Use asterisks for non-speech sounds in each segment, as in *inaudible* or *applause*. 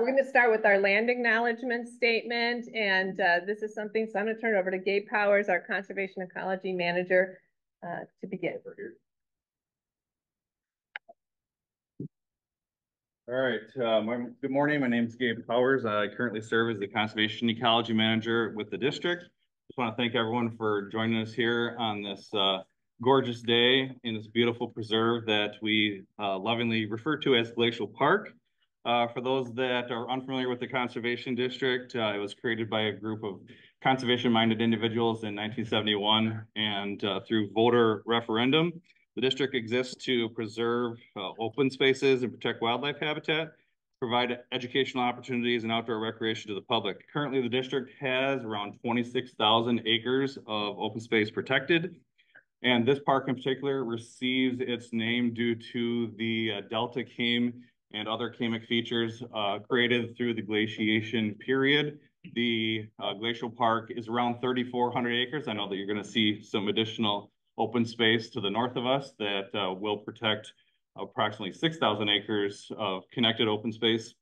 we're gonna start with our land acknowledgement statement, and, uh, this is something, so I'm gonna turn it over to Gabe Powers, our Conservation Ecology Manager, uh, to begin. All right, my- good morning. My name is Gabe Powers. I currently serve as the Conservation Ecology Manager with the district. Just want to thank everyone for joining us here on this uh, gorgeous day in this beautiful preserve that we uh, lovingly refer to as Glacial Park. Uh, For those that are unfamiliar with the Conservation District, uh, it was created by a group of conservation-minded individuals in nineteen seventy-one and uh, through voter referendum. The district exists to preserve uh, open spaces and protect wildlife habitat, provide educational opportunities and outdoor recreation to the public. Currently, the district has around twenty-six thousand acres of open space protected. And this park in particular receives its name due to the uh, delta kame and other chemic features uh, created through the glaciation period. The uh, glacial park is around thirty-four hundred acres. I know that you're gonna see some additional open space to the north of us that uh, will protect approximately six thousand acres of connected open space.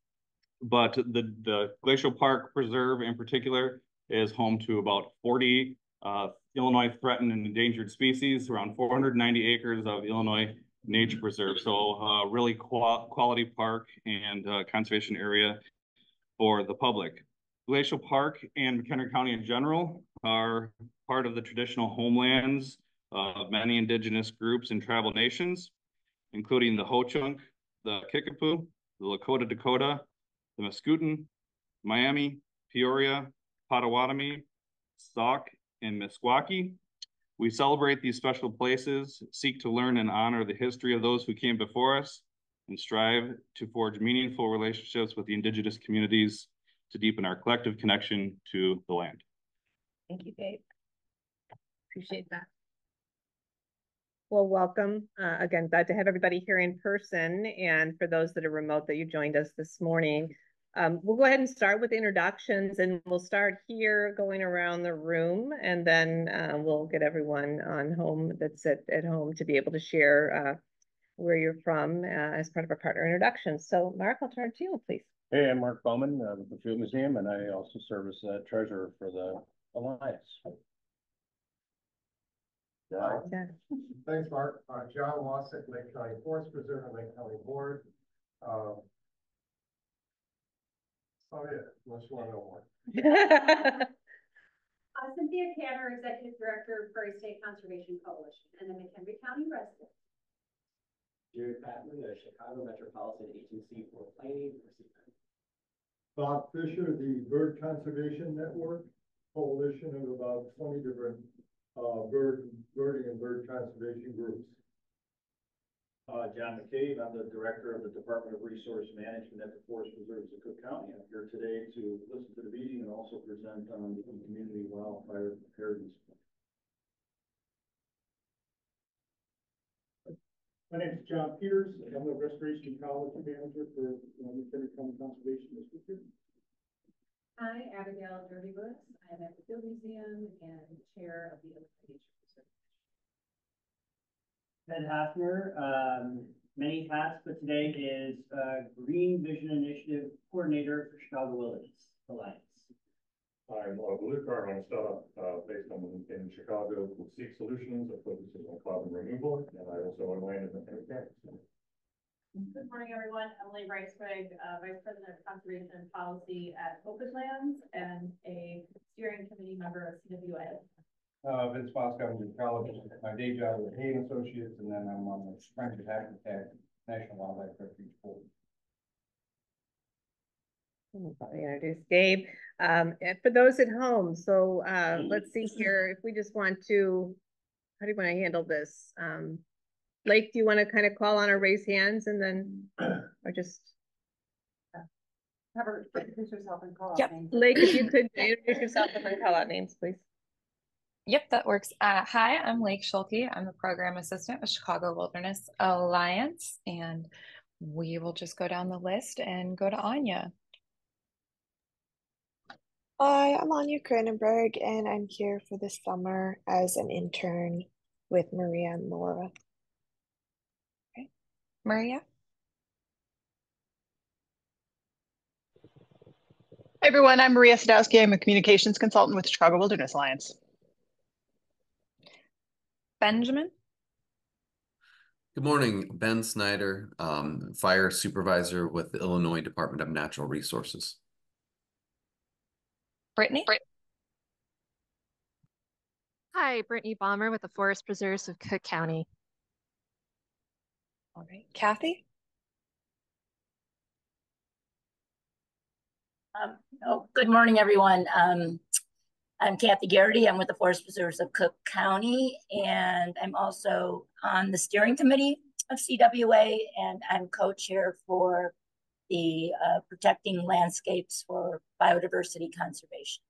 But the, the Glacial Park Preserve in particular is home to about forty uh, Illinois threatened and endangered species, around four hundred ninety acres of Illinois nature preserve. So uh, really qual- quality park and uh, conservation area for the public. Glacial Park and McHenry County in general are part of the traditional homelands of many indigenous groups and tribal nations, including the Ho-Chunk, the Kickapoo, the Lakota Dakota, the Mascoutin, Miami, Peoria, Potawatomi, Sauk, and Meskwaki. We celebrate these special places, seek to learn and honor the history of those who came before us, and strive to forge meaningful relationships with the indigenous communities to deepen our collective connection to the land. Thank you, Dave. Appreciate that. Well, welcome. Uh, again, glad to have everybody here in person and for those that are remote that you joined us this morning. Um, we'll go ahead and start with introductions and we'll start here going around the room and then uh, we'll get everyone on home that's at, at home to be able to share uh, where you're from uh, as part of our partner introduction. So Mark, I'll turn to you, please. Hey, I'm Mark Bowman uh, with the Field Museum, and I also serve as treasurer for the Alliance. Yeah. Thanks, Mark. Uh, John Wassick, Lake County Forest Preserve and Lake County Board. Um. Oh, yeah, unless you want to know more. Uh, Cynthia Canner, Executive Director of Prairie State Conservation Coalition and the McHenry County resident. Jared Patman, the Chicago Metropolitan Agency for Planning for Bob Fisher, the Bird Conservation Network, coalition of about twenty different, uh, bird, birding and bird conservation groups. Uh, John McCabe, I'm the director of the Department of Resource Management at the Forest Preserves of Cook County. I'm here today to listen to the meeting and also present on the community wildfire preparedness. My name is John Peters, I'm the Restoration Ecology Manager for, the McHenry County Conservation District. Hi, Abigail Derby Lewis. I'm at the Field Museum and Chair of the Oak Nature Preserve. Ted Hafner, um, many hats, but today is, uh, Green Vision Initiative Coordinator for Chicago Wilderness Alliance. I'm uh, Luke Carter, I'm a startup, uh, based on, in Chicago, with Seek Solutions, that focuses on carbon removal, and I also own land in the county. Good morning, everyone. Emily Reiswig, uh, Vice President of Conservation Policy at Open Lands and a steering committee member of CWA. Uh, Vince Moscow, I'm an ecologist. My day job is Hayden Associates, and then I'm on the Friends of Hackmatack National Wildlife Refuge Board. Let me introduce Gabe. Um, and for those at home, so, uh, let's see here, if we just want to, how do you want to handle this? Um, Lake, do you want to kind of call on or raise hands and then, or just, Have her introduce yourself and call Yep. Lake, if you could *laughs* introduce yourself and then call out names, please. Yep, that works. Uh, hi, I'm Lake Schulke. I'm the program assistant with Chicago Wilderness Alliance, and we will just go down the list and go to Anya. Hi, I'm Anya Cronenberg, and I'm here for the summer as an intern with Maria and Laura. Maria? Hi, everyone. I'm Maria Sadowski. I'm a communications consultant with Chicago Wilderness Alliance. Benjamin? Good morning, Ben Snyder, um, Fire Supervisor with the Illinois Department of Natural Resources. Brittany? Hi, Brittany Balmer with the Forest Preserves of Cook County. All right. Kathy? Um, oh, good morning, everyone. Um, I'm Kathy Garrity. I'm with the Forest Preserves of Cook County, and I'm also on the steering committee of CWA, and I'm co-chair for the uh, Protecting Landscapes for Biodiversity Conservation.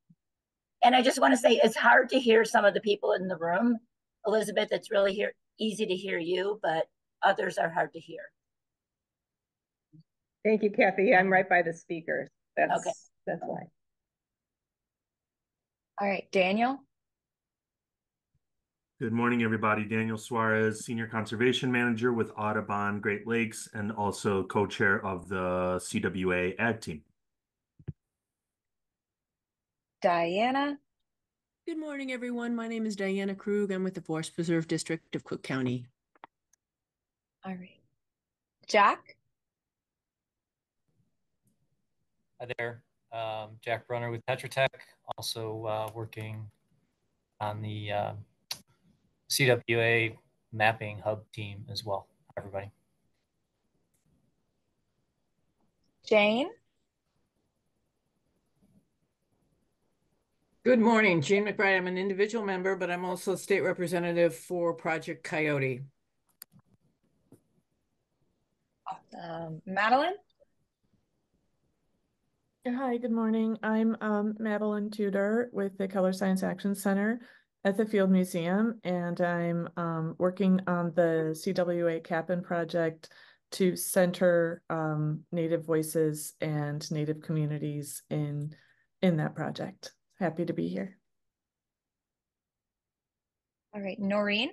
And I just want to say it's hard to hear some of the people in the room. Elizabeth, it's really hear, easy to hear you, but others are hard to hear. Thank you, Kathy. I'm right by the speakers. That's, Okay. that's why. All right. Daniel? Good morning, everybody. Daniel Suarez, Senior Conservation Manager with Audubon Great Lakes and also co-chair of the CWA Ag Team. Diana? Good morning, everyone. My name is Diana Krug. I'm with the Forest Preserve District of Cook County. All right. Jack? Hi there, um, Jack Brunner with Tetra Tech, also uh, working on the uh, CWA mapping hub team as well. Hi, Everybody. Jane? Good morning, Jane McBride. I'm an individual member, but I'm also state representative for Project Coyote. Um, Madeline? Hi, good morning. I'm um, Madeline Tudor with the Keller Science Action Center at the Field Museum, and I'm um, working on the CWA Cap'n project to center um, Native voices and Native communities in in that project. Happy to be here. All right. Noreen?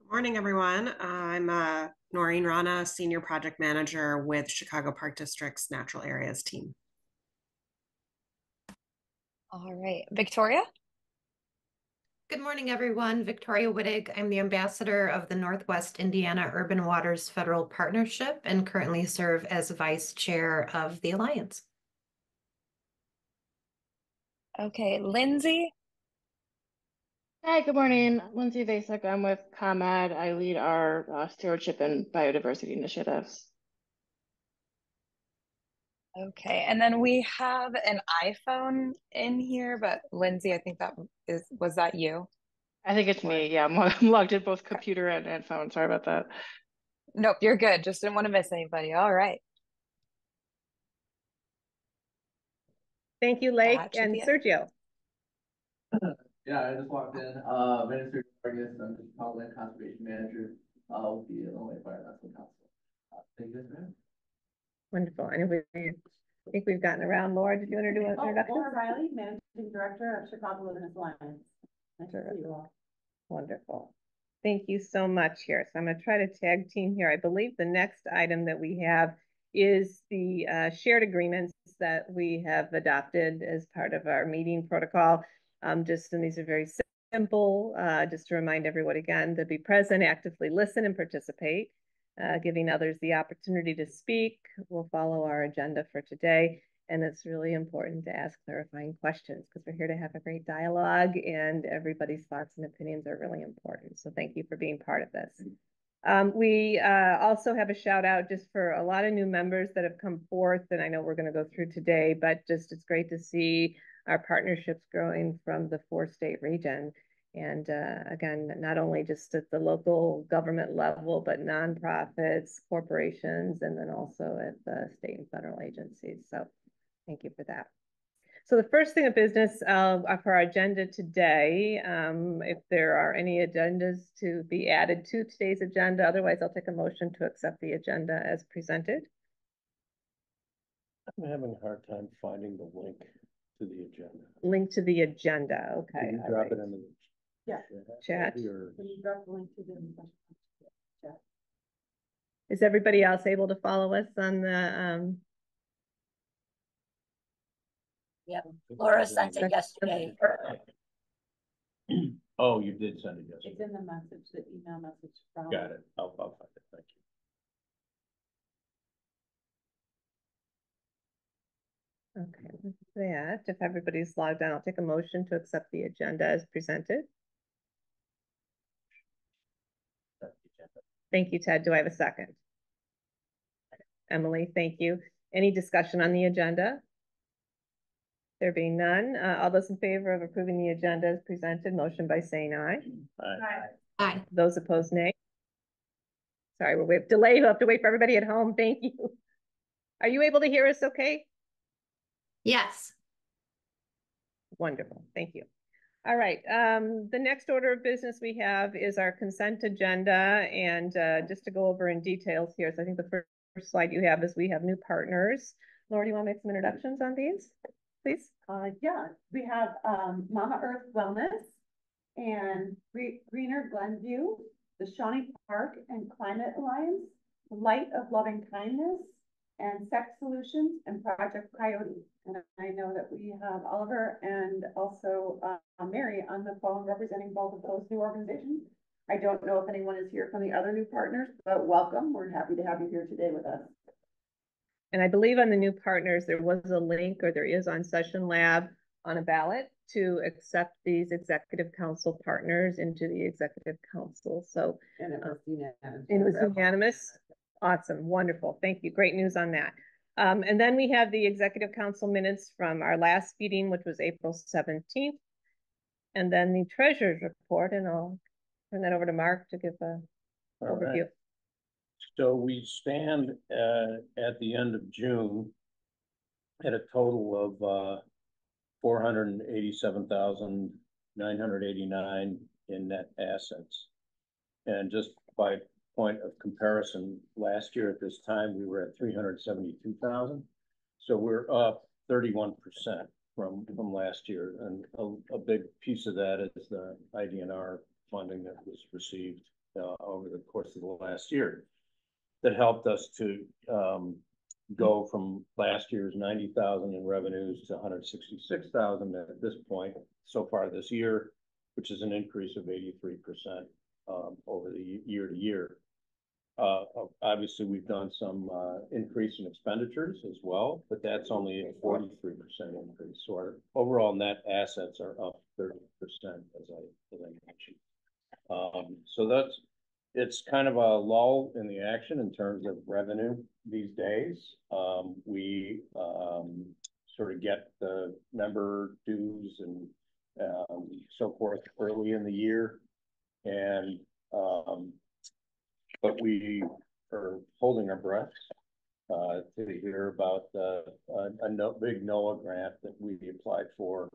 Good morning, everyone. I'm uh, Noreen Rana, Senior Project Manager with Chicago Park District's Natural Areas team. All right. Victoria? Good morning, everyone. Victoria Wittig. I'm the ambassador of the Northwest Indiana Urban Waters Federal Partnership and currently serve as vice chair of the Alliance. Okay. Lindsay? Hi, good morning. Lindsay Vasek. I'm with ComEd. I lead our uh, stewardship and biodiversity initiatives. Okay. And then we have an iPhone in here, but Lindsay, I think that is, was that you? I think it's me. Yeah, I'm, I'm logged in both computer and, and phone. Sorry about that. Nope, you're good. Just didn't want to miss anybody. All right. Thank you, Lake and Sergio. it. Sergio. Yeah, I just walked in. Uh, Minister Vargas, I'm the Chicago Land Conservation Manager, uh, with the Illinois Fire National Council. Uh, thank you guys for. Wonderful. And we, I think we've gotten around. Laura, did you want to do an Oh, introduction? Laura Riley, Managing Director of Chicago Wilderness Alliance. Nice to see you all. Wonderful. Thank you so much here. So I'm going to try to tag team here. I believe the next item that we have is the uh, shared agreements that we have adopted as part of our meeting protocol. Um, just, and these are very simple, uh, just to remind everyone again to be present, actively listen and participate, uh, giving others the opportunity to speak. We'll follow our agenda for today. And it's really important to ask clarifying questions because we're here to have a great dialogue and everybody's thoughts and opinions are really important. So thank you for being part of this. Um, we uh, also have a shout out just for a lot of new members that have come forth, and I know we're going to go through today, but just it's great to see our partnerships growing from the four state region. And uh, again, not only just at the local government level, but nonprofits, corporations, and then also at the state and federal agencies. So thank you for that. So the first thing of business uh, for our agenda today, um, if there are any agendas to be added to today's agenda, otherwise I'll take a motion to accept the agenda as presented. I'm having a hard time finding the link to the agenda. Link to the agenda, okay. Can you drop right. it in the Yeah. Chat. Or Can you drop the link to the chat? Is everybody else able to follow us on the, um, Yep, Laura sent it yesterday. *clears throat* Oh, you did send it yesterday. It's in the message, the email message from. Got it. I'll, I'll find it. Thank you. Okay, with that, if everybody's logged on, I'll take a motion to accept the agenda as presented. Thank you, Ted. Do I have a second? Emily, thank you. Any discussion on the agenda? There being none, uh, all those in favor of approving the agenda as presented, motion by saying aye. Aye. Aye. Those opposed, nay. Sorry, we're wait, We'll have to wait for everybody at home. Thank you. Are you able to hear us okay? Yes. Wonderful, thank you. All right, um, the next order of business we have is our consent agenda, and, uh, just to go over in details here, so I think the first slide you have is we have new partners. Laura, do you want to make some introductions on these, please? Uh, yeah, we have, um, Mama Earth Wellness and Gre- Greener Glenview, the Shawnee Park and Climate Alliance, Light of Loving Kindness, and Sex Solutions and Project Coyote. And I know that we have Oliver and also, uh, Mary on the phone representing both of those new organizations. I don't know if anyone is here from the other new partners, but welcome. We're happy to have you here today with us. And I believe on the new partners, there was a link or there is on Session Lab on a ballot to accept these executive council partners into the executive council. So And it was unanimous. it was unanimous. Awesome, wonderful. Thank you. Great news on that. Um, and then we have the executive council minutes from our last meeting, which was April seventeenth. And then the treasurer's report, and I'll turn that over to Mark to give a All right. overview. So we stand uh at the end of June at a total of uh four hundred and eighty-seven thousand nine hundred eighty-nine in net assets. And just by point of comparison, last year at this time, we were at three hundred seventy-two thousand. So we're up thirty-one percent from from last year, and a big piece of that is the IDNR funding that was received uh over the course of the last year that helped us to um go from last year's ninety thousand in revenues to hundred sixty-six thousand at this point so far this year, which is an increase of eighty-three percent um over the year to year. Uh, obviously, we've done some uh increase in expenditures as well, but that's only a forty-three percent increase. So our overall net assets are up thirty percent, as I, as I mentioned. Um, so that's, it's kind of a lull in the action in terms of revenue these days. Um, we, um, sort of get the member dues and, um, so forth early in the year. And, um, but we are holding our breath, uh, to hear about, uh, a, a no, big NOAA grant that we applied for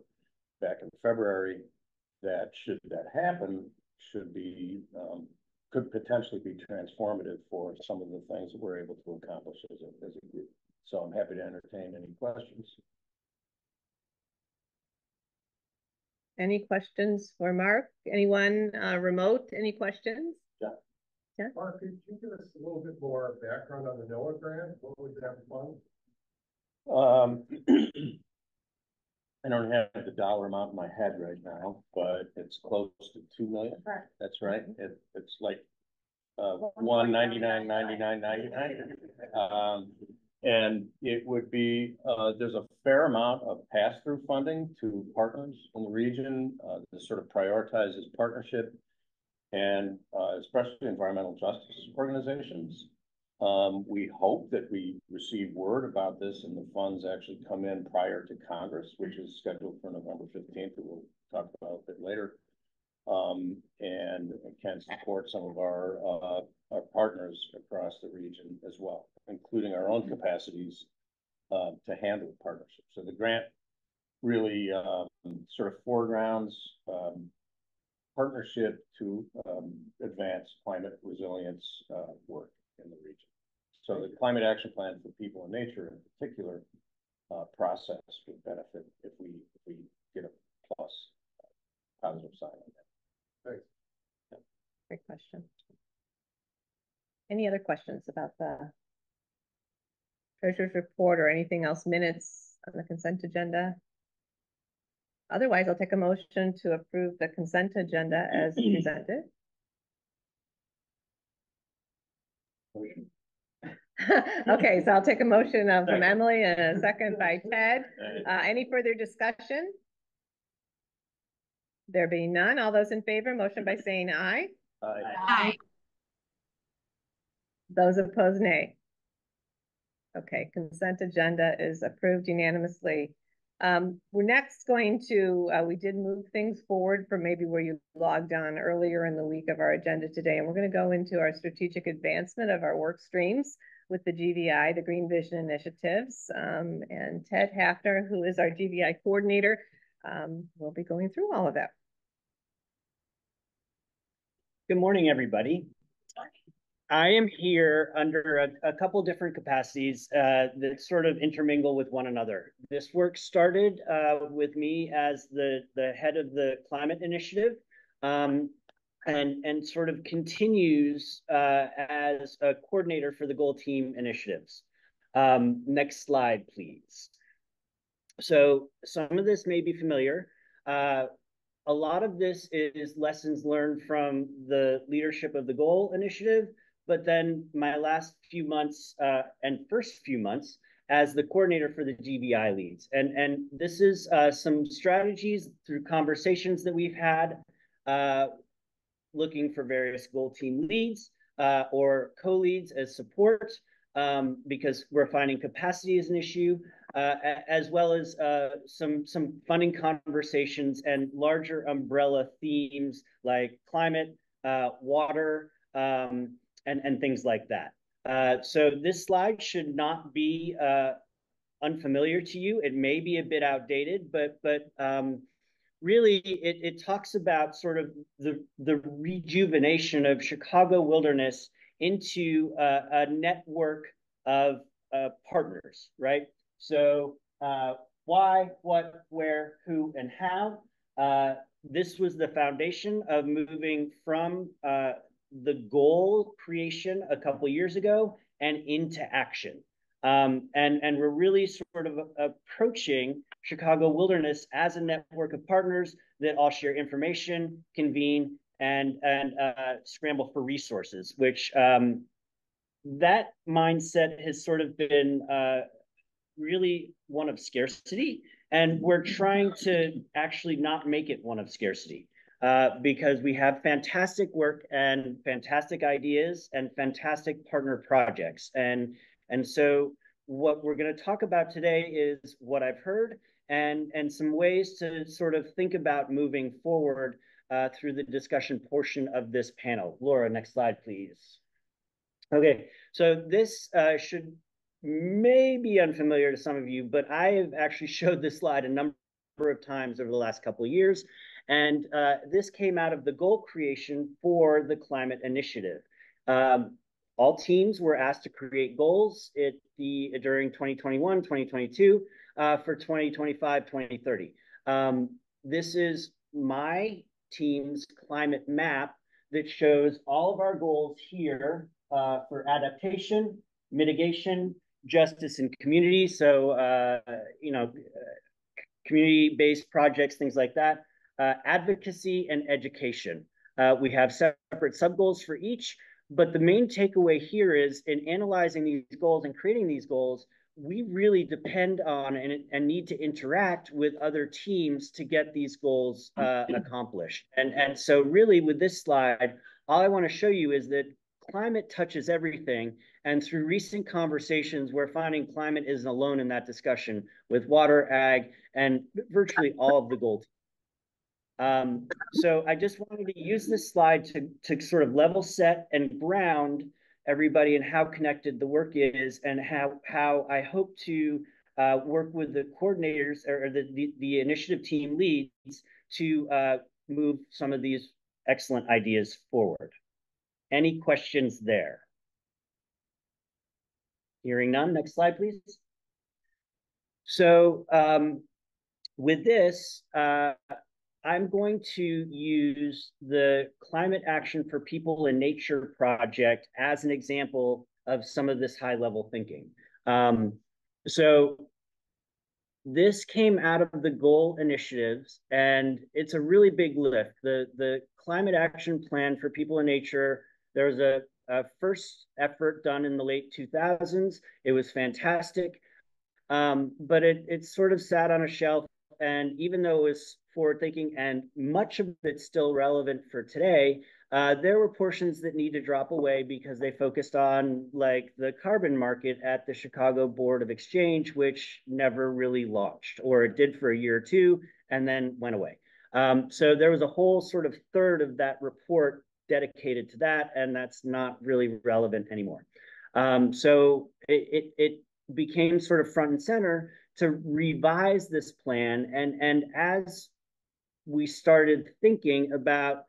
back in February. That should that happen, should be, um, could potentially be transformative for some of the things that we're able to accomplish as a, as a group. So I'm happy to entertain any questions. Any questions for Mark? Anyone, uh, remote? Any questions? Yeah. Yeah. Mark, could you give us a little bit more background on the NOAA grant? What would that fund? Um, *clears throat* I don't have the dollar amount in my head right now, but it's close to two million. Correct. That's right. It, it's like, uh, one ninety-nine, ninety-nine, ninety-nine. Um, and it would be, uh, there's a fair amount of pass-through funding to partners in the region, uh, that sort of prioritizes partnership and, uh, especially environmental justice organizations. Um, we hope that we receive word about this and the funds actually come in prior to Congress, which is scheduled for November fifteenth, that we'll talk about a bit later. Um, and can support some of our, uh, our partners across the region as well, including our own capacities uh, to handle partnerships. So the grant really, um, sort of foregrounds, um, partnership to, um, advance climate resilience, uh, work in the region. So the climate action plan for people and nature in particular, uh, process would benefit if we, if we get a plus uh, positive sign on that. Thanks. Great question. Any other questions about the treasurer's report or anything else, minutes on the consent agenda? Otherwise, I'll take a motion to approve the consent agenda as *clears throat* presented. *laughs* Okay, so I'll take a motion uh, from Emily and a second by *laughs* Ted. Uh, any further discussion? There being none, all those in favor, motion by saying aye. Aye. Those opposed, nay. Okay, consent agenda is approved unanimously. Um, we're next going to, uh, we did move things forward from maybe where you logged on earlier in the week of our agenda today, and we're gonna go into our strategic advancement of our work streams with the GVI, the Green Vision Initiatives. Um, and Ted Hafner, who is our GVI coordinator, um, will be going through all of that. Good morning, everybody. I am here under a, a couple different capacities uh, that sort of intermingle with one another. This work started uh, with me as the, the head of the climate initiative um, and, and sort of continues uh, as a coordinator for the goal team initiatives. Um, next slide, please. So some of this may be familiar. Uh, a lot of this is lessons learned from the leadership of the goal initiative, but then my last few months uh, and first few months as the coordinator for the GVI leads. And, and this is uh, some strategies through conversations that we've had uh, looking for various goal team leads uh, or co-leads as support um, because we're finding capacity is an issue, uh, as well as uh, some, some funding conversations and larger umbrella themes like climate, water, um, and, and things like that. Uh, so this slide should not be uh, unfamiliar to you. It may be a bit outdated, but but um, really it, it talks about sort of the, the rejuvenation of Chicago wilderness into uh, a network of uh, partners, right? So uh, why, what, where, who, and how. Uh, this was the foundation of moving from the goal creation a couple years ago and into action. Um, and, and we're really sort of approaching Chicago Wilderness as a network of partners that all share information, convene, and, and uh, scramble for resources, which um, that mindset has sort of been uh, really one of scarcity. And we're trying to actually not make it one of scarcity. Uh, because we have fantastic work and fantastic ideas and fantastic partner projects. And, and so what we're going to talk about today is what I've heard and, and some ways to sort of think about moving forward uh, through the discussion portion of this panel. Laura, next slide, please. Okay, so this uh, should may be unfamiliar to some of you, but I have actually *laughs* showed this slide a number of times over the last couple of years. And uh, this came out of the goal creation for the climate initiative. Um, all teams were asked to create goals at the during 2021, 2022, uh, for 2025, 2030. Um, this is my team's climate map that shows all of our goals here uh, for adaptation, mitigation, justice, and community. So, uh, you know, community-based projects, things like that uh, advocacy and education. Uh, we have separate sub-goals for each, but the main takeaway here is in analyzing these goals and creating these goals, we really depend on and, and need to interact with other teams to get these goals uh, accomplished. And, and so really with this slide, all I wanna show you is that climate touches everything. And through recent conversations, we're finding climate isn't alone in that discussion with water, ag, and virtually all of the goal. Um, so I just wanted to use this slide to, to sort of level set and ground everybody and how connected the work is and how, how I hope to uh, work with the coordinators or the, the, the initiative team leads to uh, move some of these excellent ideas forward. Any questions there? Hearing none, next slide, please. So um, with this, uh, I'm going to use the Climate Action for People and Nature project as an example of some of this high level thinking. Um, so this came out of the goal initiatives and it's a really big lift. The, the climate action plan for people and nature, there was a, a first effort done in the late 2000s. It was fantastic. Um, but it, it sort of sat on a shelf. And even though it was forward thinking and much of it's still relevant for today, uh, there were portions that need to drop away because they focused on like the carbon market at the Chicago Board of Exchange, which never really launched, or it did for a year or two and then went away. Um, so there was a whole sort of third of that report dedicated to that, and that's not really relevant anymore. Um, so it, it, it became sort of front and center to revise this plan. And, and as we started thinking about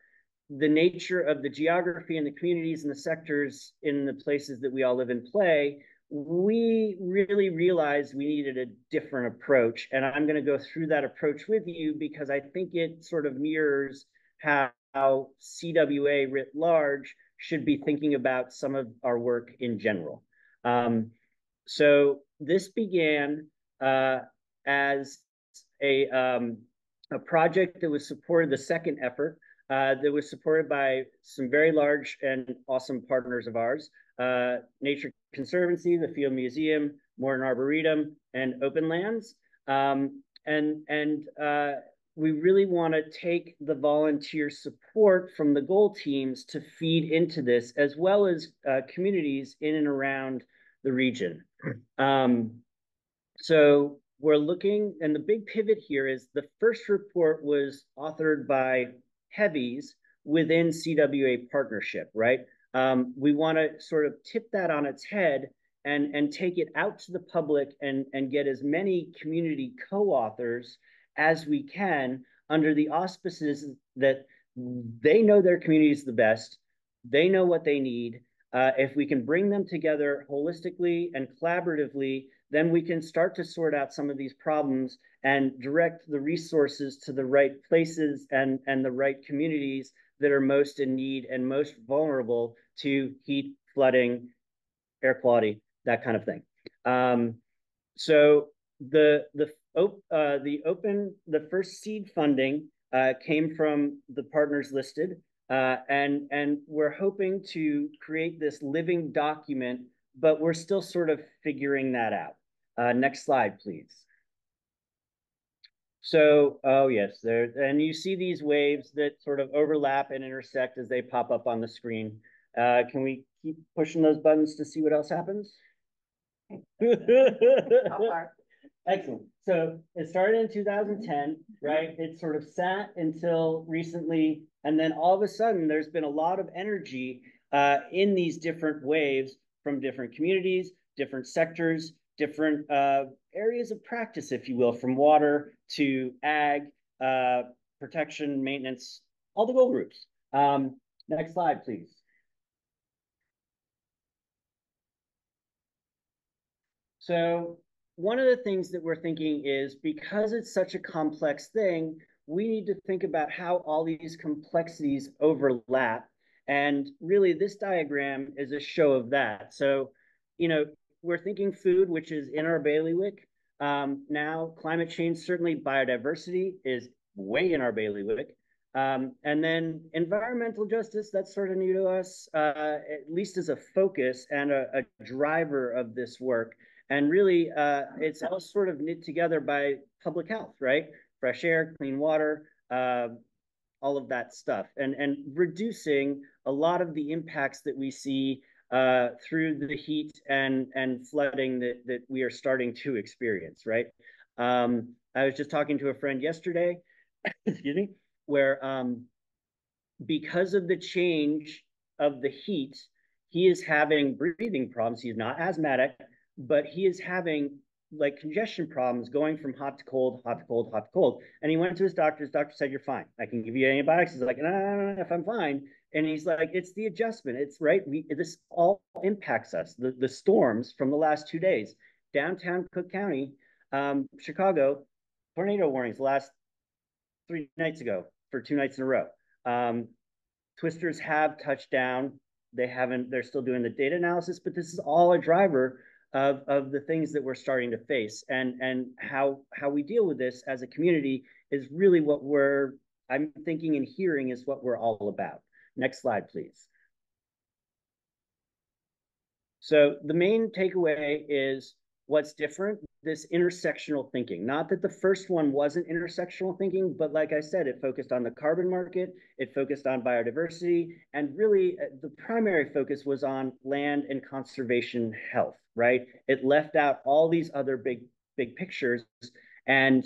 the nature of the geography and the communities and the sectors in the places that we all live and play, we really realized we needed a different approach. And I'm going to go through that approach with you because I think it sort of mirrors how, CWA writ large should be thinking about some of our work in general. Um, so this began uh, as a, um, a project that was supported, the second effort, uh, that was supported by some very large and awesome partners of ours, uh, Nature Conservancy, the Field Museum, Morton Arboretum, and Open Lands. Um, and and uh, we really want to take the volunteer support from the goal teams to feed into this, as well as uh, communities in and around the region. Um, so we're looking, and the big pivot here is the first report was authored by heavies within CWA partnership, right? Um, we want to sort of tip that on its head and, and take it out to the public and, and get as many community co-authors as we can under the auspices that they know their communities the best, they know what they need. Uh, if we can bring them together holistically and collaboratively, then we can start to sort out some of these problems and direct the resources to the right places and, and the right communities that are most in need and most vulnerable to heat, flooding, air quality, that kind of thing. Um, so the the uh, the open the first seed funding uh, came from the partners listed, uh, and and we're hoping to create this living document but we're still sort of figuring that out. Uh, next slide, please. So, oh yes, there, and you see these waves that sort of overlap and intersect as they pop up on the screen. Uh, can we keep pushing those buttons to see what else happens? *laughs* Excellent. So it started in 2010, right? It sort of sat until recently, and then all of a sudden, there's been a lot of energy uh, in these different waves from different communities, different sectors, different uh, areas of practice, if you will, from water to ag, uh, protection, maintenance, all the goal groups. Um, next slide, please. So one of the things that we're thinking is because it's such a complex thing, we need to think about how all these complexities overlap and really, this diagram is a show of that. So, you know, we're thinking food, which is in our bailiwick. Um, now, climate change, certainly biodiversity is way in our bailiwick. Um, and then environmental justice, that's sort of new to us, uh, at least as a focus and a, a driver of this work. And really, uh, it's all sort of knit together by public health, right? Fresh air, clean water, uh, all of that stuff, and and reducing a lot of the impacts that we see uh, through the heat and and flooding that that we are starting to experience. Right. Um, I was just talking to a friend yesterday, *coughs* excuse me, where um, because of the change of the heat, he is having breathing problems. He's not asthmatic, but he is having like congestion problems going from hot to cold, hot to cold, hot to cold. And he went to his doctor. His doctor said, You're fine. I can give you antibiotics. He's like, No, no, no, if I'm fine. And he's like, It's the adjustment. It's right. We this all impacts us. The the storms from the last two days. Downtown Cook County, um, Chicago, tornado warnings last three nights ago for two nights in a row. Um, twisters have touched down. They haven't, they're still doing the data analysis, but this is all a driver of, of the things that we're starting to face and, and how, how we deal with this as a community is really what we're, I'm thinking and hearing is what we're all about. Next slide, please. So the main takeaway is what's different, this intersectional thinking. Not that the first one wasn't intersectional thinking, but like I said, it focused on the carbon market, it focused on biodiversity, and really uh, the primary focus was on land and conservation health, right? It left out all these other big, big pictures. And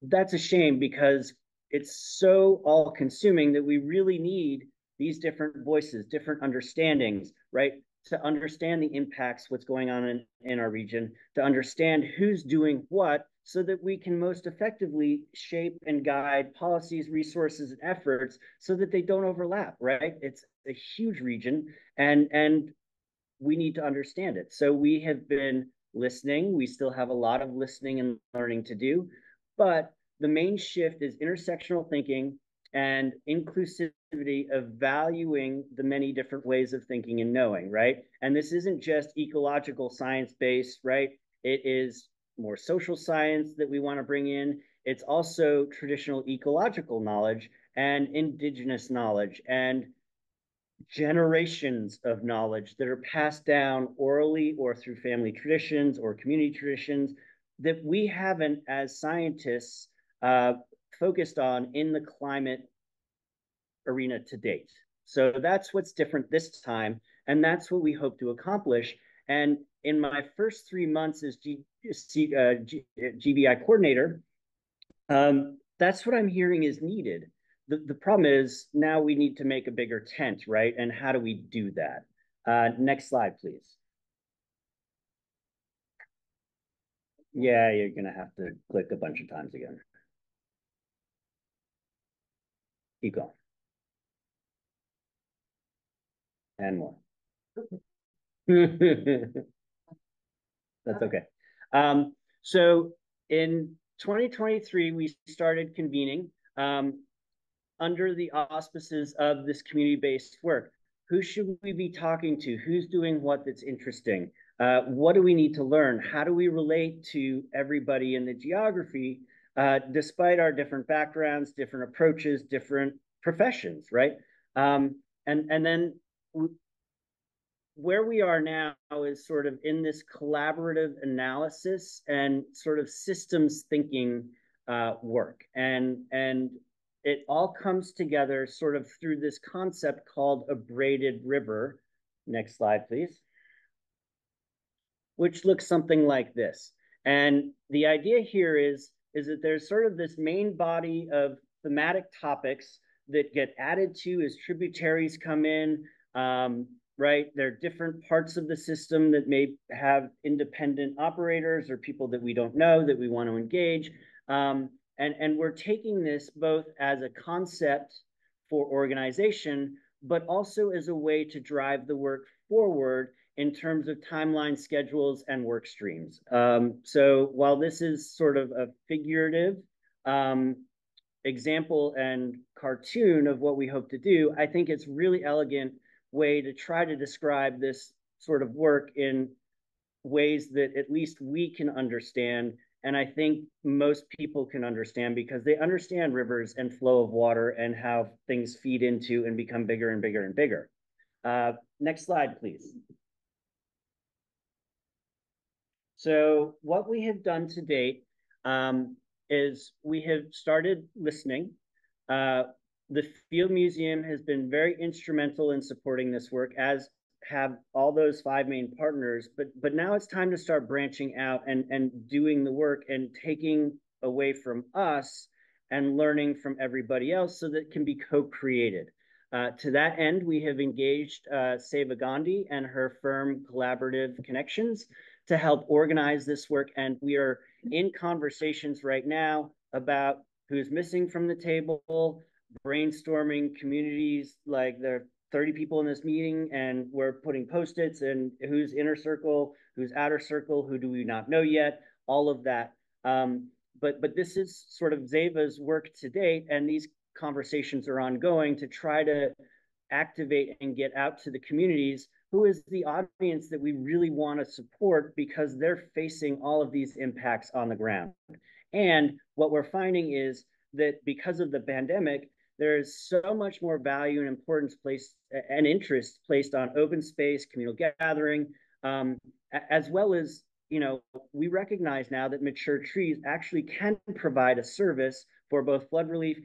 that's a shame because it's so all consuming that we really need these different voices, different understandings, right? To understand the impacts, what's going on in, in our region, to understand who's doing what, so that we can most effectively shape and guide policies, resources, and efforts so that they don't overlap, right? It's a huge region and, and we need to understand it. So we have been listening. We still have a lot of listening and learning to do, but the main shift is intersectional thinking and inclusivity of valuing the many different ways of thinking and knowing, right? And this isn't just ecological science based, right? It is more social science that we want to bring in. It's also traditional ecological knowledge and indigenous knowledge and generations of knowledge that are passed down orally or through family traditions or community traditions that we haven't, as scientists, uh, focused on in the climate arena to date. So that's what's different this time, and that's what we hope to accomplish. And in my first three months as G, uh, G, GVI coordinator, um, that's what I'm hearing is needed. The, the problem is now we need to make a bigger tent, right? And how do we do that? Uh, next slide, please. Yeah, you're gonna have to click a bunch of times again. Keep going. And more. *laughs* That's okay. Um, so in 2023, we started convening um, under the auspices of this community-based work. Who should we be talking to? Who's doing what that's interesting? Uh, what do we need to learn? How do we relate to everybody in the geography uh, despite our different backgrounds, different approaches, different professions, right? Um, and and then where we are now is sort of in this collaborative analysis and sort of systems thinking uh, work, and and it all comes together sort of through this concept called a braided river. Next slide, please. Which looks something like this. And the idea here is is that there's sort of this main body of thematic topics that get added to as tributaries come in, um, right? There are different parts of the system that may have independent operators or people that we don't know that we want to engage. Um, and, and we're taking this both as a concept for organization, but also as a way to drive the work forward in terms of timeline schedules and work streams. Um, so while this is sort of a figurative um, example and cartoon of what we hope to do, I think it's really elegant way to try to describe this sort of work in ways that at least we can understand. And I think most people can understand because they understand rivers and flow of water and how things feed into and become bigger and bigger and bigger. Uh, next slide, please. So what we have done to date um, is we have started listening. Uh, the Field Museum has been very instrumental in supporting this work, as have all those five main partners. But but now it's time to start branching out and and doing the work and taking away from us and learning from everybody else so that it can be co-created. Uh, to that end, we have engaged uh, Seva Gandhi and her firm Collaborative Connections to help organize this work. And we are in conversations right now about who's missing from the table, brainstorming communities, like there are 30 people in this meeting and we're putting post-its and who's inner circle, who's outer circle, who do we not know yet, all of that. Um, but, but this is sort of Zeva's work to date and these conversations are ongoing to try to activate and get out to the communities who is the audience that we really want to support because they're facing all of these impacts on the ground. And what we're finding is that because of the pandemic, there's so much more value and importance placed and interest placed on open space, communal gathering, um, as well as, you know, we recognize now that mature trees actually can provide a service for both flood relief,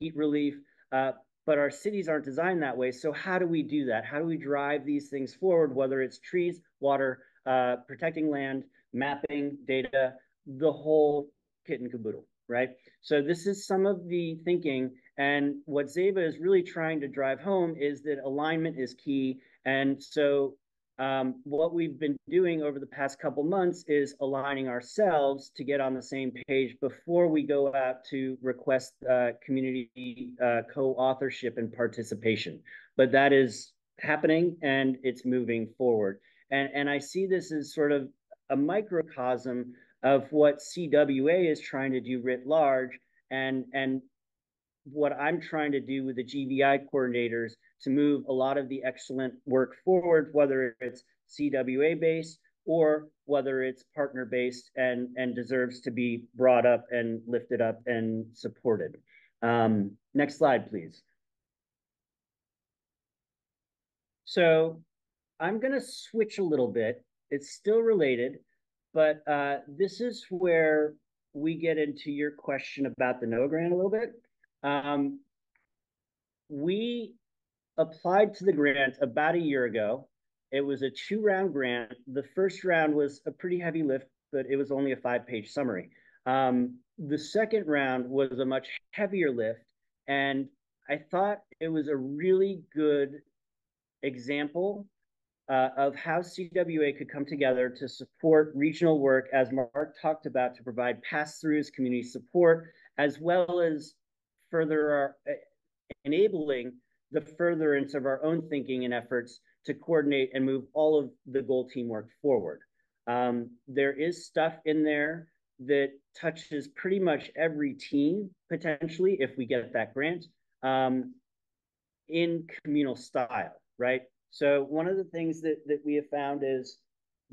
heat relief, uh, but our cities aren't designed that way. So how do we do that? How do we drive these things forward, whether it's trees, water, uh, protecting land, mapping, data, the whole kit and caboodle, right? So this is some of the thinking. And what Zeva is really trying to drive home is that alignment is key. And so um, what we've been doing over the past couple months is aligning ourselves to get on the same page before we go out to request uh, community uh, co-authorship and participation. But that is happening and it's moving forward. And, and I see this as sort of a microcosm of what CWA is trying to do writ large and, and what I'm trying to do with the GVI coordinators to move a lot of the excellent work forward, whether it's CWA based or whether it's partner based and, and deserves to be brought up and lifted up and supported. Um, next slide, please. So I'm going to switch a little bit. It's still related, but uh, this is where we get into your question about the NOAA grant a little bit. Um, we applied to the grant about a year ago. It was a two round grant. The first round was a pretty heavy lift, but it was only a five page summary. Um, the second round was a much heavier lift. And I thought it was a really good example uh, of how CWA could come together to support regional work, as Mark talked about, to provide pass throughs, community support, as well as further our, uh, enabling the furtherance of our own thinking and efforts to coordinate and move all of the goal teamwork forward. Um, there is stuff in there that touches pretty much every team potentially if we get that grant um, in communal style, right? So one of the things that, that we have found is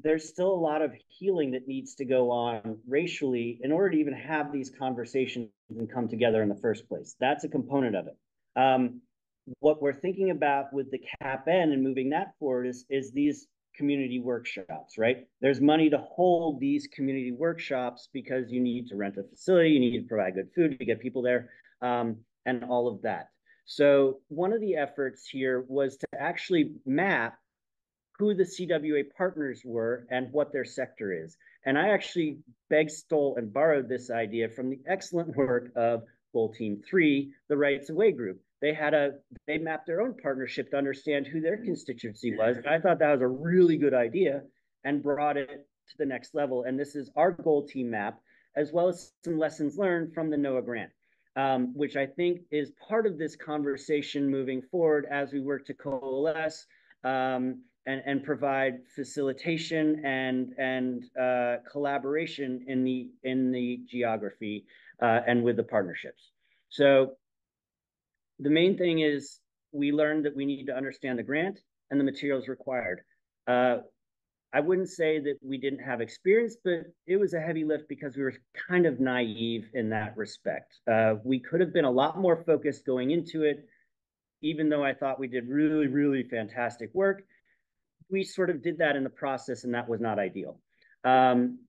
there's still a lot of healing that needs to go on racially in order to even have these conversations and come together in the first place. That's a component of it. Um, what we're thinking about with the CAPN and moving that forward is, is these community workshops, right? There's money to hold these community workshops because you need to rent a facility, you need to provide good food to get people there, um, and all of that. So one of the efforts here was to actually map who the CWA partners were and what their sector is. And I actually begged, stole, and borrowed this idea from the excellent work of Goal Team 3, the Rights Away group. They had a they mapped their own partnership to understand who their constituency was. I thought that was a really good idea and brought it to the next level. And this is our goal team map, as well as some lessons learned from the NOAA grant, um, which I think is part of this conversation moving forward as we work to coalesce um, and, and provide facilitation and and uh, collaboration in the in the geography uh, and with the partnerships. So the main thing is we learned that we need to understand the grant and the materials required. Uh, I wouldn't say that we didn't have experience, but it was a heavy lift because we were kind of naive in that respect. Uh, we could have been a lot more focused going into it, even though I thought we did really, really fantastic work. We sort of did that in the process, and that was not ideal. Um,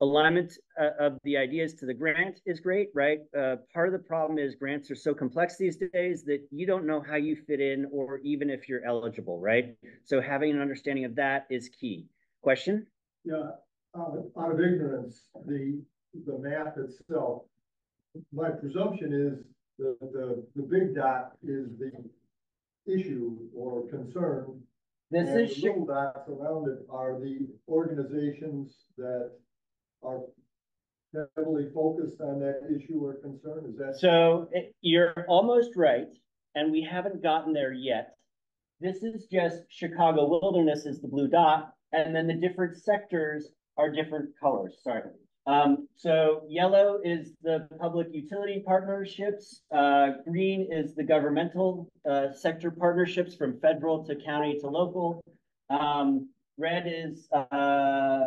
alignment uh, of the ideas to the grant is great, right? Uh, part of the problem is grants are so complex these days that you don't know how you fit in or even if you're eligible, right? So having an understanding of that is key. Question? Yeah, uh, out of ignorance, the the map itself, my presumption is the, the, the big dot is the issue or concern. This and is the little dots around it are the organizations that are heavily focused on that issue or concern? Is that So it- you're almost right, and we haven't gotten there yet. This is just Chicago Wilderness is the blue dot, and then the different sectors are different colors. Sorry. Um, so yellow is the public utility partnerships. Uh, green is the governmental uh, sector partnerships from federal to county to local. Um, red is uh,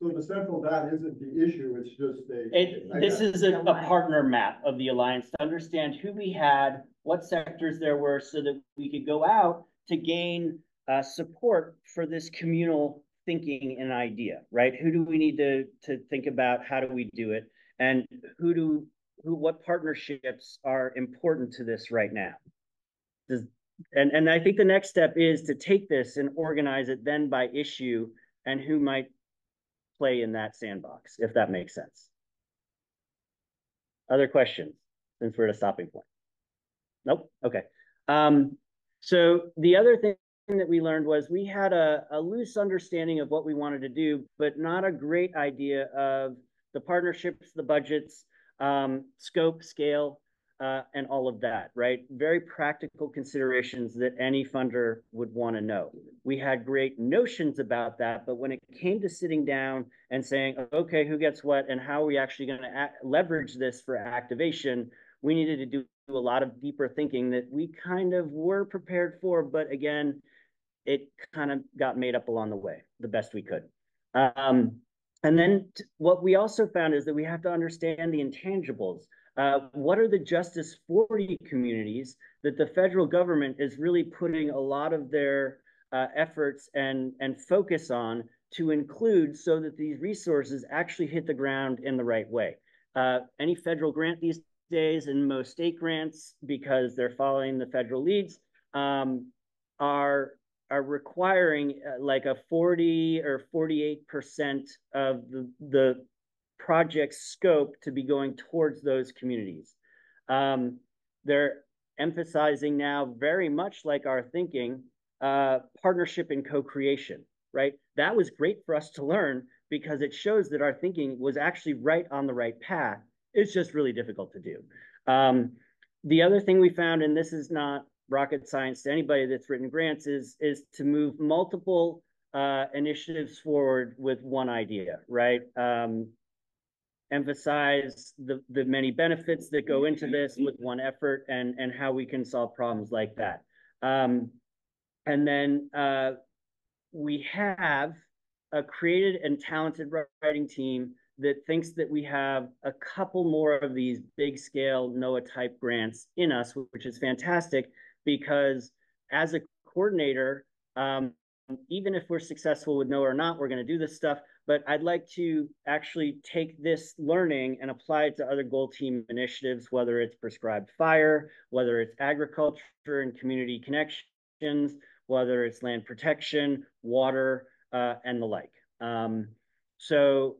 So the central dot isn't the issue, it's just a. it, this is a, a partner map of the alliance to understand who we had, what sectors there were, so that we could go out to gain uh, support for this communal thinking an idea, right? Who do we need to to think about? How do we do it? And who do who what partnerships are important to this right now? Does and and I think the next step is to take this and organize it then by issue and who might play in that sandbox, if that makes sense. Other questions, since we're at a stopping point? Nope, okay. Um, so the other thing that we learned was we had a, a loose understanding of what we wanted to do, but not a great idea of the partnerships, the budgets, um, scope, scale, uh, and all of that, right? Very practical considerations that any funder would want to know. We had great notions about that, but when it came to sitting down and saying, okay, who gets what and how are we actually going to leverage this for activation, we needed to do a lot of deeper thinking that we kind of were prepared for, but again, it kind of got made up along the way the best we could. Um, and then what we also found is that we have to understand the intangibles. Uh, what are the Justice 40 communities that the federal government is really putting a lot of their uh, efforts and, and focus on to include so that these resources actually hit the ground in the right way? Uh, any federal grant these days and most state grants, because they're following the federal leads, um, are are requiring uh, like a 40 or 48 percent of the the project scope to be going towards those communities. Um, they're emphasizing now very much like our thinking, uh, partnership and co-creation, right? That was great for us to learn because it shows that our thinking was actually right on the right path. It's just really difficult to do. Um, the other thing we found, and this is not rocket science to anybody that's written grants, is, is to move multiple uh, initiatives forward with one idea, right? Um, emphasize the, the many benefits that go into this with one effort and, and how we can solve problems like that. Um, and then uh, we have a created and talented writing team that thinks that we have a couple more of these big scale NOAA type grants in us, which is fantastic because as a coordinator, um, even if we're successful with NOAA or not, we're going to do this stuff. But I'd like to actually take this learning and apply it to other goal team initiatives, whether it's prescribed fire, whether it's agriculture and community connections, whether it's land protection, water, uh, and the like. Um, so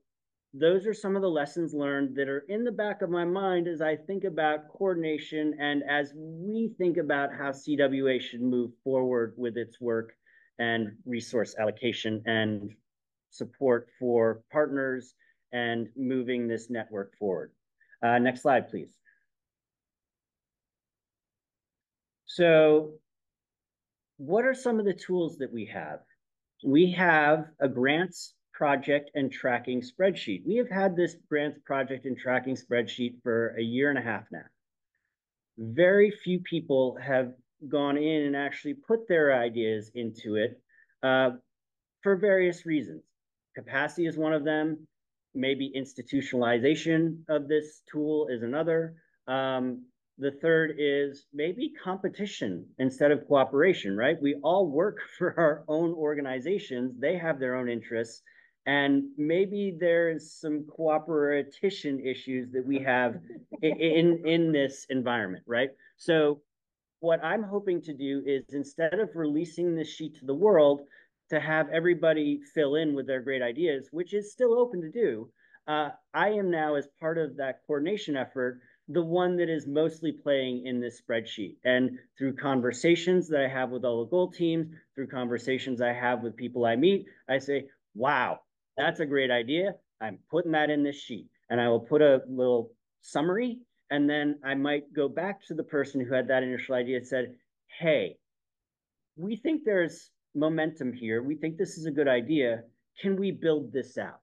those are some of the lessons learned that are in the back of my mind as I think about coordination and as we think about how CWA should move forward with its work and resource allocation and support for partners and moving this network forward. Uh, next slide, please. So what are some of the tools that we have? We have a grants project and tracking spreadsheet. We have had this grants project and tracking spreadsheet for a year and a half now. Very few people have gone in and actually put their ideas into it uh, for various reasons. Capacity is one of them. Maybe institutionalization of this tool is another. Um, the third is maybe competition instead of cooperation, right? We all work *laughs* for our own organizations. They have their own interests. And maybe there's some cooperation issues that we have in, in, this environment, right? So what I'm hoping to do is instead of releasing this sheet to the world, to have everybody fill in with their great ideas, which is still open to do. Uh, I am now, as part of that coordination effort, the one that is mostly playing in this spreadsheet. And through conversations that I have with all the goal teams, through conversations I have with people I meet, I say, wow, that's a great idea. I'm putting that in this sheet. And I will put a little summary. And then I might go back to the person who had that initial idea and said, hey, we think there's momentum here. We think this is a good idea. Can we build this out?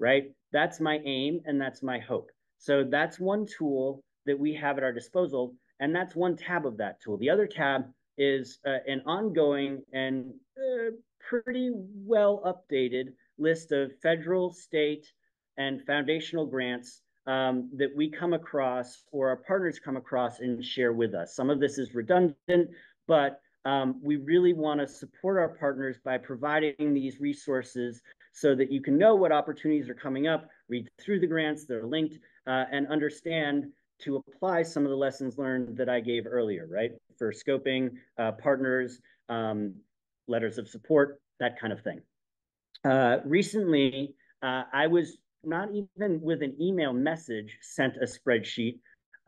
right? That's my aim and that's my hope. So that's one tool that we have at our disposal, and that's one tab of that tool. The other tab is uh, an ongoing and uh, pretty well updated list of federal, state, and foundational grants um, that we come across or our partners come across and share with us. Some of this is redundant, but um, we really want to support our partners by providing these resources so that you can know what opportunities are coming up, read through the grants that are linked, uh, and understand to apply some of the lessons learned that I gave earlier, right? For scoping, uh, partners, um, letters of support, that kind of thing. Uh, recently, uh, I was not even with an email message sent a spreadsheet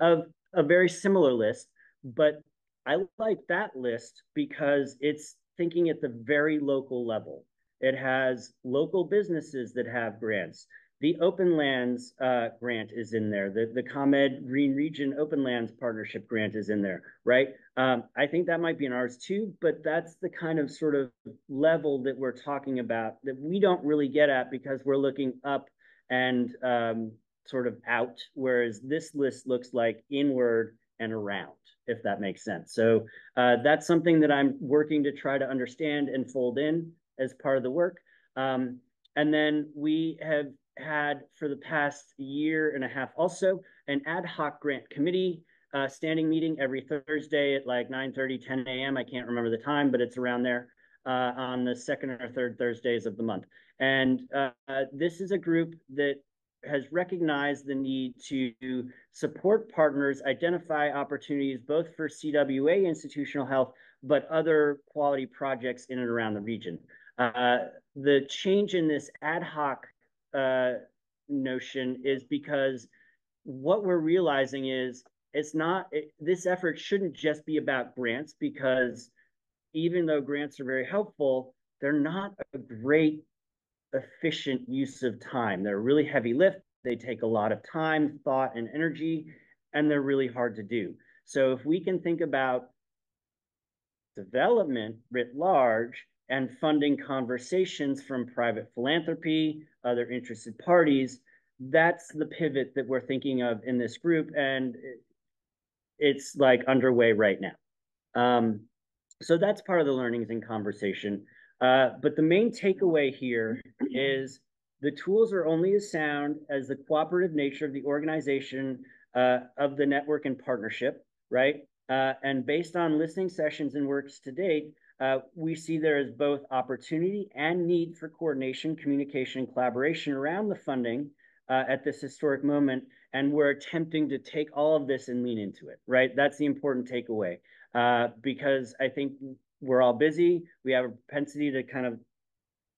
of a very similar list, but I like that list because it's thinking at the very local level. It has local businesses that have grants. The Openlands uh, grant is in there. The, the ComEd Green Region Openlands Partnership grant is in there, right? Um, I think that might be in ours too, but that's the kind of sort of level that we're talking about that we don't really get at because we're looking up and um, sort of out, whereas this list looks like inward and around, if that makes sense. So uh, that's something that I'm working to try to understand and fold in as part of the work. Um, and then we have had for the past year and a half also an ad hoc grant committee uh, standing meeting every Thursday at like 9 30, 10 a.m. I can't remember the time, but it's around there uh, on the second or third Thursdays of the month. And uh, this is a group that has recognized the need to support partners, identify opportunities both for CWA institutional health, but other quality projects in and around the region. Uh, the change in this ad hoc uh, notion is because what we're realizing is it's not it, this effort shouldn't just be about grants because even though grants are very helpful they're not a great efficient use of time. They're really heavy lift. They take a lot of time thought and energy and they're really hard to do. So if we can think about development writ large and funding conversations from private philanthropy, other interested parties. That's the pivot that we're thinking of in this group, and it's like underway right now. Um, so that's part of the learnings and conversation. Uh, but the main takeaway here is the tools are only as sound as the cooperative nature of the organization uh, of the network and partnership, right? Uh, and based on listening sessions and works to date, uh, we see there is both opportunity and need for coordination, communication, and collaboration around the funding uh, at this historic moment. And we're attempting to take all of this and lean into it, right? That's the important takeaway. Uh, because I think we're all busy. We have a propensity to kind of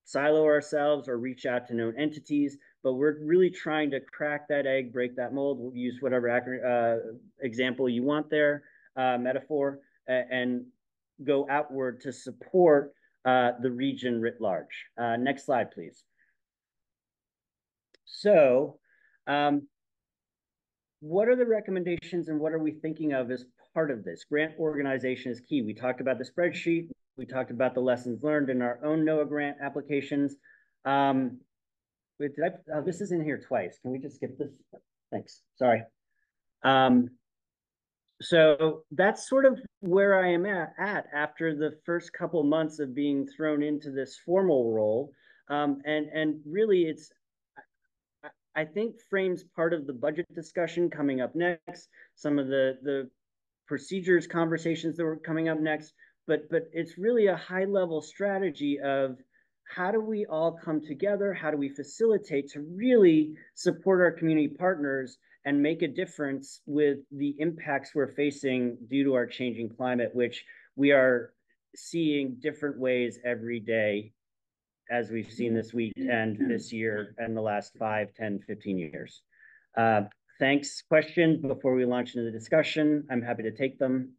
silo ourselves or reach out to known entities, but we're really trying to crack that egg, break that mold. We'll use whatever uh, example you want there, uh, metaphor, and go outward to support uh, the region writ large. Uh, next slide, please. So, um, what are the recommendations and what are we thinking of as part of this? Grant organization is key. We talked about the spreadsheet. We talked about the lessons learned in our own NOAA grant applications. Um, wait, I, oh, this is in here twice. Can we just skip this? Thanks. Sorry. Um, so that's sort of where I am at, at after the first couple months of being thrown into this formal role. Um, and, and really it's, I think frames part of the budget discussion coming up next, some of the, the procedures conversations that were coming up next, but, but it's really a high level strategy of how do we all come together? How do we facilitate to really support our community partners and make a difference with the impacts we're facing due to our changing climate, which we are seeing different ways every day as we've seen this week and this year and the last 5, 10, 15 years. Uh, thanks. Questions before we launch into the discussion. I'm happy to take them.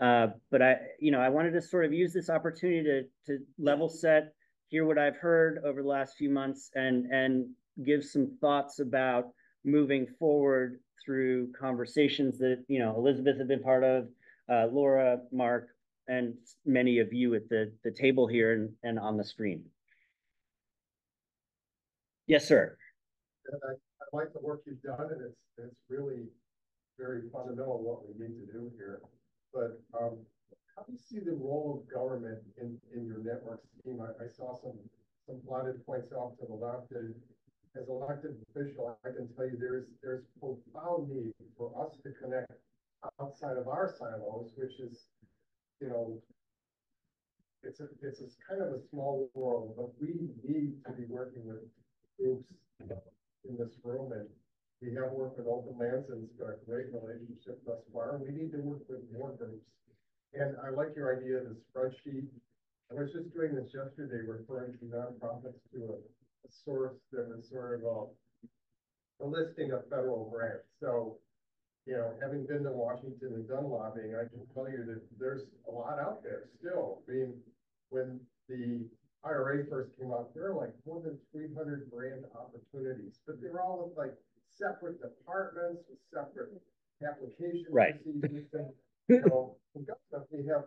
Uh, but I, you know, I wanted to sort of use this opportunity to, to level set, hear what I've heard over the last few months and, and give some thoughts about moving forward through conversations that, you know, Elizabeth had been part of, uh, Laura, Mark, and many of you at the, the table here and, and on the screen. Yes, sir. I, I like the work you've done, and it's, it's really very fundamental what we need to do here. But, um, how do you see the role of government in, in your network scheme? I, I saw some, some plotted points off to the left, and as elected official, I can tell you there's, there's profound need for us to connect outside of our silos, which is, you know, it's a, it's a kind of a small world, but we need to be working with groups in this room and we have worked with Openlands and it's got a great relationship thus far. We need to work with more groups. And I like your idea of the spreadsheet. I was just doing this yesterday, referring to nonprofits to a, a source that was sort of a, a listing of federal grants. So, you know, having been to Washington and done lobbying, I can tell you that there's a lot out there still. I mean, when the IRA first came out, there were like more than three hundred grant opportunities, but they were all with like separate departments with separate application Right. procedures. *laughs* And, you know, in government, we have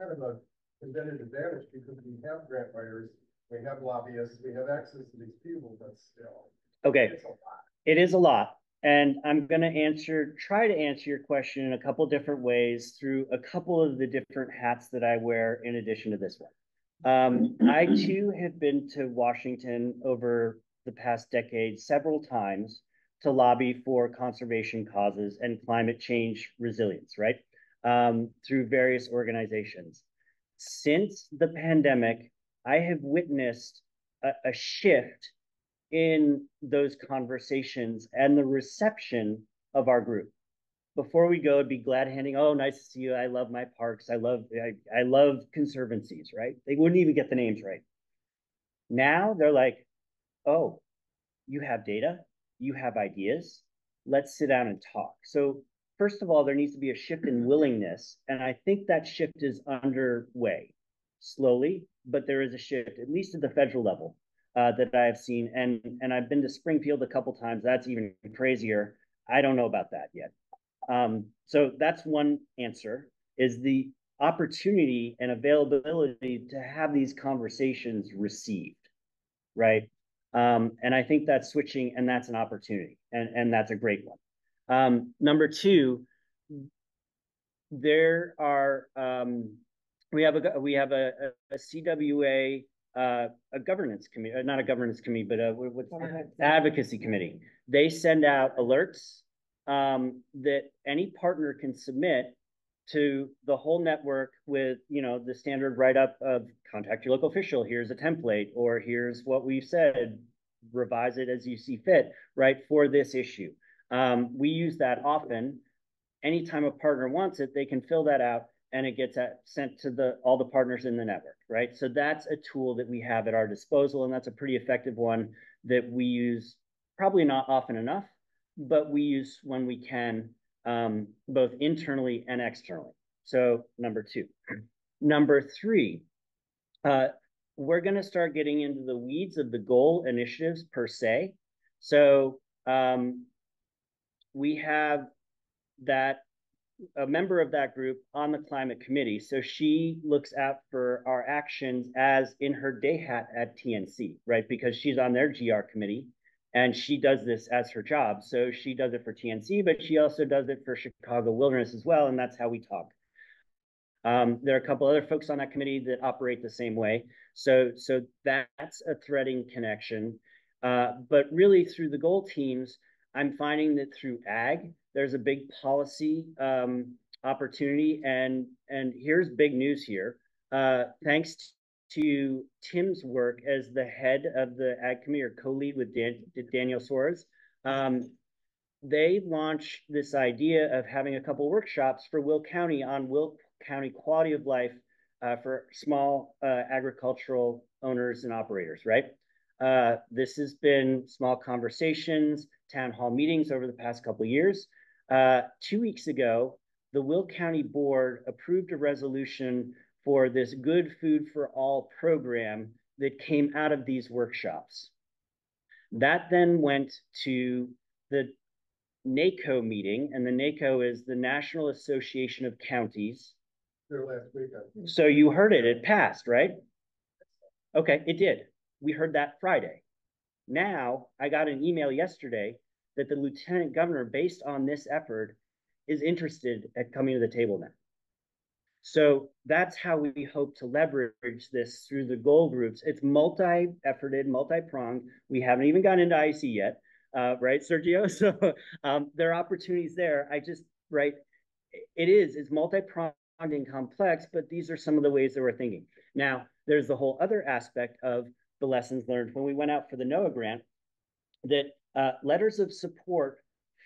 kind of a competitive advantage because we have grant writers, we have lobbyists, we have access to these people, but still. Okay, It's a lot. it is a lot. And I'm gonna answer, try to answer your question in a couple different ways through a couple of the different hats that I wear in addition to this one. Um, I too have been to Washington over the past decade several times to lobby for conservation causes and climate change resilience, right? Um, through various organizations. Since the pandemic, I have witnessed a, a shift in those conversations and the reception of our group. Before we go, I'd be glad handing, oh, nice to see you. I love my parks. I love, I, I love conservancies, right? They wouldn't even get the names right. Now they're like, oh, you have data, you have ideas, let's sit down and talk. So first of all, there needs to be a shift in willingness. And I think that shift is underway slowly, but there is a shift, at least at the federal level, uh, that I have seen. And, and I've been to Springfield a couple times. That's even crazier. I don't know about that yet. Um, so that's one answer is the opportunity and availability to have these conversations received, right? Um, and I think that's switching and that's an opportunity and, and that's a great one. Um, number two, there are, um, we have a, we have a, a, a CWA, uh, a governance committee, uh, not a governance committee, but a, what's advocacy committee. They send out alerts, um, that any partner can submit to the whole network with, you know, the standard write-up of contact your local official, here's a template, or here's what we've said, revise it as you see fit, right, for this issue. Um, we use that often. Anytime a partner wants it, they can fill that out and it gets at, sent to the all the partners in the network, right? So that's a tool that we have at our disposal, and that's a pretty effective one that we use probably not often enough, but we use when we can, um, both internally and externally. So number two. Number three, uh, we're going to start getting into the weeds of the goal initiatives per se. So um, we have that a member of that group on the climate committee. So she looks out for our actions as in her day hat at TNC, right? Because she's on their GR committee and she does this as her job. So she does it for TNC, but she also does it for Chicago Wilderness as well. And that's how we talk. Um, there are a couple other folks on that committee that operate the same way. So, so that's a threading connection. Uh, but really through the goal teams, I'm finding that through ag, there's a big policy um, opportunity. And, and here's big news here. Uh, thanks to Tim's work as the head of the ag committee or co-lead with Dan, Daniel Suarez, um, they launched this idea of having a couple workshops for Will County on Will County quality of life uh, for small uh, agricultural owners and operators, right? Uh, this has been small conversations, town hall meetings over the past couple years. Uh, two weeks ago, the Will County Board approved a resolution for this Good Food for All program that came out of these workshops. That then went to the NACO meeting, and the NACO is the National Association of Counties. There last weekend. So you heard it, it passed, right? Okay, it did. We heard that Friday. Now, I got an email yesterday that the lieutenant governor, based on this effort, is interested at coming to the table now. So that's how we hope to leverage this through the goal groups. It's multi-efforted, multi-pronged. We haven't even gotten into IC yet, uh, right, Sergio? *laughs* So um, there are opportunities there. I just, right, it is, it's multi-pronged and complex, but these are some of the ways that we're thinking. Now, there's the whole other aspect of the lessons learned when we went out for the NOAA grant that uh, letters of support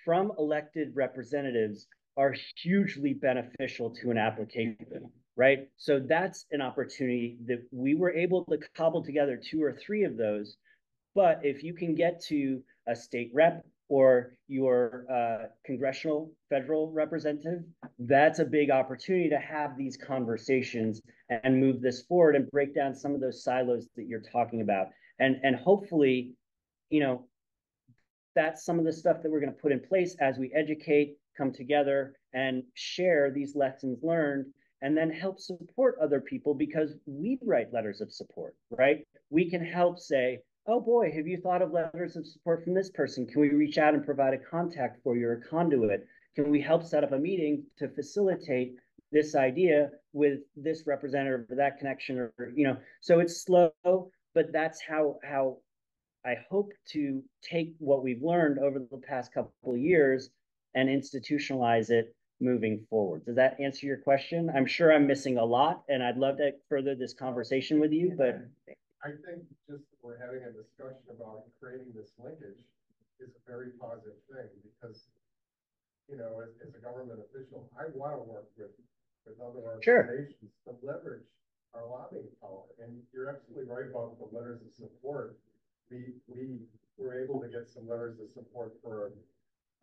from elected representatives are hugely beneficial to an application, right? So that's an opportunity that we were able to cobble together two or three of those. But if you can get to a state rep or your uh, congressional federal representative, that's a big opportunity to have these conversations and move this forward and break down some of those silos that you're talking about. And, and hopefully, you know, that's some of the stuff that we're going to put in place as we educate, come together and share these lessons learned and then help support other people because we write letters of support, right? We can help say, oh boy, have you thought of letters of support from this person? Can we reach out and provide a contact for you or a conduit? Can we help set up a meeting to facilitate this idea with this representative or that connection or, you know, so it's slow, but that's how, how I hope to take what we've learned over the past couple of years and institutionalize it moving forward. Does that answer your question? I'm sure I'm missing a lot and I'd love to further this conversation with you, but I think just we're having a discussion about creating this linkage is a very positive thing because, you know, as, as a government official, I want to work with, with other Sure. organizations to leverage our lobbying power. And you're absolutely right about the letters of support. We, we were able to get some letters of support for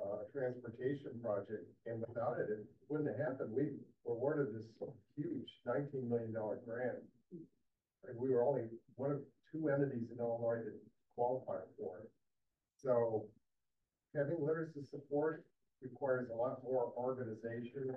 uh, transportation project, and without it, it wouldn't have happened. We were awarded this huge nineteen million dollar grant. And we were only one of two entities in Illinois that qualified for it. So having letters of support requires a lot more organization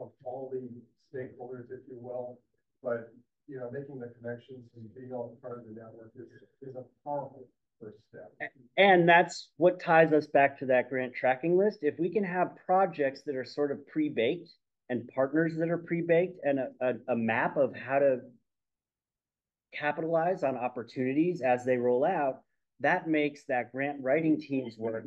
of all the stakeholders, if you will. But, you know, making the connections and being all part of the network is, is a powerful first step. And that's what ties us back to that grant tracking list. If we can have projects that are sort of pre-baked and partners that are pre-baked and a, a, a map of how to capitalize on opportunities as they roll out, that makes that grant writing team's work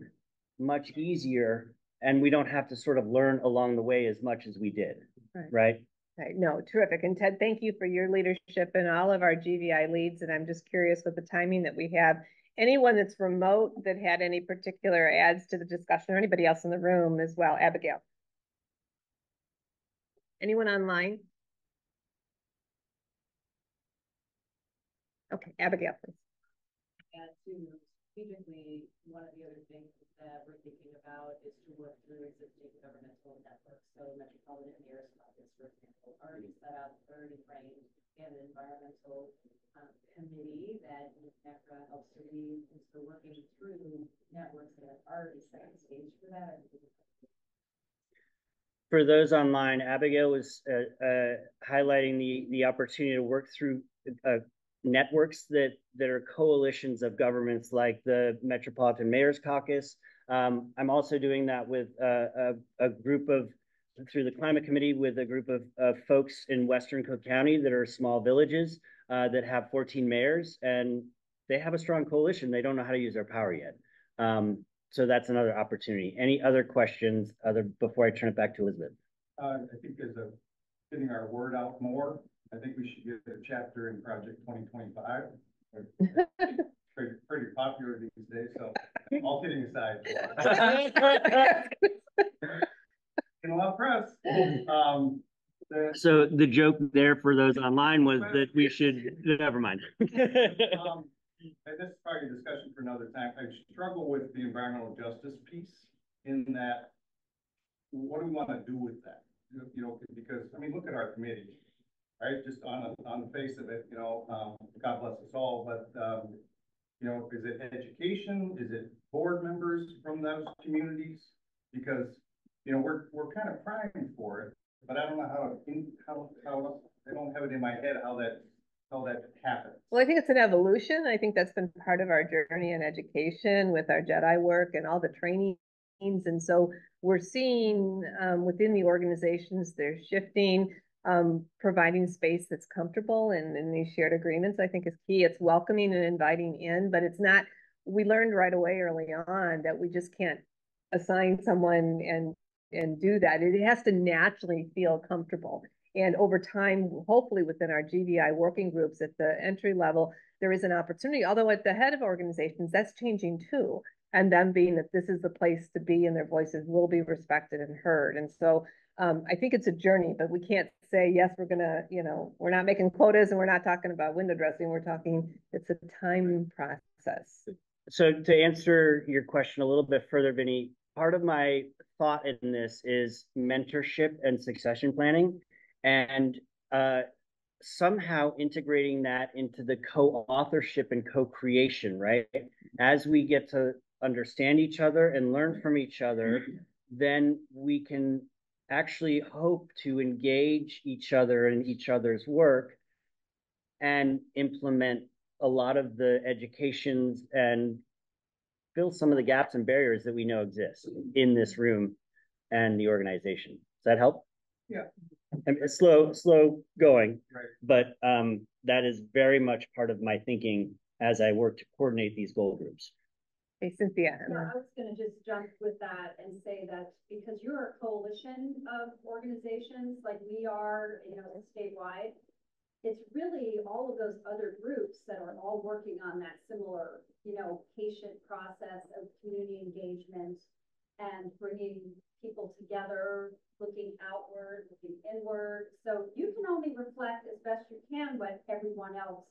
much easier. And we don't have to sort of learn along the way as much as we did, Right. right? Right, no, terrific. And Ted, thank you for your leadership and all of our GVI leads. And I'm just curious with the timing that we have. Anyone that's remote that had any particular adds to the discussion or anybody else in the room as well? Abigail? Anyone online? Okay, Abigail, please. And strategically, one of the other things that we're thinking about is to work through existing governmental networks. So Metropolitan Mayor's Office, for example, already set up, already framed an environmental um, committee that NECRA helps to lead. And so working through networks that have already set the stage for that. For those online, Abigail was uh, uh, highlighting the, the opportunity to work through uh, networks that, that are coalitions of governments like the Metropolitan Mayor's Caucus. Um, I'm also doing that with uh, a, a group of, through the Climate Committee, with a group of, of folks in Western Cook County that are small villages uh, that have 14 mayors, and they have a strong coalition. They don't know how to use their power yet. Um, so that's another opportunity. Any other questions other before I turn it back to Elizabeth? Uh, I think as a, getting our word out more, I think we should get a chapter in Project twenty twenty-five. *laughs* Pretty, pretty popular these days, so *laughs* all kidding aside. *laughs* In a lot of press, *laughs* um, the, So the joke there for those online was that we should, never mind. um, and this is probably a discussion for another time. I struggle with the environmental justice piece in that, what do we want to do with that? You know, because, I mean, look at our committee, right? Just on, on the face of it, you know, um, God bless us all, but, um, you know, is it education? Is it board members from those communities? Because, you know, we're, we're kind of primed for it, but I don't know how, in, how, how, I don't have it in my head how that how that happens. Well, I think it's an evolution. I think that's been part of our journey in education with our Jedi work and all the trainings. And so we're seeing um, within the organizations, they're shifting, um, providing space that's comfortable and in these shared agreements, I think is key. It's welcoming and inviting in, but it's not, we learned right away early on that we just can't assign someone and and do that. It has to naturally feel comfortable. And over time, hopefully within our GVI working groups at the entry level, there is an opportunity, although at the head of organizations, that's changing too. And them being that this is the place to be and their voices will be respected and heard. And so um, I think it's a journey, but we can't say, yes, we're gonna, you know, we're not making quotas and we're not talking about window dressing. We're talking, it's a time process. So to answer your question a little bit further, Vinny, part of my thought in this is mentorship and succession planning and uh, somehow integrating that into the co-authorship and co-creation, right? As we get to understand each other and learn from each other, then we can actually hope to engage each other in each other's work and implement a lot of the educations and fill some of the gaps and barriers that we know exist in this room and the organization. Does that help? Yeah. It's slow, slow going, Right. but um, that is very much part of my thinking as I work to coordinate these goal groups. Hey, Cynthia. Yeah, I was gonna just jump with that and say that because you're a coalition of organizations like we are, you know, statewide, it's really all of those other groups that are all working on that similar, you know, patient process of community engagement and bringing people together, looking outward, looking inward. So you can only reflect as best you can what everyone else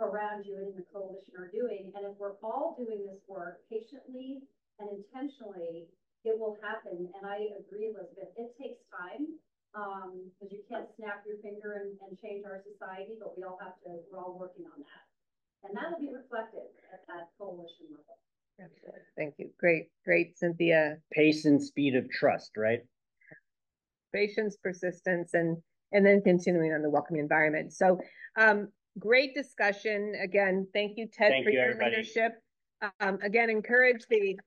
around you and in the coalition are doing. And if we're all doing this work patiently and intentionally, it will happen. And I agree, Elizabeth, it takes time um, because you can't snap your finger and, and change our society, but we all have to, we're all working on that. And that'll be reflected at that coalition level. Absolutely. Thank you. Great, great, Cynthia. Pace and speed of trust, right? Patience, persistence, and and then continuing on the welcoming environment. So um, great discussion. Again, thank you, Ted, Thank for you, your everybody. leadership. Um, again, encourage the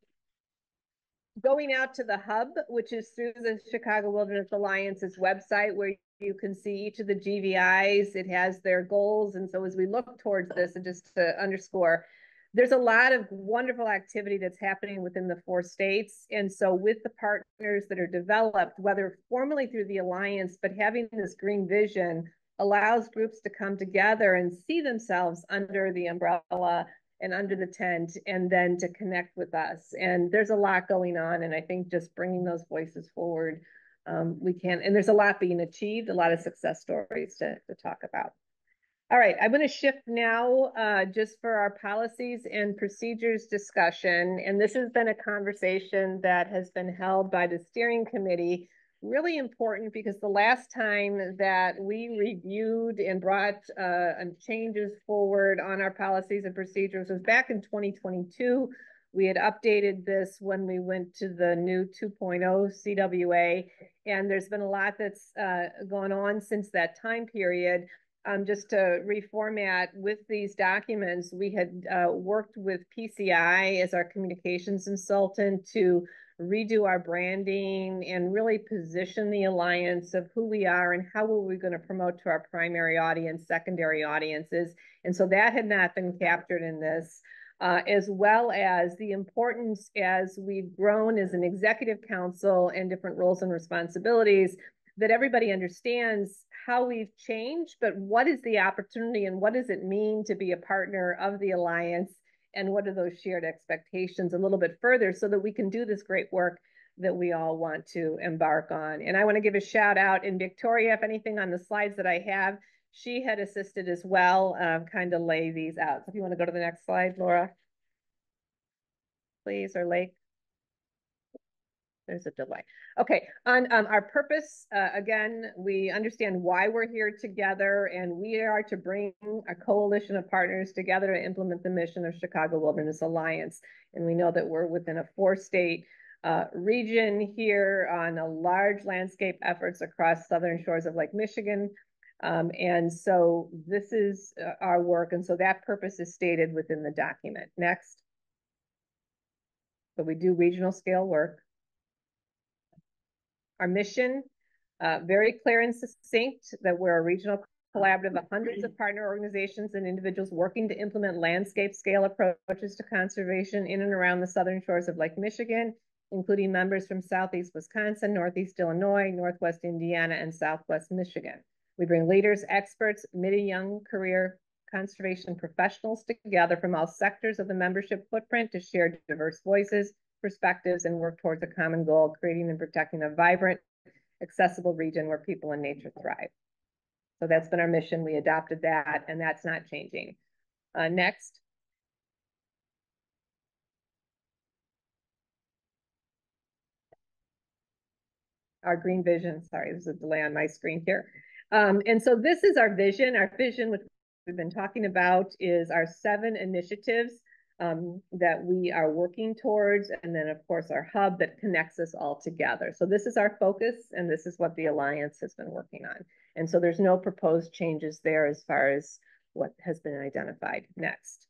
going out to the hub, which is through the Chicago Wilderness Alliance's website where you can see each of the GVIs. It has their goals. And so as we look towards this, and just to underscore, there's a lot of wonderful activity that's happening within the four states. And so with the partners that are developed, whether formally through the alliance, but having this green vision allows groups to come together and see themselves under the umbrella and under the tent and then to connect with us. And there's a lot going on. And I think just bringing those voices forward, um, we can, and there's a lot being achieved, a lot of success stories to, to talk about. All right, I'm going to shift now uh, just for our policies and procedures discussion. And this has been a conversation that has been held by the steering committee. Really important because the last time that we reviewed and brought uh, changes forward on our policies and procedures was back in 2022. We had updated this when we went to the new 2.0 CWA, and there's been a lot that's uh, gone on since that time period um, just to reformat with these documents, we had uh, worked with PCI as our communications consultant to redo our branding and really position the alliance of who we are and how are we going to promote to our primary audience, secondary audiences. And so that had not been captured in this. Uh, as well as the importance as we've grown as an executive council and different roles and responsibilities, that everybody understands how we've changed, but what is the opportunity and what does it mean to be a partner of the Alliance? And what are those shared expectations a little bit further so that we can do this great work that we all want to embark on. And I want to give a shout out in Victoria, if anything on the slides that I have, she had assisted as well, um, kind of lay these out. So if you want to go to the next slide, Laura. Please, or Lake. There's a delay. Okay, on um, our purpose, uh, again, we understand why we're here together, and we are to bring a coalition of partners together to implement the mission of Chicago Wilderness Alliance. And we know that we're within a four-state uh, region here on a large landscape efforts across southern shores of Lake Michigan. Um, and so this is uh, our work. And so that purpose is stated within the document. Next. So we do regional scale work. Our mission, uh, very clear and succinct that we're a regional collaborative of hundreds of partner organizations and individuals working to implement landscape scale approaches to conservation in and around the southern shores of Lake Michigan, including members from Southeast Wisconsin, Northeast Illinois, Northwest Indiana, and Southwest Michigan. We bring leaders, experts, mid and young career conservation professionals together from all sectors of the membership footprint to share diverse voices, perspectives, and work towards a common goal, creating and protecting a vibrant, accessible region where people and nature thrive. So that's been our mission. We adopted that, and that's not changing. Uh, next. Our green vision. Sorry, there's a delay on my screen here. Um, and so this is our vision. Our vision, which we've been talking about, is our seven initiatives um, that we are working towards. And then, of course, our hub that connects us all together. So this is our focus, and this is what the Alliance has been working on. And so there's no proposed changes there as far as what has been identified. Next.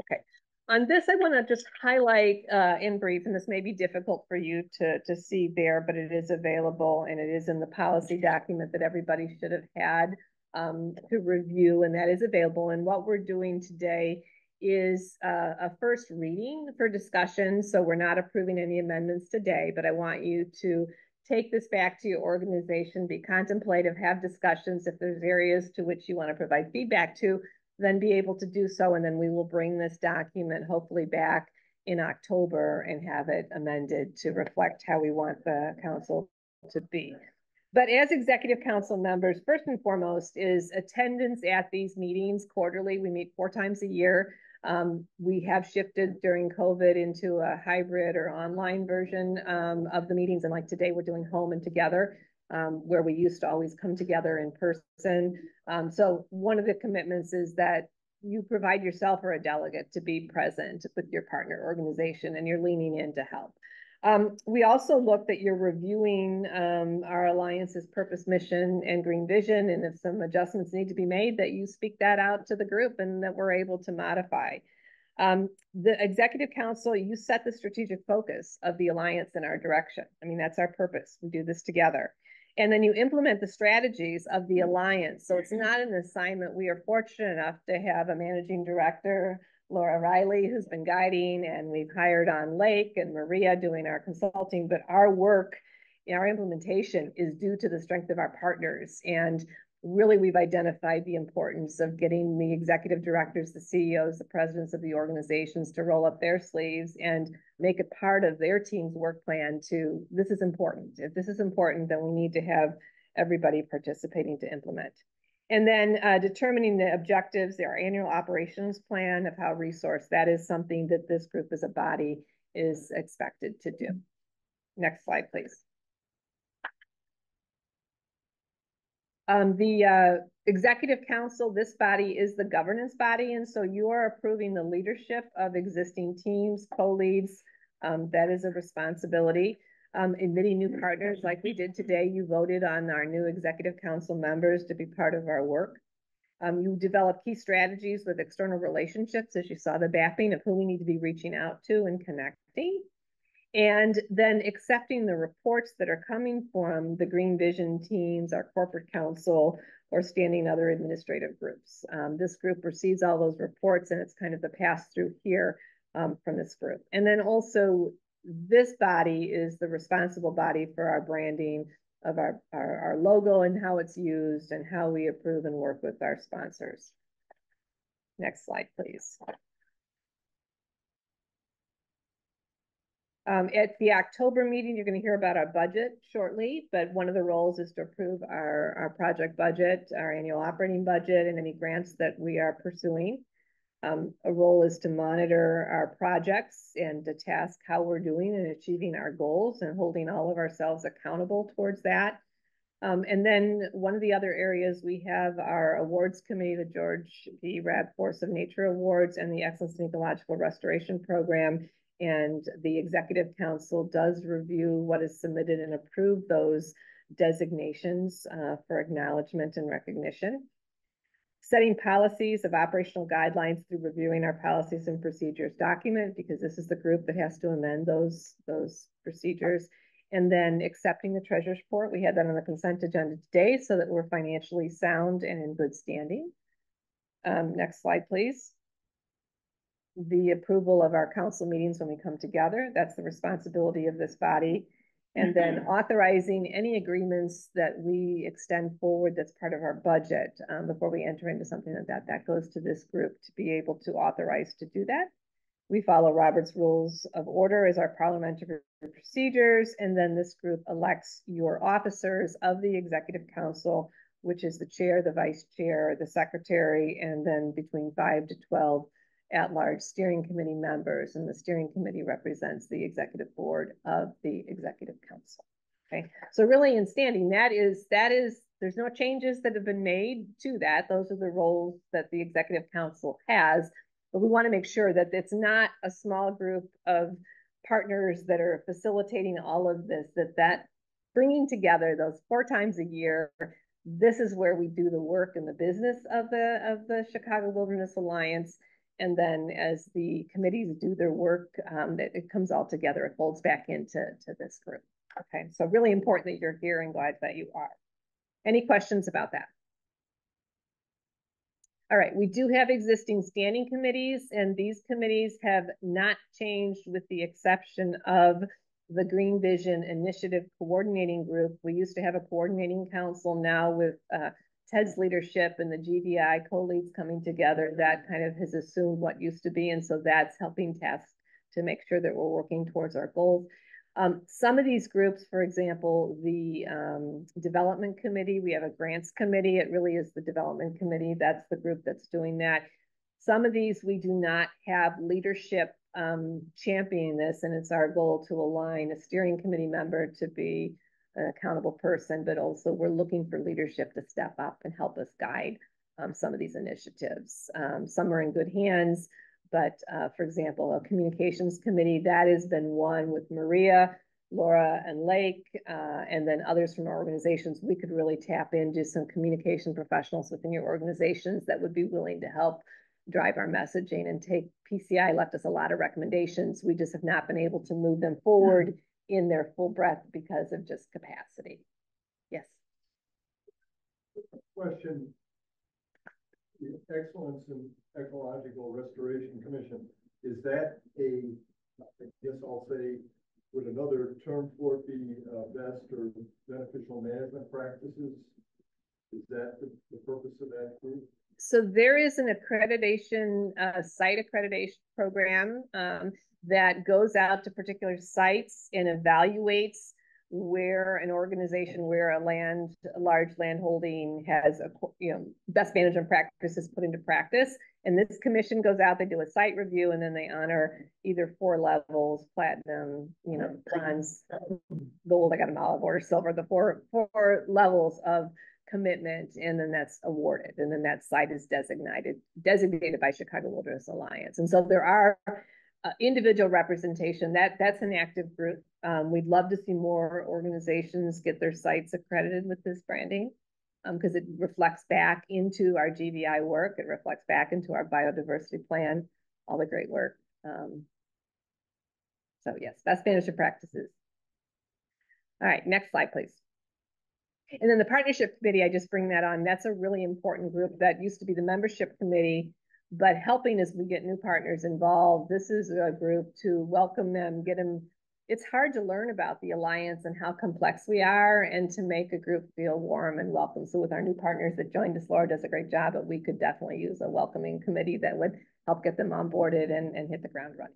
Okay. On this, I want to just highlight uh, in brief, and this may be difficult for you to, to see there, but it is available and it is in the policy document that everybody should have had um, to review, and that is available. And what we're doing today is uh, a first reading for discussion. So we're not approving any amendments today, but I want you to take this back to your organization, be contemplative, have discussions. If there's areas to which you want to provide feedback to, then be able to do so. And then we will bring this document hopefully back in October and have it amended to reflect how we want the council to be. But as executive council members, first and foremost is attendance at these meetings quarterly. We meet four times a year. Um, we have shifted during COVID into a hybrid or online version um, of the meetings. And like today, we're doing home and together, um, where we used to always come together in person. Um, so one of the commitments is that you provide yourself or a delegate to be present with your partner organization and you're leaning in to help. Um, we also look that you're reviewing um, our alliance's purpose, mission, and green vision, and if some adjustments need to be made, that you speak that out to the group and that we're able to modify. Um, the executive council, you set the strategic focus of the alliance in our direction. I mean, that's our purpose. We do this together. And then you implement the strategies of the alliance. So it's not an assignment. We are fortunate enough to have a managing director Laura Riley, who's been guiding, and we've hired on Lake and Maria doing our consulting, but our work, our implementation is due to the strength of our partners. And really, we've identified the importance of getting the executive directors, the CEOs, the presidents of the organizations to roll up their sleeves and make it part of their team's work plan to, this is important. If this is important, then we need to have everybody participating to implement. And then uh, determining the objectives, our annual operations plan of how resource, that is something that this group as a body is expected to do. Next slide, please. Um, the uh, executive council, this body is the governance body, and so you are approving the leadership of existing teams, co-leads. Um, that is a responsibility um, admitting new partners like we did today. You voted on our new executive council members to be part of our work. Um, you develop key strategies with external relationships, as you saw the mapping of who we need to be reaching out to and connecting. And then accepting the reports that are coming from the Green Vision teams, our corporate council, or standing other administrative groups. Um, this group receives all those reports and it's kind of the pass through here um, from this group. And then also this body is the responsible body for our branding of our, our, our, logo and how it's used and how we approve and work with our sponsors. Next slide, please. Um, at the October meeting, you're going to hear about our budget shortly, but one of the roles is to approve our, our project budget, our annual operating budget, and any grants that we are pursuing. Um, a role is to monitor our projects and to task how we're doing and achieving our goals and holding all of ourselves accountable towards that. Um, and then one of the other areas we have our awards committee, the George B. Rabb Force of Nature Awards and the Excellence in Ecological Restoration Program. And the Executive Council does review what is submitted and approve those designations uh, for acknowledgement and recognition. Setting policies of operational guidelines through reviewing our policies and procedures document, because this is the group that has to amend those, those procedures. And then accepting the treasurer's report. We had that on the consent agenda today so that we're financially sound and in good standing. Um, next slide, please. The approval of our council meetings when we come together. That's the responsibility of this body. And then authorizing any agreements that we extend forward that's part of our budget um, before we enter into something like that. That goes to this group to be able to authorize to do that. We follow Robert's Rules of Order as our parliamentary procedures, and then this group elects your officers of the Executive Council, which is the chair, the vice chair, the secretary, and then between five to 12 at-large steering committee members, and the steering committee represents the executive board of the executive council. Okay, so really in standing, that is, that is, there's no changes that have been made to that. Those are the roles that the executive council has, but we want to make sure that it's not a small group of partners that are facilitating all of this, that that bringing together those four times a year, this is where we do the work and the business of the of the Chicago Wilderness Alliance and then as the committees do their work, um, it, it comes all together. It folds back into to this group. Okay, so really important that you're here and glad that you are. Any questions about that? All right, we do have existing standing committees, and these committees have not changed with the exception of the Green Vision Initiative Coordinating Group. We used to have a coordinating council now with uh, Ted's leadership and the GVI co-leads coming together, that kind of has assumed what used to be. And so that's helping task to make sure that we're working towards our goals. Um, some of these groups, for example, the um, development committee, we have a grants committee. It really is the development committee. That's the group that's doing that. Some of these, we do not have leadership um, championing this, and it's our goal to align a steering committee member to be an accountable person, but also we're looking for leadership to step up and help us guide um, some of these initiatives. Um, some are in good hands, but uh, for example, a communications committee, that has been one with Maria, Laura, and Lake, uh, and then others from our organizations. We could really tap into some communication professionals within your organizations that would be willing to help drive our messaging and take PCI left us a lot of recommendations. We just have not been able to move them forward in their full breadth because of just capacity. Yes. Question. The Excellence in Ecological Restoration Commission, is that a, I guess I'll say, would another term for it be uh, best or beneficial management practices? Is that the, the purpose of that group? So there is an accreditation, uh, site accreditation program um, that goes out to particular sites and evaluates where an organization, where a land, a large land holding has a, you know, best management practices put into practice. And this commission goes out, they do a site review, and then they honor either four levels, platinum, you know, bronze, gold, I got an olive or silver, the four, four levels of commitment, and then that's awarded. And then that site is designated, designated by Chicago Wilderness Alliance. And so there are uh, individual representation, that that's an active group. Um, we'd love to see more organizations get their sites accredited with this branding because um, it reflects back into our GVI work. It reflects back into our biodiversity plan, all the great work. Um, so yes, best management practices. All right, next slide, please. And then the partnership committee, I just bring that on. That's a really important group that used to be the membership committee but helping as we get new partners involved. This is a group to welcome them, get them. It's hard to learn about the alliance and how complex we are, and to make a group feel warm and welcome. So with our new partners that joined us, Laura does a great job, but we could definitely use a welcoming committee that would help get them onboarded and, and hit the ground running.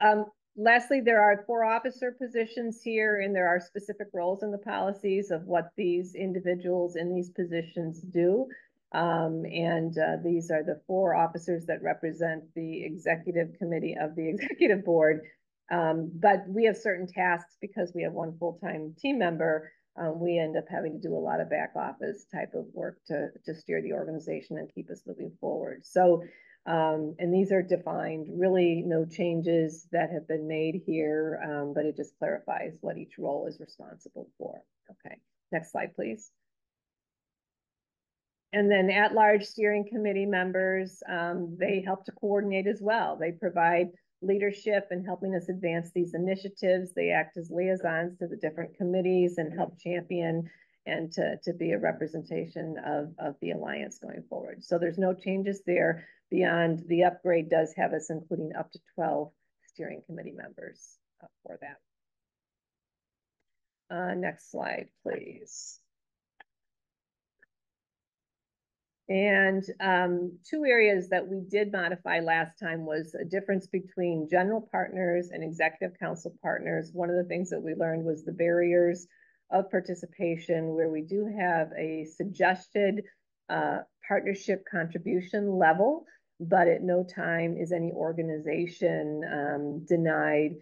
Um, lastly, there are four officer positions here, and there are specific roles in the policies of what these individuals in these positions do. Um, and uh, these are the four officers that represent the executive committee of the *laughs* executive board. Um, but we have certain tasks because we have one full-time team member. Um, we end up having to do a lot of back office type of work to, to steer the organization and keep us moving forward. So, um, and these are defined, really no changes that have been made here, um, but it just clarifies what each role is responsible for. Okay. Next slide, please. And then at-large steering committee members, um, they help to coordinate as well. They provide leadership in helping us advance these initiatives. They act as liaisons to the different committees and help champion and to, to be a representation of, of the alliance going forward. So there's no changes there beyond the upgrade does have us including up to 12 steering committee members uh, for that. Uh, next slide, please. And um, two areas that we did modify last time was a difference between general partners and executive council partners. One of the things that we learned was the barriers of participation where we do have a suggested uh, partnership contribution level, but at no time is any organization um, denied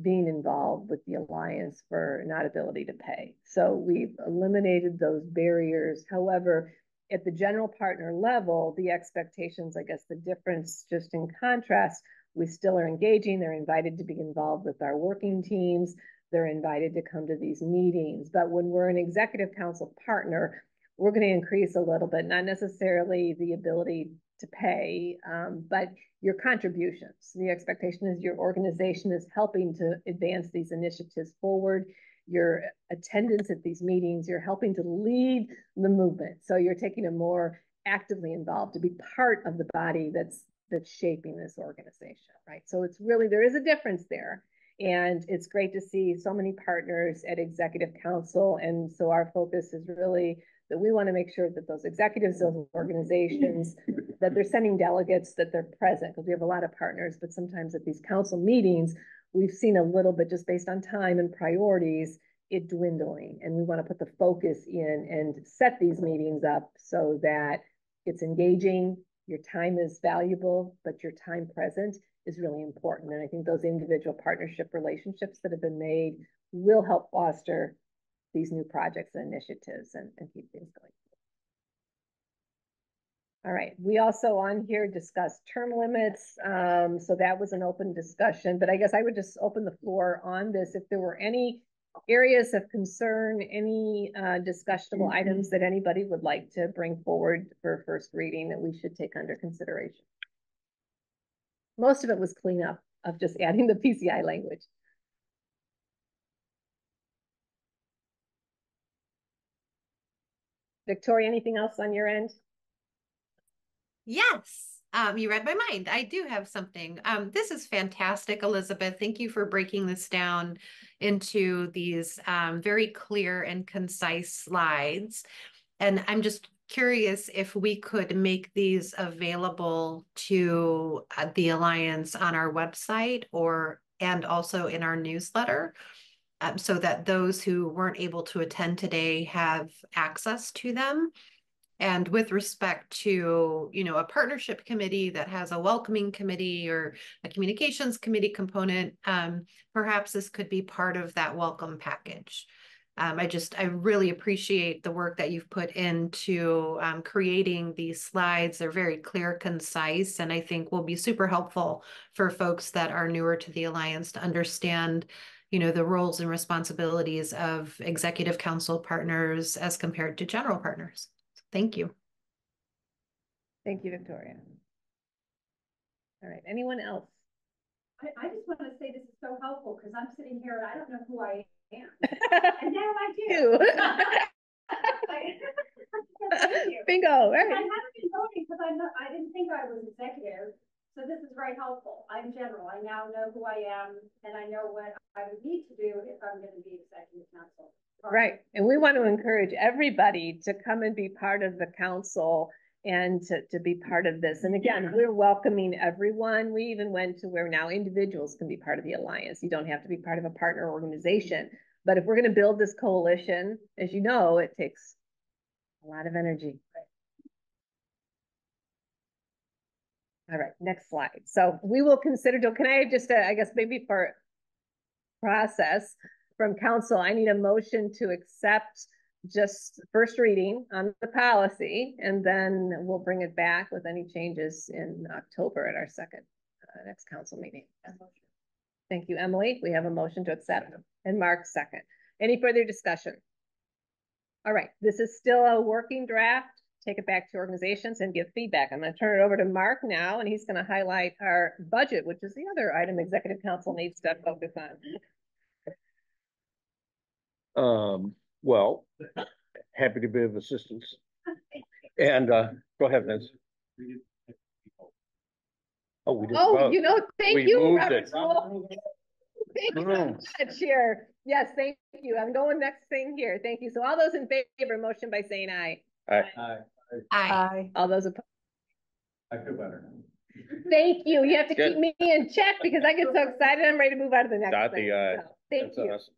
being involved with the alliance for not ability to pay. So we've eliminated those barriers. However, at the general partner level, the expectations, I guess the difference just in contrast, we still are engaging. They're invited to be involved with our working teams. They're invited to come to these meetings. But when we're an executive council partner, we're going to increase a little bit, not necessarily the ability to pay, um, but your contributions. The expectation is your organization is helping to advance these initiatives forward. Your attendance at these meetings, you're helping to lead the movement. So you're taking a more actively involved to be part of the body that's that's shaping this organization, right? So it's really there is a difference there. And it's great to see so many partners at executive council. And so our focus is really that we want to make sure that those executives, those organizations, that they're sending delegates, that they're present, because we have a lot of partners, but sometimes at these council meetings, we've seen a little bit just based on time and priorities, it dwindling. And we want to put the focus in and set these meetings up so that it's engaging, your time is valuable, but your time present is really important. And I think those individual partnership relationships that have been made will help foster these new projects and initiatives and, and keep things going. All right, we also on here discussed term limits. Um, so that was an open discussion, but I guess I would just open the floor on this. If there were any areas of concern, any uh, discussionable items that anybody would like to bring forward for first reading that we should take under consideration. Most of it was cleanup of just adding the PCI language. Victoria, anything else on your end? Yes. Um, you read my mind. I do have something. Um, this is fantastic, Elizabeth. Thank you for breaking this down into these um, very clear and concise slides. And I'm just curious if we could make these available to uh, the Alliance on our website or and also in our newsletter um, so that those who weren't able to attend today have access to them. And with respect to, you know, a partnership committee that has a welcoming committee or a communications committee component, um, perhaps this could be part of that welcome package. Um, I just, I really appreciate the work that you've put into um, creating these slides. They're very clear, concise, and I think will be super helpful for folks that are newer to the Alliance to understand you know, the roles and responsibilities of executive council partners as compared to general partners. So thank you. Thank you, Victoria. All right, anyone else? I, I just want to say this is so helpful because I'm sitting here and I don't know who I am. *laughs* and now I do. *laughs* Bingo, right. I haven't been voting because I I didn't think I was executive. So this is very helpful. I'm general. I now know who I am and I know what I would need to do if I'm going to be executive council. Right. And we want to encourage everybody to come and be part of the council and to, to be part of this. And again, we're welcoming everyone. We even went to where now individuals can be part of the alliance. You don't have to be part of a partner organization. But if we're going to build this coalition, as you know, it takes a lot of energy. All right, next slide. So we will consider, Joe. can I just, uh, I guess maybe for process from council, I need a motion to accept just first reading on the policy, and then we'll bring it back with any changes in October at our second uh, next council meeting. Thank you, Emily. We have a motion to accept and Mark second. Any further discussion? All right, this is still a working draft. Take it back to organizations and give feedback. I'm gonna turn it over to Mark now, and he's gonna highlight our budget, which is the other item executive council needs to focus on. Um, well, happy to be of assistance. And, uh, go ahead, Vince. Oh, we did. Oh, vote. you know, thank We you, moved Robert. it. Rule. Thank you so Mm. much here. Yes, thank you. I'm going next thing here. Thank you. So all those in favor, motion by saying aye. Aye. Aye. Aye. All those opposed. I feel better. Thank you. You have to Good. keep me in check because I get so excited. I'm ready to move on to the next Dot thing. i. So, Thank That's you. us.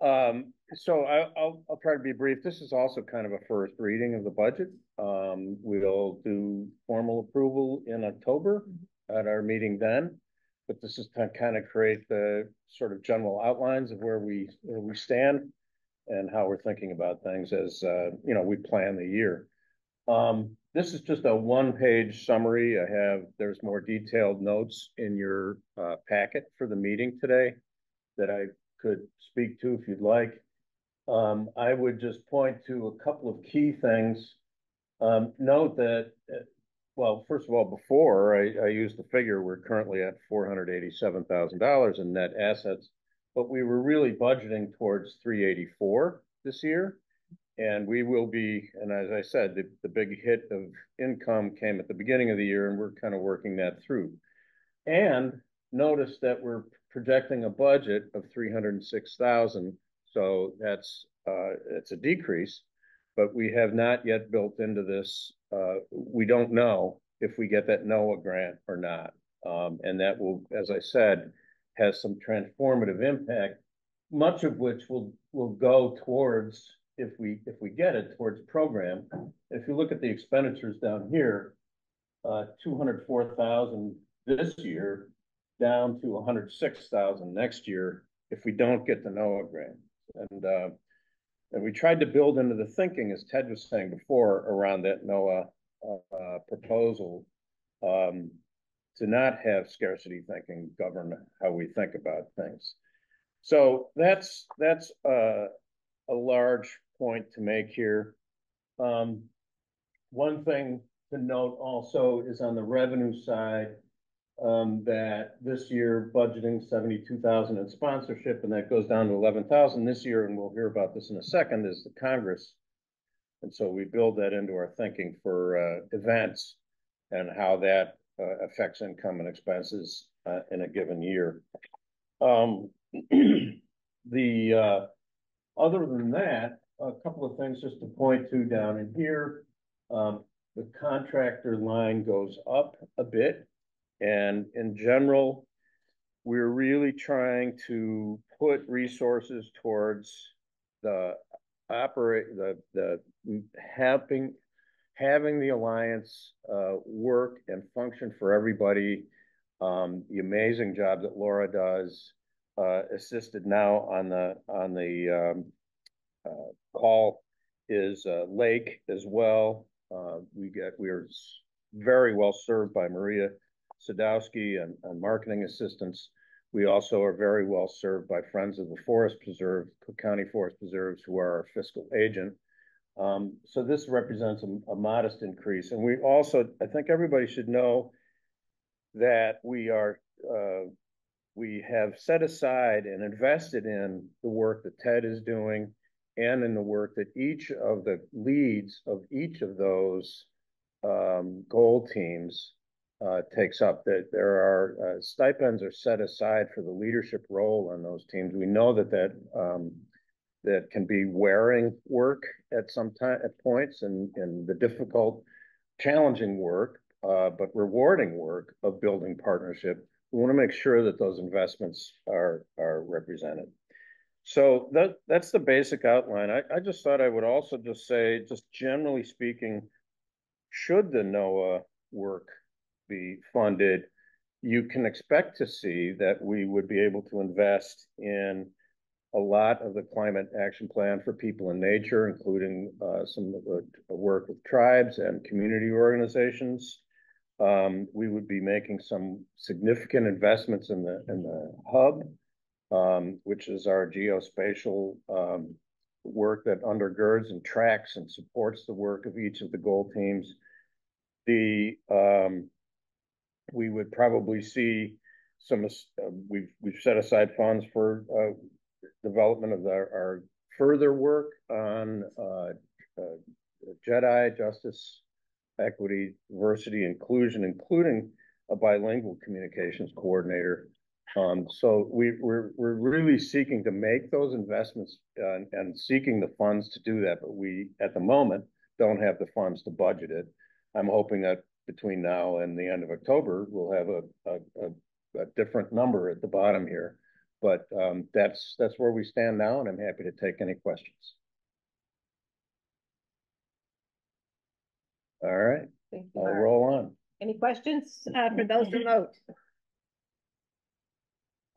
Um, so I, I'll, I'll try to be brief. This is also kind of a first reading of the budget. Um, we'll do formal approval in October at our meeting then. But this is to kind of create the sort of general outlines of where we, where we stand and how we're thinking about things as, uh, you know, we plan the year. Um, this is just a one-page summary. I have, there's more detailed notes in your, uh, packet for the meeting today that I could speak to if you'd like. Um, I would just point to a couple of key things. Um, note that, uh, well, first of all, before I, I used the figure, we're currently at $487,000 in net assets, but we were really budgeting towards 384 this year. And we will be, and as I said, the, the big hit of income came at the beginning of the year, and we're kind of working that through. And notice that we're projecting a budget of 306,000 so that's, uh, it's a decrease. But we have not yet built into this, uh, we don't know if we get that NOAA grant or not. Um, and that will, as I said, has some transformative impact, much of which will, will go towards, if we, if we get it, towards program. If you look at the expenditures down here, uh, two hundred four thousand this year, down to hundred six thousand next year if we don't get the NOAA grant. And, uh, and we tried to build into the thinking, as Ted was saying before, around that NOAA, uh, proposal, um, to not have scarcity thinking govern how we think about things. So that's, that's, uh, a large point to make here. Um, one thing to note also is on the revenue side, um, that this year budgeting seventy-two thousand in sponsorship, and that goes down to eleven thousand this year, and we'll hear about this in a second, is the Congress. And so we build that into our thinking for, uh, events and how that, uh, affects income and expenses, uh, in a given year. Um, *clears throat* the, uh, other than that, a couple of things just to point to down in here. Um, the contractor line goes up a bit. And in general, we're really trying to put resources towards the operate, the, the helping, having the alliance, uh, work and function for everybody. Um, the amazing job that Laura does, uh, assisted now on the, on the, um, uh, call is, uh, Lake as well. Uh, we get, we are very well served by Maria Sadowski and, and marketing assistants. We also are very well served by Friends of the Forest Preserve, Cook County Forest Preserves, who are our fiscal agent. Um, so this represents a, a modest increase. And we also, I think everybody should know that we are, uh, we have set aside and invested in the work that Ted is doing and in the work that each of the leads of each of those um, goal teams uh, takes up. That there are uh, stipends are set aside for the leadership role on those teams. We know that that um, that can be wearing work at some time at points and and the difficult, challenging work, uh, but rewarding work of building partnership. We want to make sure that those investments are are represented. So that that's the basic outline. I, I just thought I would also just say, just generally speaking, should the NOAA work be funded, you can expect to see that we would be able to invest in a lot of the climate action plan for people and nature, including uh, some of the work with tribes and community organizations. Um, we would be making some significant investments in the in the hub, um, which is our geospatial um, work that undergirds and tracks and supports the work of each of the goal teams. The, um, we would probably see some, uh, we've, we've set aside funds for, uh, development of our, our further work on, uh, uh, JEDI, justice, equity, diversity, inclusion, including a bilingual communications coordinator. Um, so we, we're, we're really seeking to make those investments uh, and seeking the funds to do that, but we, at the moment, don't have the funds to budget it. I'm hoping that between now and the end of October, we'll have a, a, a, a different number at the bottom here. But um, that's that's where we stand now, and I'm happy to take any questions. All right, Thank you, I'll Mark. roll on. Any questions uh, for those remote?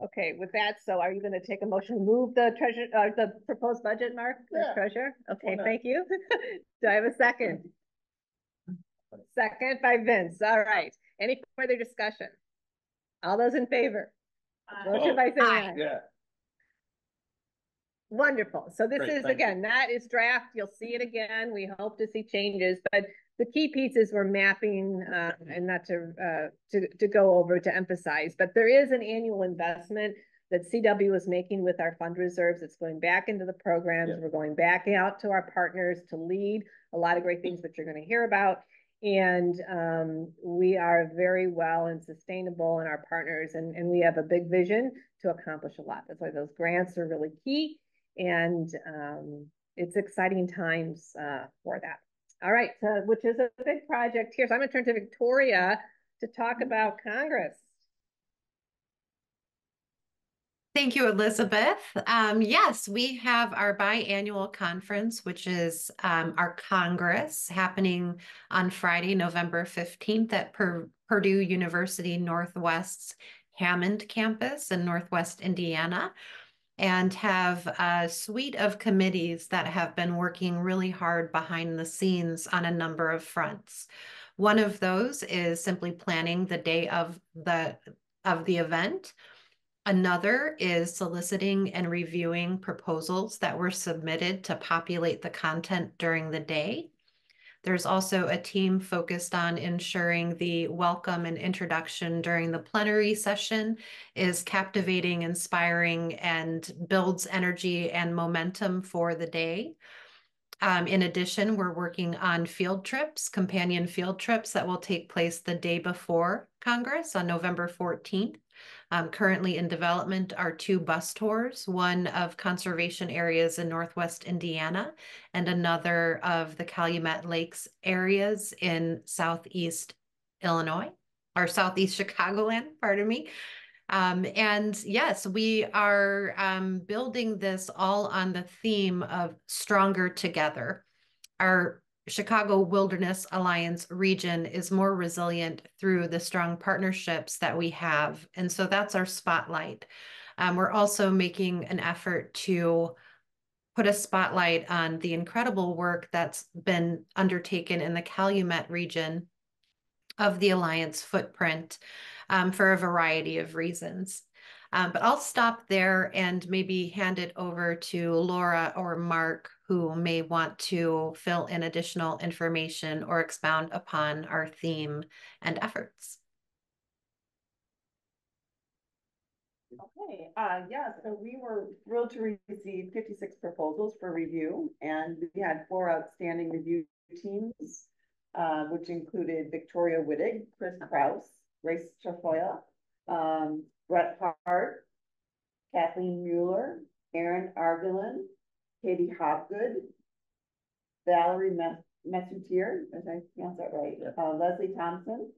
Okay, with that, so are you going to take a motion to move the treasure, uh, the proposed budget, Mark, the Yeah. treasurer? Okay, thank you. *laughs* Do I have a second? Second by Vince. All right. Any further discussion? All those in favor? Motion by saying aye. Yeah. Wonderful. So this Great, is, thank you. again, that is draft. You'll see it again. We hope to see changes, but the key pieces we're mapping, uh, and not to, uh, to, to go over to emphasize, but there is an annual investment that CW is making with our fund reserves. It's going back into the programs. We're going back out to our partners to lead a lot of great things that you're going to hear about. And um, we are very well and sustainable in our partners, and, and we have a big vision to accomplish a lot. That's why those grants are really key. And um, it's exciting times uh, for that. All right, so, which is a big project here. So I'm going to turn to Victoria to talk about Congress. Thank you, Elizabeth. Um, yes, we have our biannual conference, which is um, our Congress happening on Friday, November 15th at Pur- Purdue University Northwest's Hammond campus in Northwest Indiana and have a suite of committees that have been working really hard behind the scenes on a number of fronts. One of those is simply planning the day of the of the event. Another is soliciting and reviewing proposals that were submitted to populate the content during the day. There's also a team focused on ensuring the welcome and introduction during the plenary session is captivating, inspiring, and builds energy and momentum for the day. Um, in addition, we're working on field trips, companion field trips that will take place the day before Congress on November 14th. Um, currently in development are two bus tours, one of conservation areas in Northwest Indiana and another of the Calumet Lakes areas in Southeast Illinois or Southeast Chicagoland, *laughs* pardon me. Um, and yes, we are um, building this all on the theme of stronger together. Our Chicago Wilderness Alliance region is more resilient through the strong partnerships that we have. And so that's our spotlight. Um, we're also making an effort to put a spotlight on the incredible work that's been undertaken in the Calumet region of the Alliance footprint um, for a variety of reasons. Um, but I'll stop there and maybe hand it over to Laura or Mark, who may want to fill in additional information or expound upon our theme and efforts. Okay, uh, yeah, so we were thrilled to receive fifty-six proposals for review, and we had four outstanding review teams, uh, which included Victoria Wittig, Chris Kraus, Grace Chafoya, um, Brett Hart, Kathleen Mueller, Aaron Argilin, Katie Hopgood, Valerie Mess- Messutier, as I pronounce that right, uh, Leslie Thompson,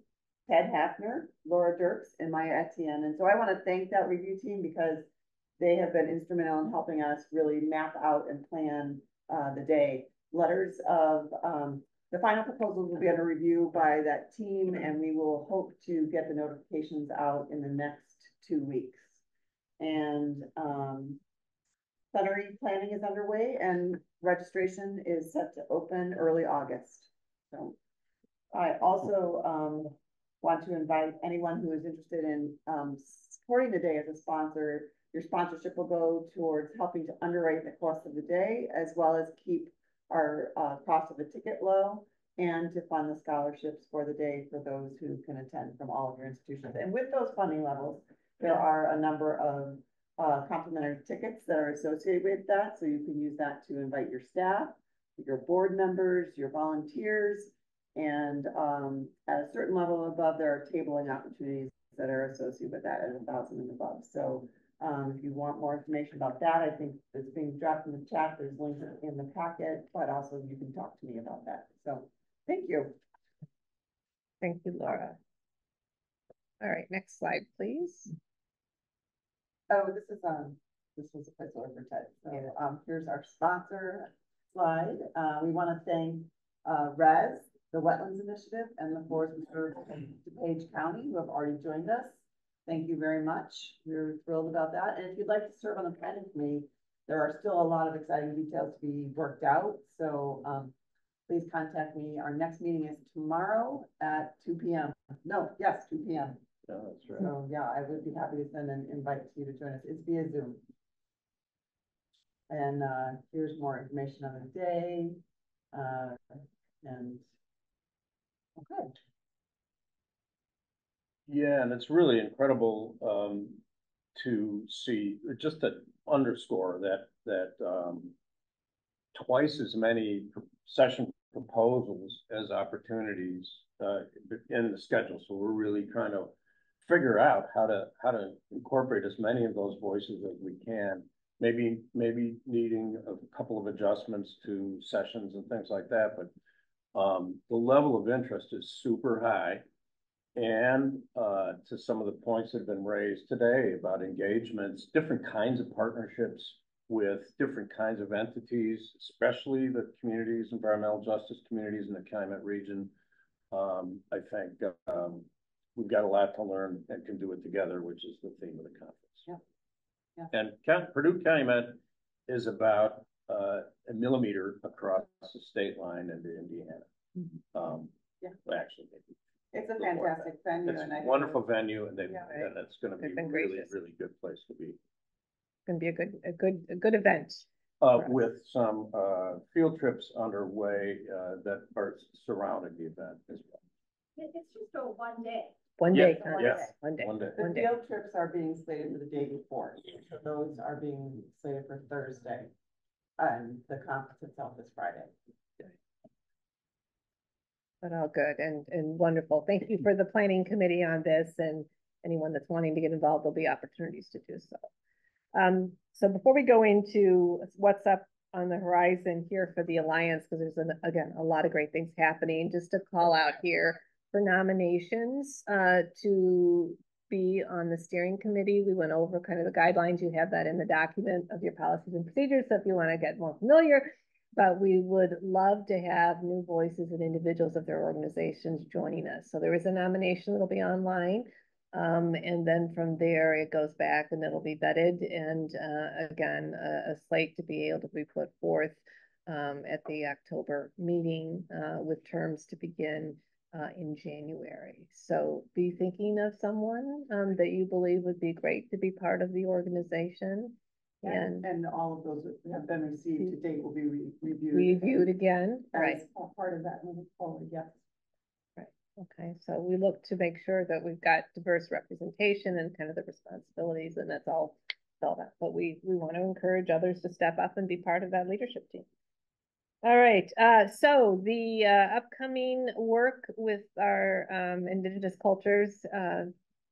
Ted Hafner, Laura Dirks, and Maya Etienne. And so I want to thank that review team because they have been instrumental in helping us really map out and plan uh, the day. Letters of um, the final proposals will be under review by that team, and we will hope to get the notifications out in the next two weeks. And um, plenary planning is underway, and registration is set to open early August. So I also um, want to invite anyone who is interested in um, supporting the day as a sponsor Your sponsorship will go towards helping to underwrite the cost of the day, as well as keep our uh, cost of the ticket low and to fund the scholarships for the day for those who can attend from all of your institutions. And with those funding levels, there are a number of uh, complimentary tickets that are associated with that. So you can use that to invite your staff, your board members, your volunteers, and um, at a certain level above, there are tabling opportunities that are associated with that at a thousand and above. So um, if you want more information about that, I think it's being dropped in the chat. There's links in the packet, but also you can talk to me about that. So thank you. Thank you, Laura. All right, next slide, please. Oh, this is, um, this was a placeholder for Ted. So, um, here's our sponsor slide. Uh, we want to thank, uh, RES, the Wetlands Initiative, and the Forest Preserve of DuPage County, who have already joined us. Thank you very much. We're thrilled about that. And if you'd like to serve on the planning committee, there are still a lot of exciting details to be worked out. So, um, please contact me. Our next meeting is tomorrow at two P M. No, yes, two P M. Yeah, that's right. So, yeah, I would be happy to send an invite to you to join us. It's via Zoom. And, uh, here's more information on the day, uh, and, okay. Yeah, and it's really incredible um to see, just to underscore that that um twice as many session proposals as opportunities uh in the schedule. So we're really trying to figure out how to how to incorporate as many of those voices as we can. Maybe maybe needing a couple of adjustments to sessions and things like that, but um the level of interest is super high. And uh, to some of the points that have been raised today about engagements, different kinds of partnerships with different kinds of entities, especially the communities, environmental justice communities in the Calumet region. Um, I think um, we've got a lot to learn and can do it together, which is the theme of the conference. Yeah. Yeah. And Purdue Calumet is about uh, a millimeter across the state line into Indiana. Mm -hmm. um, yeah. Actually, maybe it's a fantastic venue it's and I. Wonderful venue and they, Yeah. and it's gonna be They've really, gracious. really good place to be. It's gonna be a good, a good, a good event. Uh, with some, uh, field trips underway, uh, that are surrounding the event as well. It's just a one day. One Yeah, day, Congress, yes, one day. one day. The One day. field trips are being slated for the day before, so those are being slated for Thursday. And the conference itself is Friday. But all good and, and wonderful. Thank you for the planning committee on this and anyone that's wanting to get involved, there'll be opportunities to do so. Um, so before we go into what's up on the horizon here for the Alliance, because there's, an- again, a lot of great things happening, just to call out here for nominations, uh, to be on the steering committee. We went over kind of the guidelines. You have that in the document of your policies and procedures. So if you want to get more familiar, but we would love to have new voices and individuals of their organizations joining us. So there is a nomination that'll be online. Um, and then from there, it goes back and it'll be vetted. And uh, again, a, a slate to be able to be put forth um, at the October meeting uh, with terms to begin uh, in January. So be thinking of someone um, that you believe would be great to be part of the organization. And, and all of those that have been received to date will be re- reviewed. Reviewed again, As right? part of that moving forward, yes. Right, okay, so we look to make sure that we've got diverse representation and kind of the responsibilities, and that's all spelled out. But we, we want to encourage others to step up and be part of that leadership team. All right, uh, so the uh, upcoming work with our um, indigenous cultures, uh,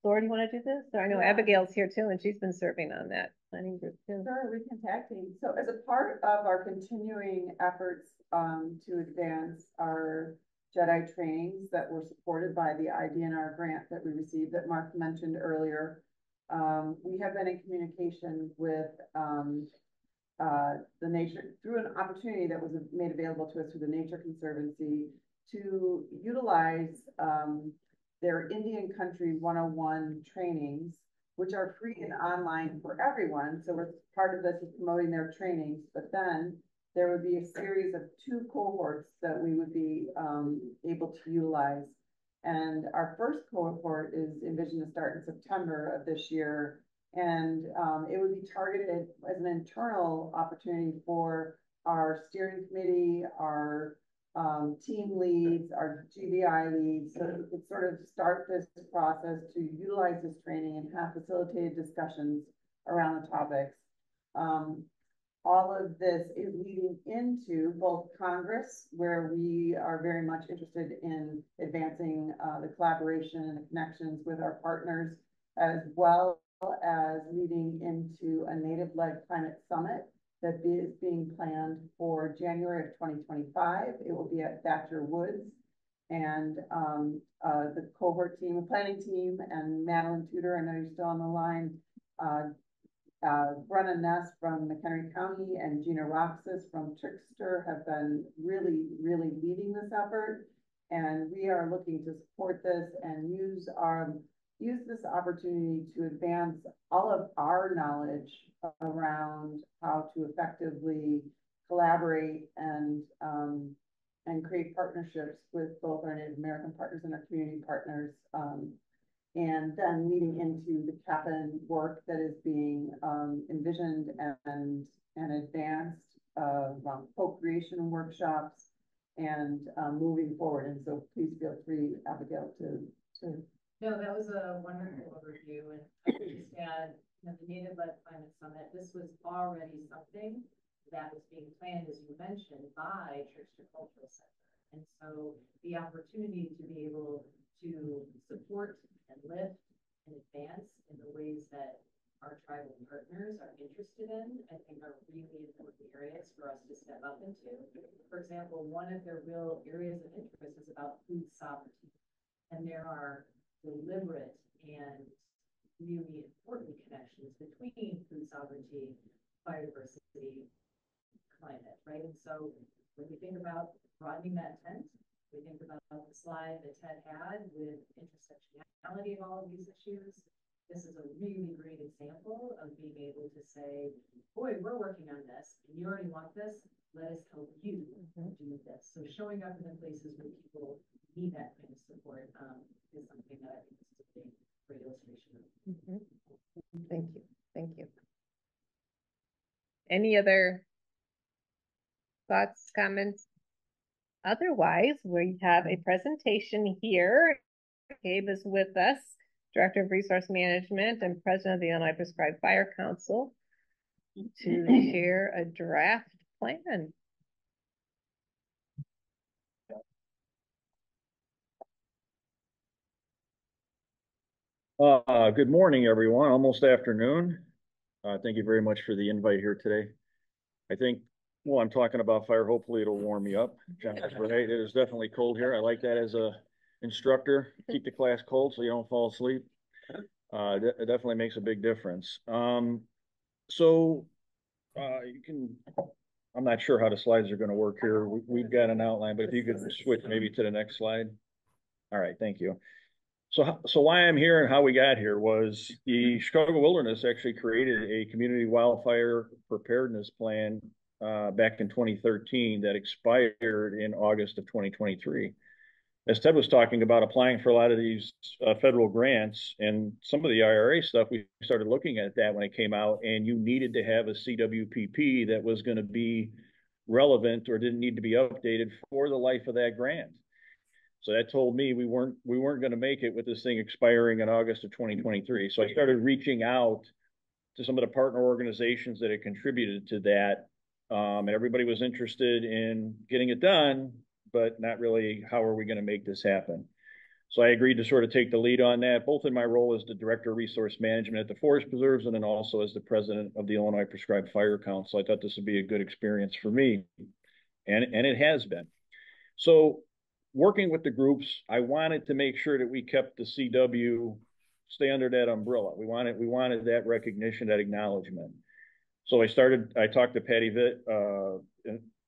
Laura, do you want to do this? Or I know Yeah. Abigail's here too, and she's been serving on that planning group too. Sure, we can tag team. So as a part of our continuing efforts um to advance our JEDI trainings that were supported by the IDNR grant that we received that Mark mentioned earlier. Um, we have been in communication with um uh the nature, through an opportunity that was made available to us through the Nature Conservancy to utilize um their Indian Country one oh one trainings which are free and online for everyone. So we're part of this is promoting their trainings, but then there would be a series of two cohorts that we would be um, able to utilize. And our first cohort is envisioned to start in September of this year. And um, it would be targeted as an internal opportunity for our steering committee, our um, team leads, our GVI leads. So it sort of start this process to utilize this training and have facilitated discussions around the topics. Um, all of this is leading into both Congress, where we are very much interested in advancing uh, the collaboration and the connections with our partners, as well as leading into a native-led climate summit that is being planned for January of 2025. It will be at Thatcher Woods. And um, uh, the cohort team, planning team, and Madeline Tudor, I know you're still on the line, uh, uh, Brenna Ness from McHenry County and Gina Roxas from Trickster have been really, really leading this effort. And we are looking to support this and use our use this opportunity to advance all of our knowledge around how to effectively collaborate and um, and create partnerships with both our Native American partners and our community partners um, and then leading into the CAPN work that is being um, envisioned and, and advanced uh, around co-creation workshops and um, moving forward. And so please feel free, Abigail, to, to. No, that was a wonderful overview. And I add, you know, the Native-led Climate Summit, this was already something that was being planned, as you mentioned, by Trickster Cultural Center. And so the opportunity to be able to support and lift and advance in the ways that our tribal partners are interested in, I think are really important areas for us to step up into. For example, one of their real areas of interest is about food sovereignty. And there are deliberate and really important connections between food sovereignty, biodiversity, climate, right? And so when we think about broadening that tent, we think about the slide that Ted had with intersectionality of all of these issues. This is a really great example of being able to say, boy, we're working on this, and you already want this, let us help you mm-hmm. do this. So showing up in the places where people need that kind of support um, is something that I think is a great illustration of. Mm -hmm. Thank you. Thank you. Any other thoughts, comments? Otherwise, we have a presentation here. Gabe is with us, Director of Resource Management and President of the Illinois Prescribed Fire Council to *clears throat* share a draft plan. Uh, good morning, everyone. Almost afternoon. Uh, thank you very much for the invite here today. I think well, I'm talking about fire. Hopefully it'll warm me up. *laughs* Right. It is definitely cold here. I like that as a instructor. Keep the class cold so you don't fall asleep. Uh, it definitely makes a big difference. Um, so uh, you can, I'm not sure how the slides are going to work here. We, have got an outline, but if you could switch maybe to the next slide. All right, thank you. So, so why I'm here and how we got here was the Chicago Wilderness actually created a community wildfire preparedness plan uh, back in 2013 that expired in August of 2023. As Ted was talking about applying for a lot of these uh, federal grants and some of the IRA stuff, we started looking at that when it came out, and you needed to have a CWPP that was going to be relevant or didn't need to be updated for the life of that grant. So that told me we weren't we weren't going to make it with this thing expiring in August of 2023. So I started reaching out to some of the partner organizations that had contributed to that um, and everybody was interested in getting it done, but not really how are we going to make this happen. So I agreed to sort of take the lead on that, both in my role as the Director of Resource Management at the Forest Preserves and then also as the President of the Illinois Prescribed Fire Council. I thought this would be a good experience for me, and, and it has been. So working with the groups, I wanted to make sure that we kept the CW stay under that umbrella. We wanted we wanted that recognition, that acknowledgement. So I started, I talked to Pati Vitt, uh,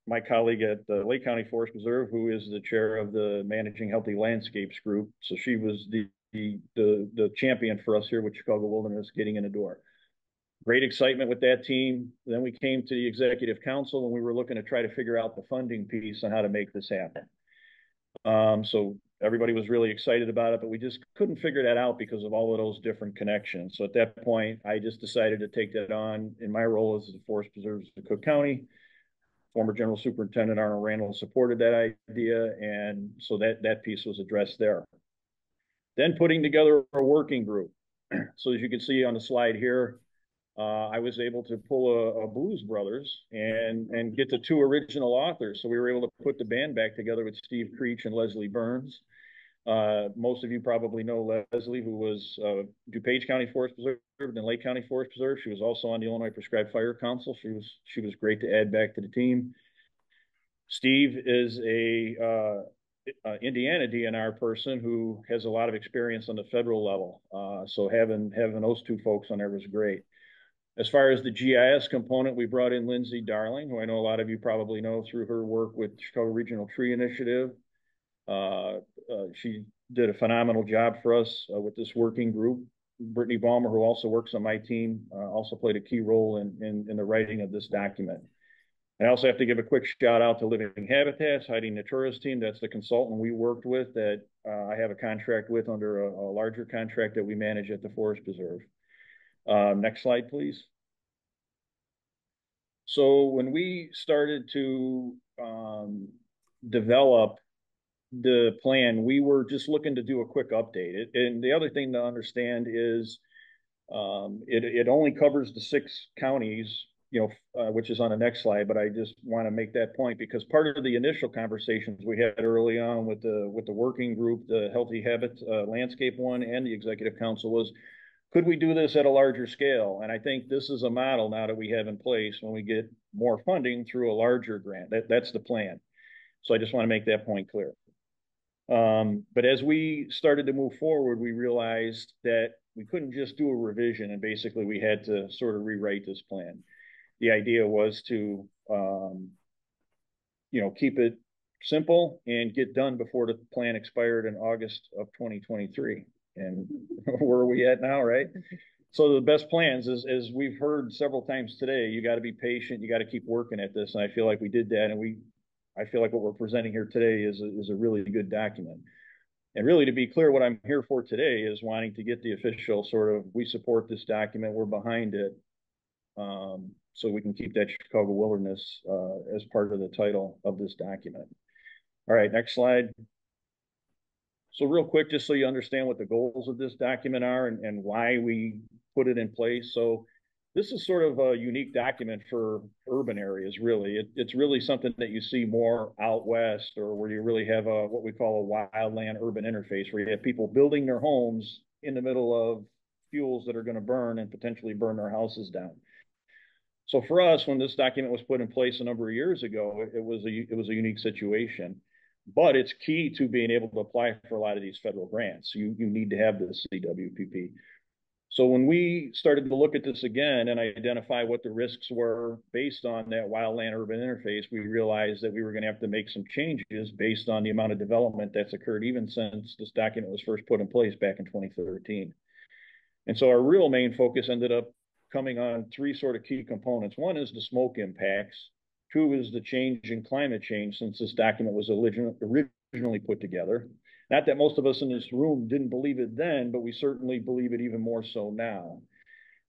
my colleague at the Lake County Forest Preserve, who is the chair of the Managing Healthy Landscapes Group. So she was the, the, the, the champion for us here with Chicago Wilderness getting in the door. Great excitement with that team. Then we came to the executive council and we were looking to try to figure out the funding piece on how to make this happen. Um, so everybody was really excited about it, but we just couldn't figure that out because of all of those different connections. So at that point, I just decided to take that on in my role as the Forest Preserves of Cook County. Former General Superintendent Arnold Randall supported that idea, and so that, that piece was addressed there. Then putting together a working group. *clears throat* So as you can see on the slide here, uh, I was able to pull a, a, Blues Brothers and and get the two original authors. So we were able to put the band back together with Steve Creech and Leslie Burns. Uh, most of you probably know Leslie, who was uh, DuPage County Forest Preserve and Lake County Forest Preserve. She was also on the Illinois Prescribed Fire Council. She was she was great to add back to the team. Steve is a uh, Indiana DNR person who has a lot of experience on the federal level. Uh, so having having those two folks on there was great. As far as the GIS component, we brought in Lindsay Darling, who I know a lot of you probably know through her work with Chicago Regional Tree Initiative. Uh, uh, she did a phenomenal job for us uh, with this working group. Brittany Balmer, who also works on my team, uh, also played a key role in, in, in the writing of this document. I also have to give a quick shout out to Living Habitats, Heidi Natura's team. That's the consultant we worked with that uh, I have a contract with under a, a, larger contract that we manage at the Forest Preserve. Uh, next slide, please. So when we started to um, develop the plan, we were just looking to do a quick update. It, and the other thing to understand is um, it, it only covers the six counties you know, uh, which is on the next slide, but I just want to make that point because part of the initial conversations we had early on with the with the working group, the Healthy Habits uh, Landscape one, and the Executive Council was, could we do this at a larger scale? And I think this is a model now that we have in place when we get more funding through a larger grant. That that's the plan. So I just want to make that point clear. Um, but as we started to move forward, we realized that we couldn't just do a revision and basically we had to sort of rewrite this plan the idea was to, um, you know, keep it simple and get done before the plan expired in August of 2023. And where are we at now, right? *laughs* So the best plans is, as we've heard several times today, you got to be patient. You got to keep working at this. And I feel like we did that. And we, I feel like what we're presenting here today is a, is a really good document. And really, to be clear, what I'm here for today is wanting to get the official sort of, we support this document, we're behind it. Um, so we can keep that Chicago wilderness uh, as part of the title of this document. All right, next slide. So real quick, just so you understand what the goals of this document are and, and why we put it in place. So this is sort of a unique document for urban areas, really. It, it's really something that you see more out west or where you really have a what we call a wildland urban interface, where you have people building their homes in the middle of fuels that are going to burn and potentially burn their houses down. So for us, when this document was put in place a number of years ago, it was a it was a unique situation. But it's key to being able to apply for a lot of these federal grants. You you need to have the CWPP. So when we started to look at this again and identify what the risks were based on that wildland urban interface, we realized that we were going to have to make some changes based on the amount of development that's occurred even since this document was first put in place back in 2013. And so our real main focus ended up coming on three sort of key components. One is the smoke impacts. Two is the change in climate change since this document was originally put together. Not that most of us in this room didn't believe it then, but we certainly believe it even more so now.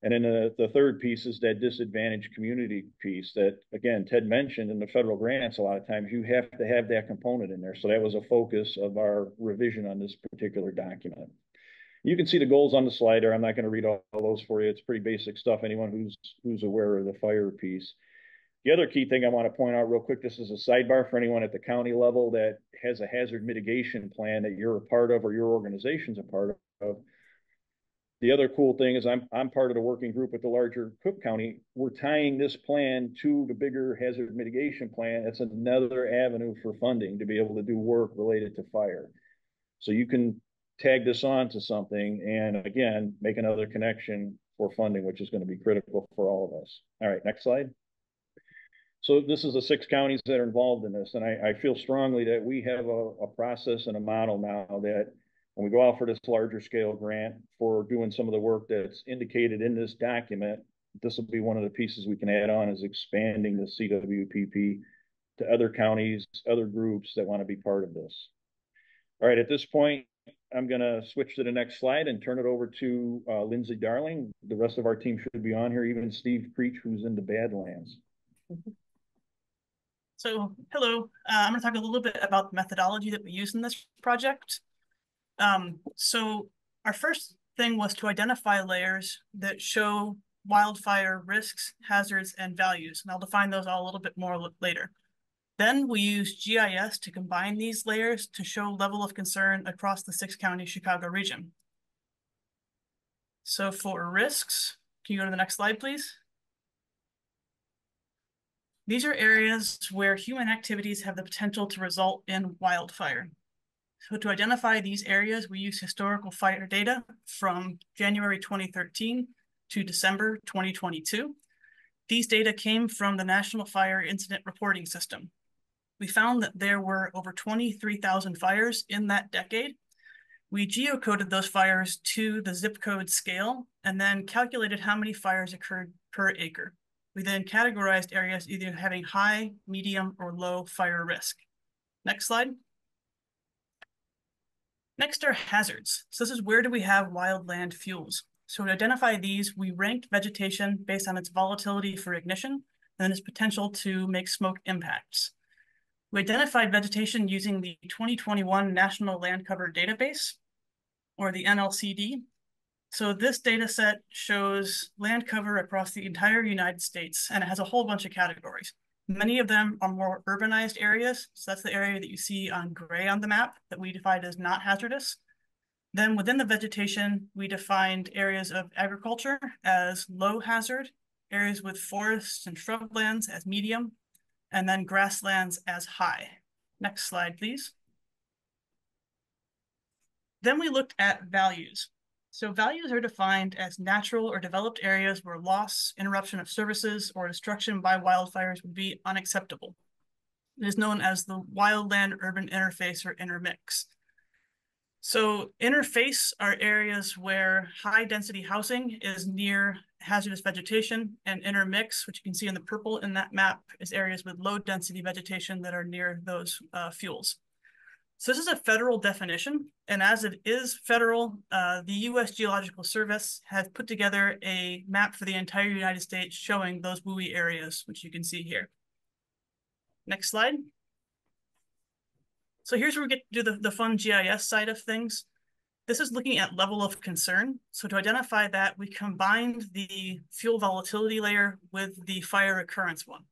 And then the, the third piece is that disadvantaged community piece that, again, Ted mentioned in the federal grants, a lot of times you have to have that component in there. So that was a focus of our revision on this particular document. You can see the goals on the slider. I'm not going to read all, all those for you. It's pretty basic stuff. Anyone who's who's aware of the fire piece. The other key thing I want to point out real quick, this is a sidebar for anyone at the county level that has a hazard mitigation plan that you're a part of or your organization's a part of. The other cool thing is I'm I'm part of the working group with the larger Cook County. We're tying this plan to the bigger hazard mitigation plan. It's another avenue for funding to be able to do work related to fire. So you can tag this on to something and again, make another connection for funding, which is going to be critical for all of us. All right, next slide. So this is the six counties that are involved in this. And I, I feel strongly that we have a, a, process and a model now that when we go out for this larger scale grant for doing some of the work that's indicated in this document, this will be one of the pieces we can add on is expanding the CWPP to other counties, other groups that want to be part of this. All right, at this point, I'm gonna switch to the next slide and turn it over to uh, Lindsay Darling. The rest of our team should be on here, even Steve Creech, who's in the Badlands. So, hello, uh, I'm going to talk a little bit about the methodology that we use in this project. Um, so our first thing was to identify layers that show wildfire risks, hazards, and values. And I'll define those all a little bit more later. Then we use GIS to combine these layers to show level of concern across the six county Chicago region. So for risks, can you go to the next slide, please? These are areas where human activities have the potential to result in wildfire. So to identify these areas, we use historical fire data from January 2013 to December 2022. These data came from the National Fire Incident Reporting System we found that there were over 23,000 fires in that decade. We geocoded those fires to the zip code scale and then calculated how many fires occurred per acre. We then categorized areas either having high, medium, or low fire risk. Next slide. Next are hazards. So this is where do we have wildland fuels? So to identify these, we ranked vegetation based on its volatility for ignition and then its potential to make smoke impacts. We identified vegetation using the 2021 National Land Cover Database, or the NLCD. So this data set shows land cover across the entire United States, and it has a whole bunch of categories. Many of them are more urbanized areas. So that's the area that you see on gray on the map that we defined as not hazardous. Then within the vegetation, we defined areas of agriculture as low hazard, areas with forests and shrublands as medium, and then grasslands as high. Next slide, please. Then we looked at values. So values are defined as natural or developed areas where loss, interruption of services, or destruction by wildfires would be unacceptable. It is known as the wildland-urban interface or intermix. So interface are areas where high density housing is near hazardous vegetation and intermix, which you can see in the purple in that map, is areas with low density vegetation that are near those uh, fuels. So this is a federal definition, and as it is federal, uh, the U.S. Geological Service has put together a map for the entire United States showing those WUI areas, which you can see here. Next slide. So here's where we get to do the, the fun GIS side of things. This is looking at level of concern. So to identify that, we combined the fuel volatility layer with the fire occurrence one.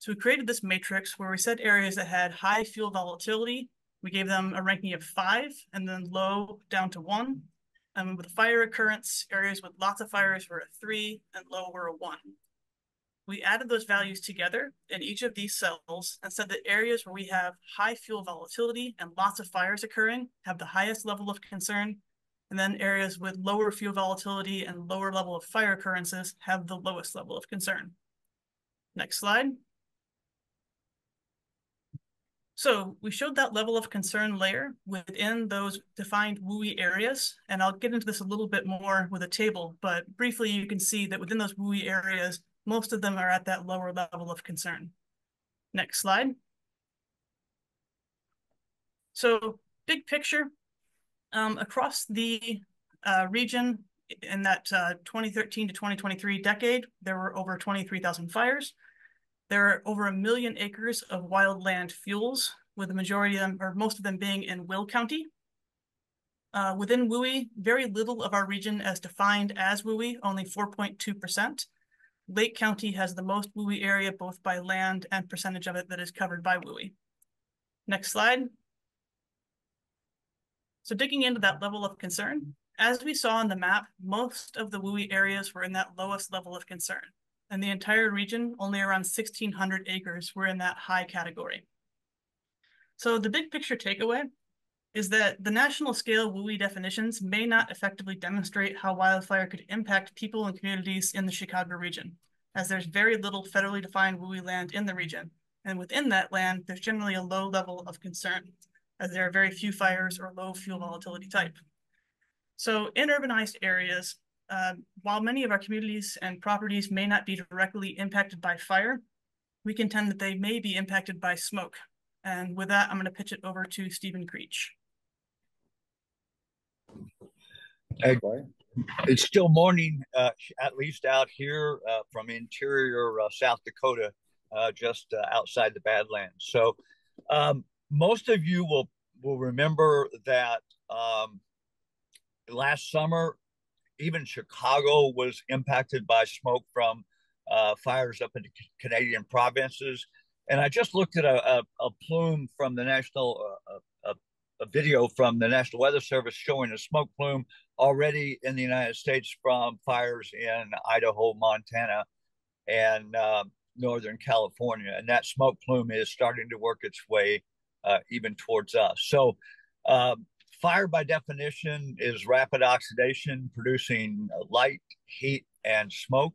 So we created this matrix where we set areas that had high fuel volatility. We gave them a ranking of five and then low down to one. And with fire occurrence, areas with lots of fires were a three and low were a one. We added those values together in each of these cells and said that areas where we have high fuel volatility and lots of fires occurring have the highest level of concern, and then areas with lower fuel volatility and lower level of fire occurrences have the lowest level of concern. Next slide. So we showed that level of concern layer within those defined WUI areas, and I'll get into this a little bit more with a table, but briefly you can see that within those WUI areas, most of them are at that lower level of concern. Next slide. So big picture, um, across the uh, region in that uh, 2013 to 2023 decade, there were over 23,000 fires. There are over a million acres of wildland fuels, with the majority of them, or most of them being in Will County. Uh, within WUI, very little of our region as defined as WUI, only 4.2%. Lake County has the most WUI area, both by land and percentage of it that is covered by WUI. Next slide. So digging into that level of concern, as we saw on the map, most of the WUI areas were in that lowest level of concern. And the entire region, only around 1,600 acres were in that high category. So the big picture takeaway is that the national scale WUI definitions may not effectively demonstrate how wildfire could impact people and communities in the Chicago region, as there's very little federally defined WUI land in the region. And within that land, there's generally a low level of concern, as there are very few fires or low fuel volatility type. So in urbanized areas, uh, while many of our communities and properties may not be directly impacted by fire, we contend that they may be impacted by smoke. And with that, I'm going to pitch it over to Stephen Creech. Uh, it's still morning, uh, at least out here uh, from interior uh, South Dakota, uh, just uh, outside the Badlands. So, um, most of you will will remember that um, last summer, even Chicago was impacted by smoke from uh, fires up in the Canadian provinces. And I just looked at a, a, a plume from the national, uh, a, a, video from the National Weather Service showing a smoke plume already in the United States from fires in Idaho, Montana, and uh, Northern California. And that smoke plume is starting to work its way uh, even towards us. So, um, fire by definition is rapid oxidation producing light, heat, and smoke.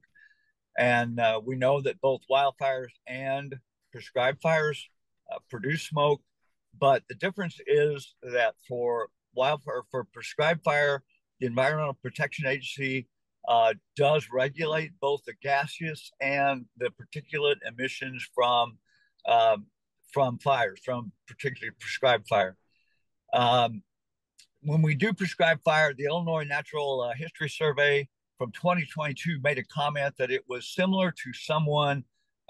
And uh, we know that both wildfires and prescribed fires uh, produce smoke. But the difference is that for wildfire, for prescribed fire, the Environmental Protection Agency uh, does regulate both the gaseous and the particulate emissions from um, from fires, from particularly prescribed fire. Um, when we do prescribe fire, the Illinois Natural uh, History Survey from 2022 made a comment that it was similar to someone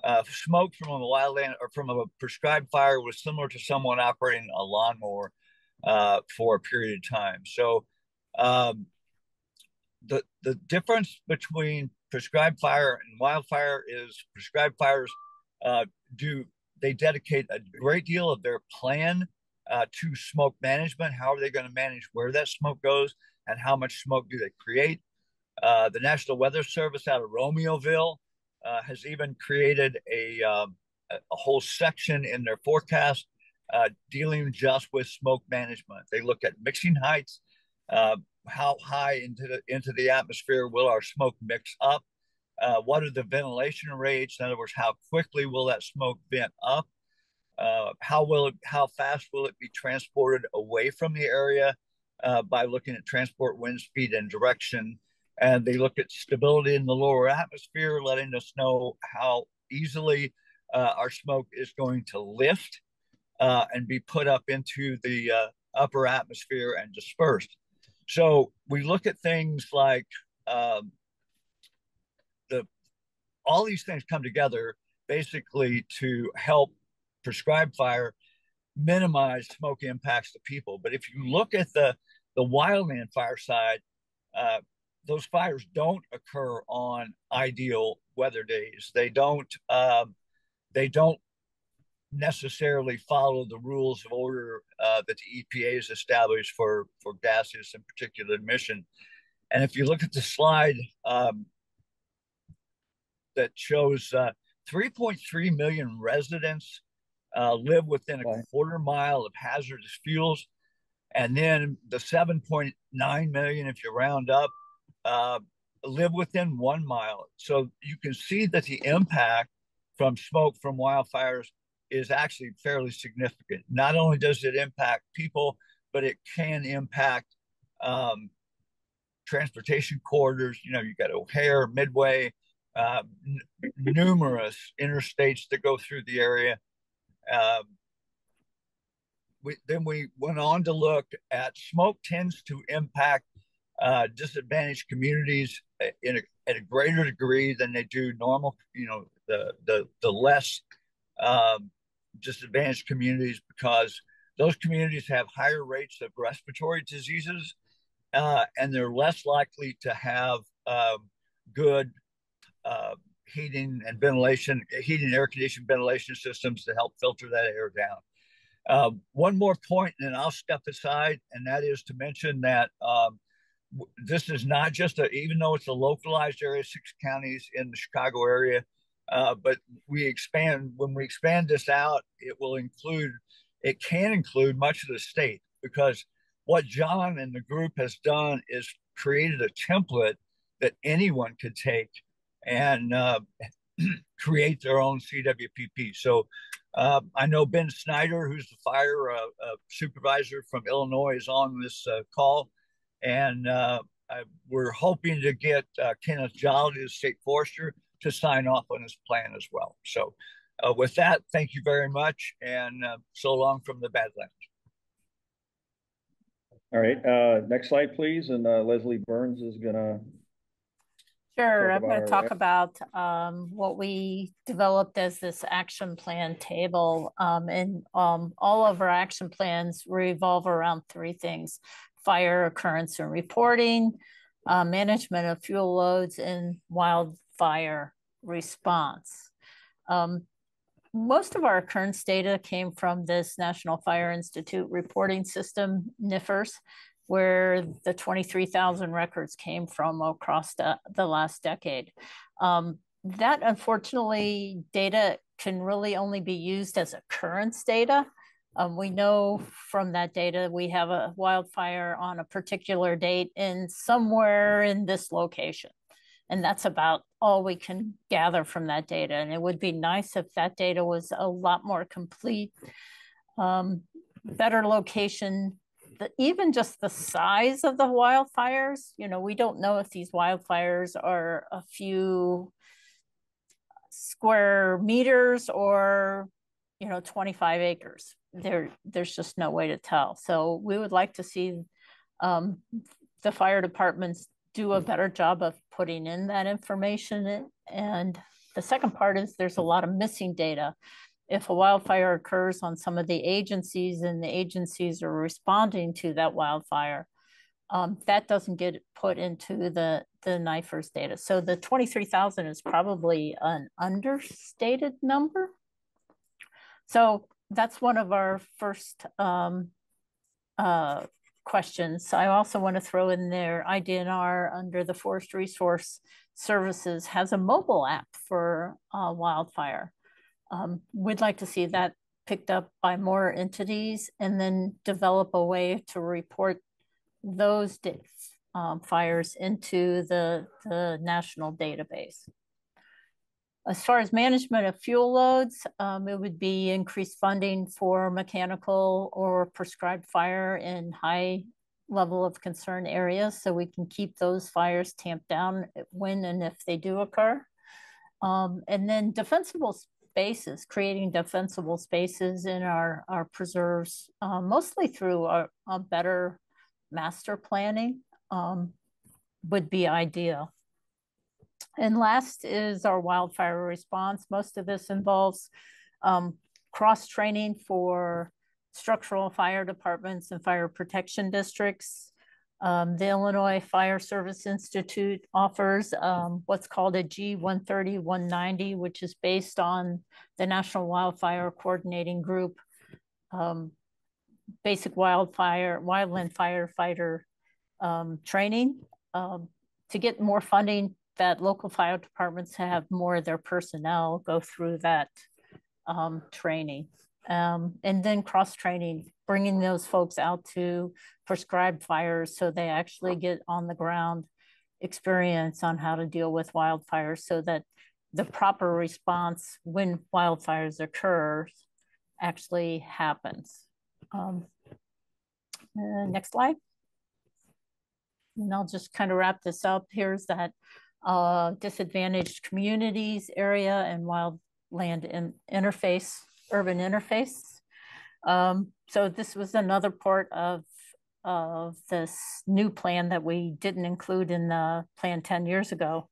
uh, smoke from a wildland or from a prescribed fire was similar to someone operating a lawnmower uh, for a period of time. So um, the the difference between prescribed fire and wildfire is prescribed fires uh, do they dedicate a great deal of their plan uh, to smoke management. How are they going to manage where that smoke goes and how much smoke do they create? Uh, the National Weather Service out of Romeoville uh, has even created a, um, a, whole section in their forecast uh, dealing just with smoke management. They look at mixing heights, uh, how high into the into the atmosphere will our smoke mix up? Uh, what are the ventilation rates? In other words, how quickly will that smoke vent up? Uh, how will it, how fast will it be transported away from the area uh, by looking at transport wind speed and direction? And they look at stability in the lower atmosphere, letting us know how easily uh, our smoke is going to lift uh, and be put up into the uh, upper atmosphere and dispersed. So we look at things like um, the all these things come together basically to help prescribed fire minimize smoke impacts to people. But if you look at the the wildland fire side, uh, those fires don't occur on ideal weather days. They don't um, they don't necessarily follow the rules of order uh, that the EPA has established for for gases and particulate emission. And if you look at the slide um, that shows uh, 3.3 million residents uh, live within a quarter mile of hazardous fuels, and then the 7.9 million, if you round up, uh, live within one mile. So you can see that the impact from smoke from wildfires is actually fairly significant. Not only does it impact people, but it can impact um, transportation corridors. You know, you got O'Hare, Midway, uh, n- numerous interstates that go through the area. Um, we, then we went on to look at smoke tends to impact uh, disadvantaged communities in a, at a greater degree than they do normal, you know, the the the less um, disadvantaged communities because those communities have higher rates of respiratory diseases uh, and they're less likely to have uh, good uh, heating and ventilation, heating, air conditioning, ventilation systems to help filter that air down. Uh, one more point, and then I'll step aside, and that is to mention that um, this is not just a, even though it's a localized area, six counties in the Chicago area, uh, but we expand, when we expand this out, it will include, it can include much of the state because what John and the group has done is created a template that anyone could take and uh, *clears throat* create their own CWPP. So uh, I know Ben Snyder, who's the fire uh, uh, supervisor from Illinois, is on this uh, call. And uh, I, we're hoping to get Kenneth Jolly, the state forester, to sign off on this plan as well. So with that, thank you very much. And so long from the Badlands. All right, next slide, please, and Leslie Burns is gonna. Sure, I'm going to talk about um, what we developed as this action plan table. Um, and um, all of our action plans revolve around three things fire occurrence and reporting, uh, management of fuel loads, and wildfire response. Um, most of our occurrence data came from this National Fire Institute reporting system, NFIRS, where the 23,000 records came from across the, the last decade. Um, that unfortunately, data can really only be used as occurrence data. Um, we know from that data we have a wildfire on a particular date in somewhere in this location. And that's about all we can gather from that data. And it would be nice if that data was a lot more complete, um, better location, the, even just the size of the wildfires. You know, we don't know if these wildfires are a few square meters or, you know, 25 acres. There, there's just no way to tell. So we would like to see um, the fire departments do a better job of putting in that information. And the second part is there's a lot of missing data. If a wildfire occurs on some of the agencies and the agencies are responding to that wildfire, um, that doesn't get put into the, the NFIRS data. So the 23,000 is probably an understated number. So that's one of our first um, uh, questions. I also want to throw in there IDNR under the Forest Resource Services has a mobile app for uh, wildfire. Um, we'd like to see that picked up by more entities and then develop a way to report those um, fires into the, the national database. As far as management of fuel loads, um, it would be increased funding for mechanical or prescribed fire in high level of concern areas so we can keep those fires tamped down when and if they do occur. Um, and then defensible spaces, creating defensible spaces in our, our preserves, uh, mostly through a, a, better master planning um, would be ideal. And last is our wildfire response. Most of this involves um, cross training for structural fire departments and fire protection districts. Um, the Illinois Fire Service Institute offers um, what's called a G130 190, which is based on the National Wildfire Coordinating Group, um, basic wildfire, wildland firefighter um, training. Um, to get more funding, that local fire departments have more of their personnel go through that um, training. Um, and then cross training, bringing those folks out to prescribed fires so they actually get on the ground experience on how to deal with wildfires so that the proper response when wildfires occur actually happens. Um, uh, next slide. And I'll just kind of wrap this up. Here's that uh, disadvantaged communities area and wildland in interface, urban interface. Um, so this was another part of, of this new plan that we didn't include in the plan 10 years ago.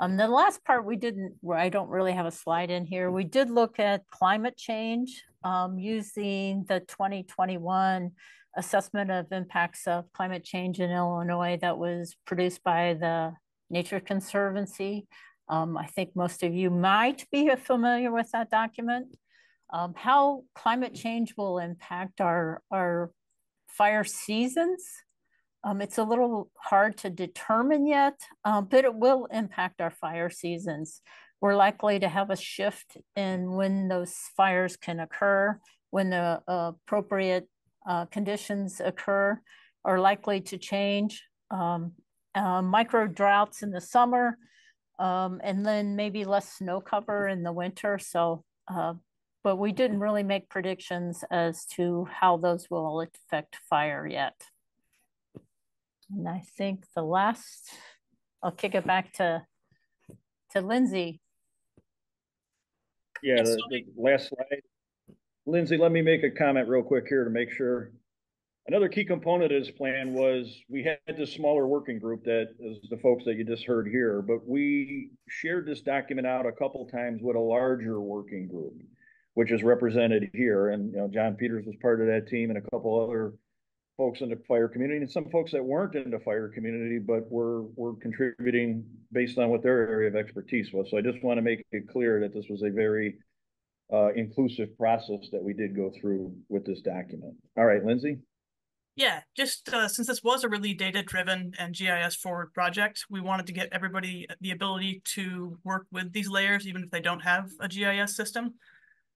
Um, the last part we didn't, where I don't really have a slide in here, we did look at climate change um, using the 2021 assessment of impacts of climate change in Illinois that was produced by the Nature Conservancy. Um, I think most of you might be familiar with that document. Um, how climate change will impact our, our fire seasons. Um, it's a little hard to determine yet, um, but it will impact our fire seasons. We're likely to have a shift in when those fires can occur, when the uh, appropriate uh, conditions occur are likely to change. Um, uh, micro droughts in the summer, um, and then maybe less snow cover in the winter. So, uh, but we didn't really make predictions as to how those will affect fire yet. And I think the last, I'll kick it back to to Lindsay. Yeah, the, the last slide. Lindsay, let me make a comment real quick here to make sure Another key component of this plan was we had this smaller working group that is the folks that you just heard here, but we shared this document out a couple times with a larger working group, which is represented here. And, you know, John Peters was part of that team and a couple other folks in the fire community and some folks that weren't in the fire community, but were, were contributing based on what their area of expertise was. So I just want to make it clear that this was a very uh, inclusive process that we did go through with this document. All right, Lindsay? Yeah, just uh, since this was a really data-driven and GIS forward project, we wanted to get everybody the ability to work with these layers, even if they don't have a GIS system.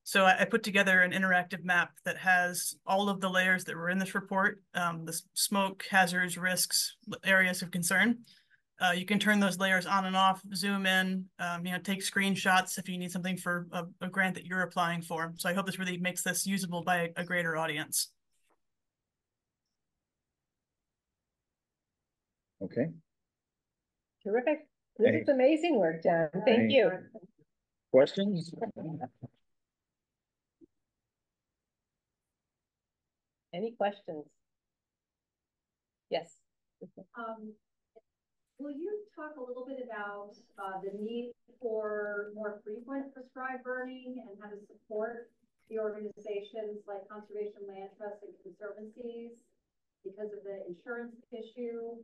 So I, I put together an interactive map that has all of the layers that were in this report, um, the smoke, hazards, risks, areas of concern. Uh, you can turn those layers on and off, zoom in, um, you know, take screenshots if you need something for a, a, grant that you're applying for. So I hope this really makes this usable by a, a greater audience. Okay. Terrific. This Any- is amazing work, John. Thank Any- you. Questions? Any questions? Yes. Um, will you talk a little bit about, uh, the need for more frequent prescribed burning and how to support the organizations like Conservation Land Trust and Conservancies because of the insurance issue?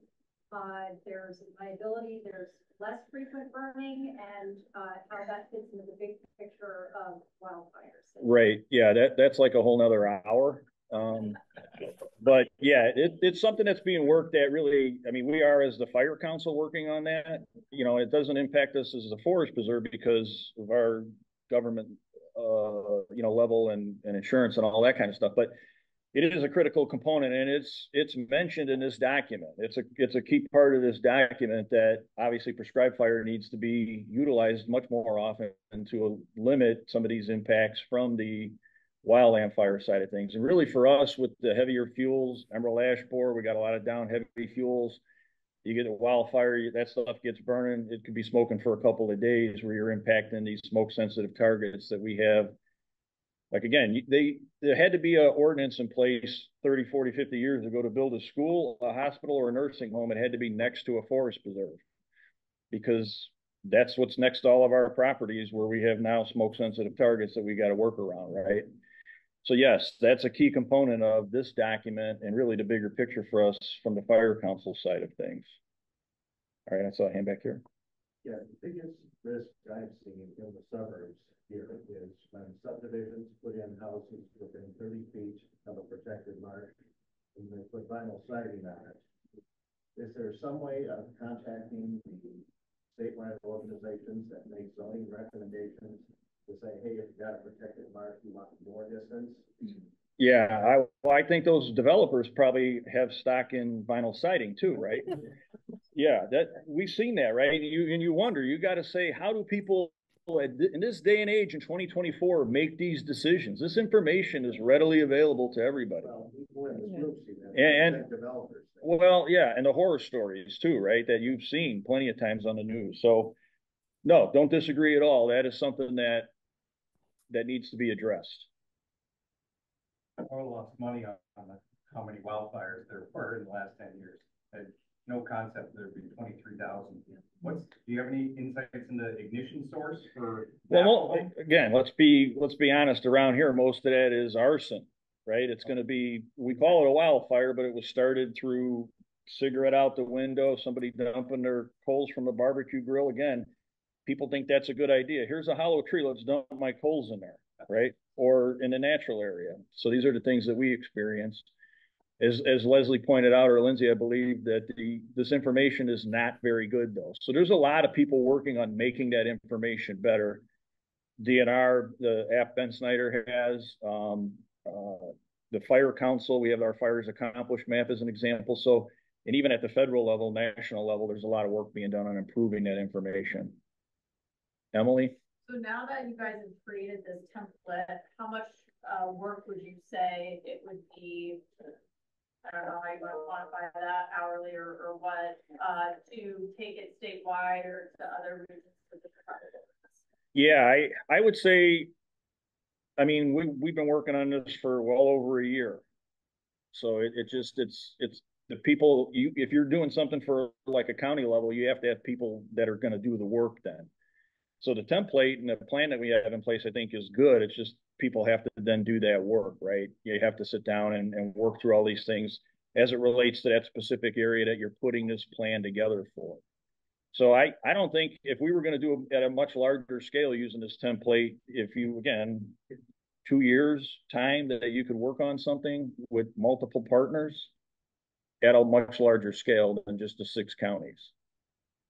Uh, there's liability, there's less frequent burning and, uh, how that fits into the big picture of wildfires. Right, yeah, that, that's like a whole nother hour. Um, but yeah, it, it's something that's being worked at really, I mean, we are as the fire council working on that. You know, it doesn't impact us as a forest preserve because of our government, uh, you know, level and, and insurance and all that kind of stuff. But it is a critical component and it's, it's mentioned in this document. It's a, it's a key part of this document that obviously prescribed fire needs to be utilized much more often to limit some of these impacts from the wildland fire side of things. And really for us with the heavier fuels, emerald ash borer, we got a lot of down heavy fuels. You get a wildfire, that stuff gets burning. It could be smoking for a couple of days where you're impacting these smoke sensitive targets that we have like again, they, there had to be an ordinance in place 30, 40, 50 years ago to build a school, a hospital or a nursing home. It had to be next to a forest preserve because that's what's next to all of our properties where we have now smoke sensitive targets that we got to work around, right? So yes, that's a key component of this document and really the bigger picture for us from the fire council side of things. All right, I saw a hand back here. Yeah, the biggest risk I've seen in the suburbs here is when subdivisions put in houses within thirty feet of a protected marsh and they put vinyl siding on it. Is there some way of contacting the statewide organizations that make zoning recommendations to say, hey, if you got a protected marsh, you want more distance? Yeah, I, well, I think those developers probably have stock in vinyl siding too, right? *laughs* Yeah, that, we've seen that, right? And you, and you wonder, you gotta say, how do people in this day and age in twenty twenty-four make these decisions? This information is readily available to everybody. And, and Developers. well, yeah, and the horror stories too, right? That you've seen plenty of times on the news. So no, don't disagree at all. That is something that that needs to be addressed. I lost money on, on the, how many wildfires there were in the last ten years. I had no concept there'd be twenty-three thousand. What's, do you have any insights into ignition source for? Well, again, let's be, let's be honest, around here, most of that is arson, right? It's gonna be, we call it a wildfire, but it was started through cigarette out the window, somebody dumping their coals from a barbecue grill. Again, people think that's a good idea. Here's a hollow tree, let's dump my coals in there, right? Or in the natural area. So these are the things that we experienced. As, as Leslie pointed out, or Lindsay, I believe that the, this information is not very good though. So there's a lot of people working on making that information better. DNR, the app Ben Snyder has, um, uh, the fire council, we have our fires accomplished map as an example. So, and even at the federal level, national level, there's a lot of work being done on improving that information. Emily? So now that you guys have created this template, how much, uh, work would you say it would be? I don't know how you want to quantify that hourly or, or what, uh, to take it statewide or to other regions of the? Yeah, I, I would say, I mean, we, we've been working on this for well over a year. So it, it just, it's, it's the people, you, if you're doing something for like a county level, you have to have people that are gonna do the work then. So the template and the plan that we have in place, I think is good. It's just people have to then do that work, right? You have to sit down and, and work through all these things as it relates to that specific area that you're putting this plan together for. So I, I don't think if we were gonna do it at a much larger scale using this template, if you, again, two years time that you could work on something with multiple partners at a much larger scale than just the six counties.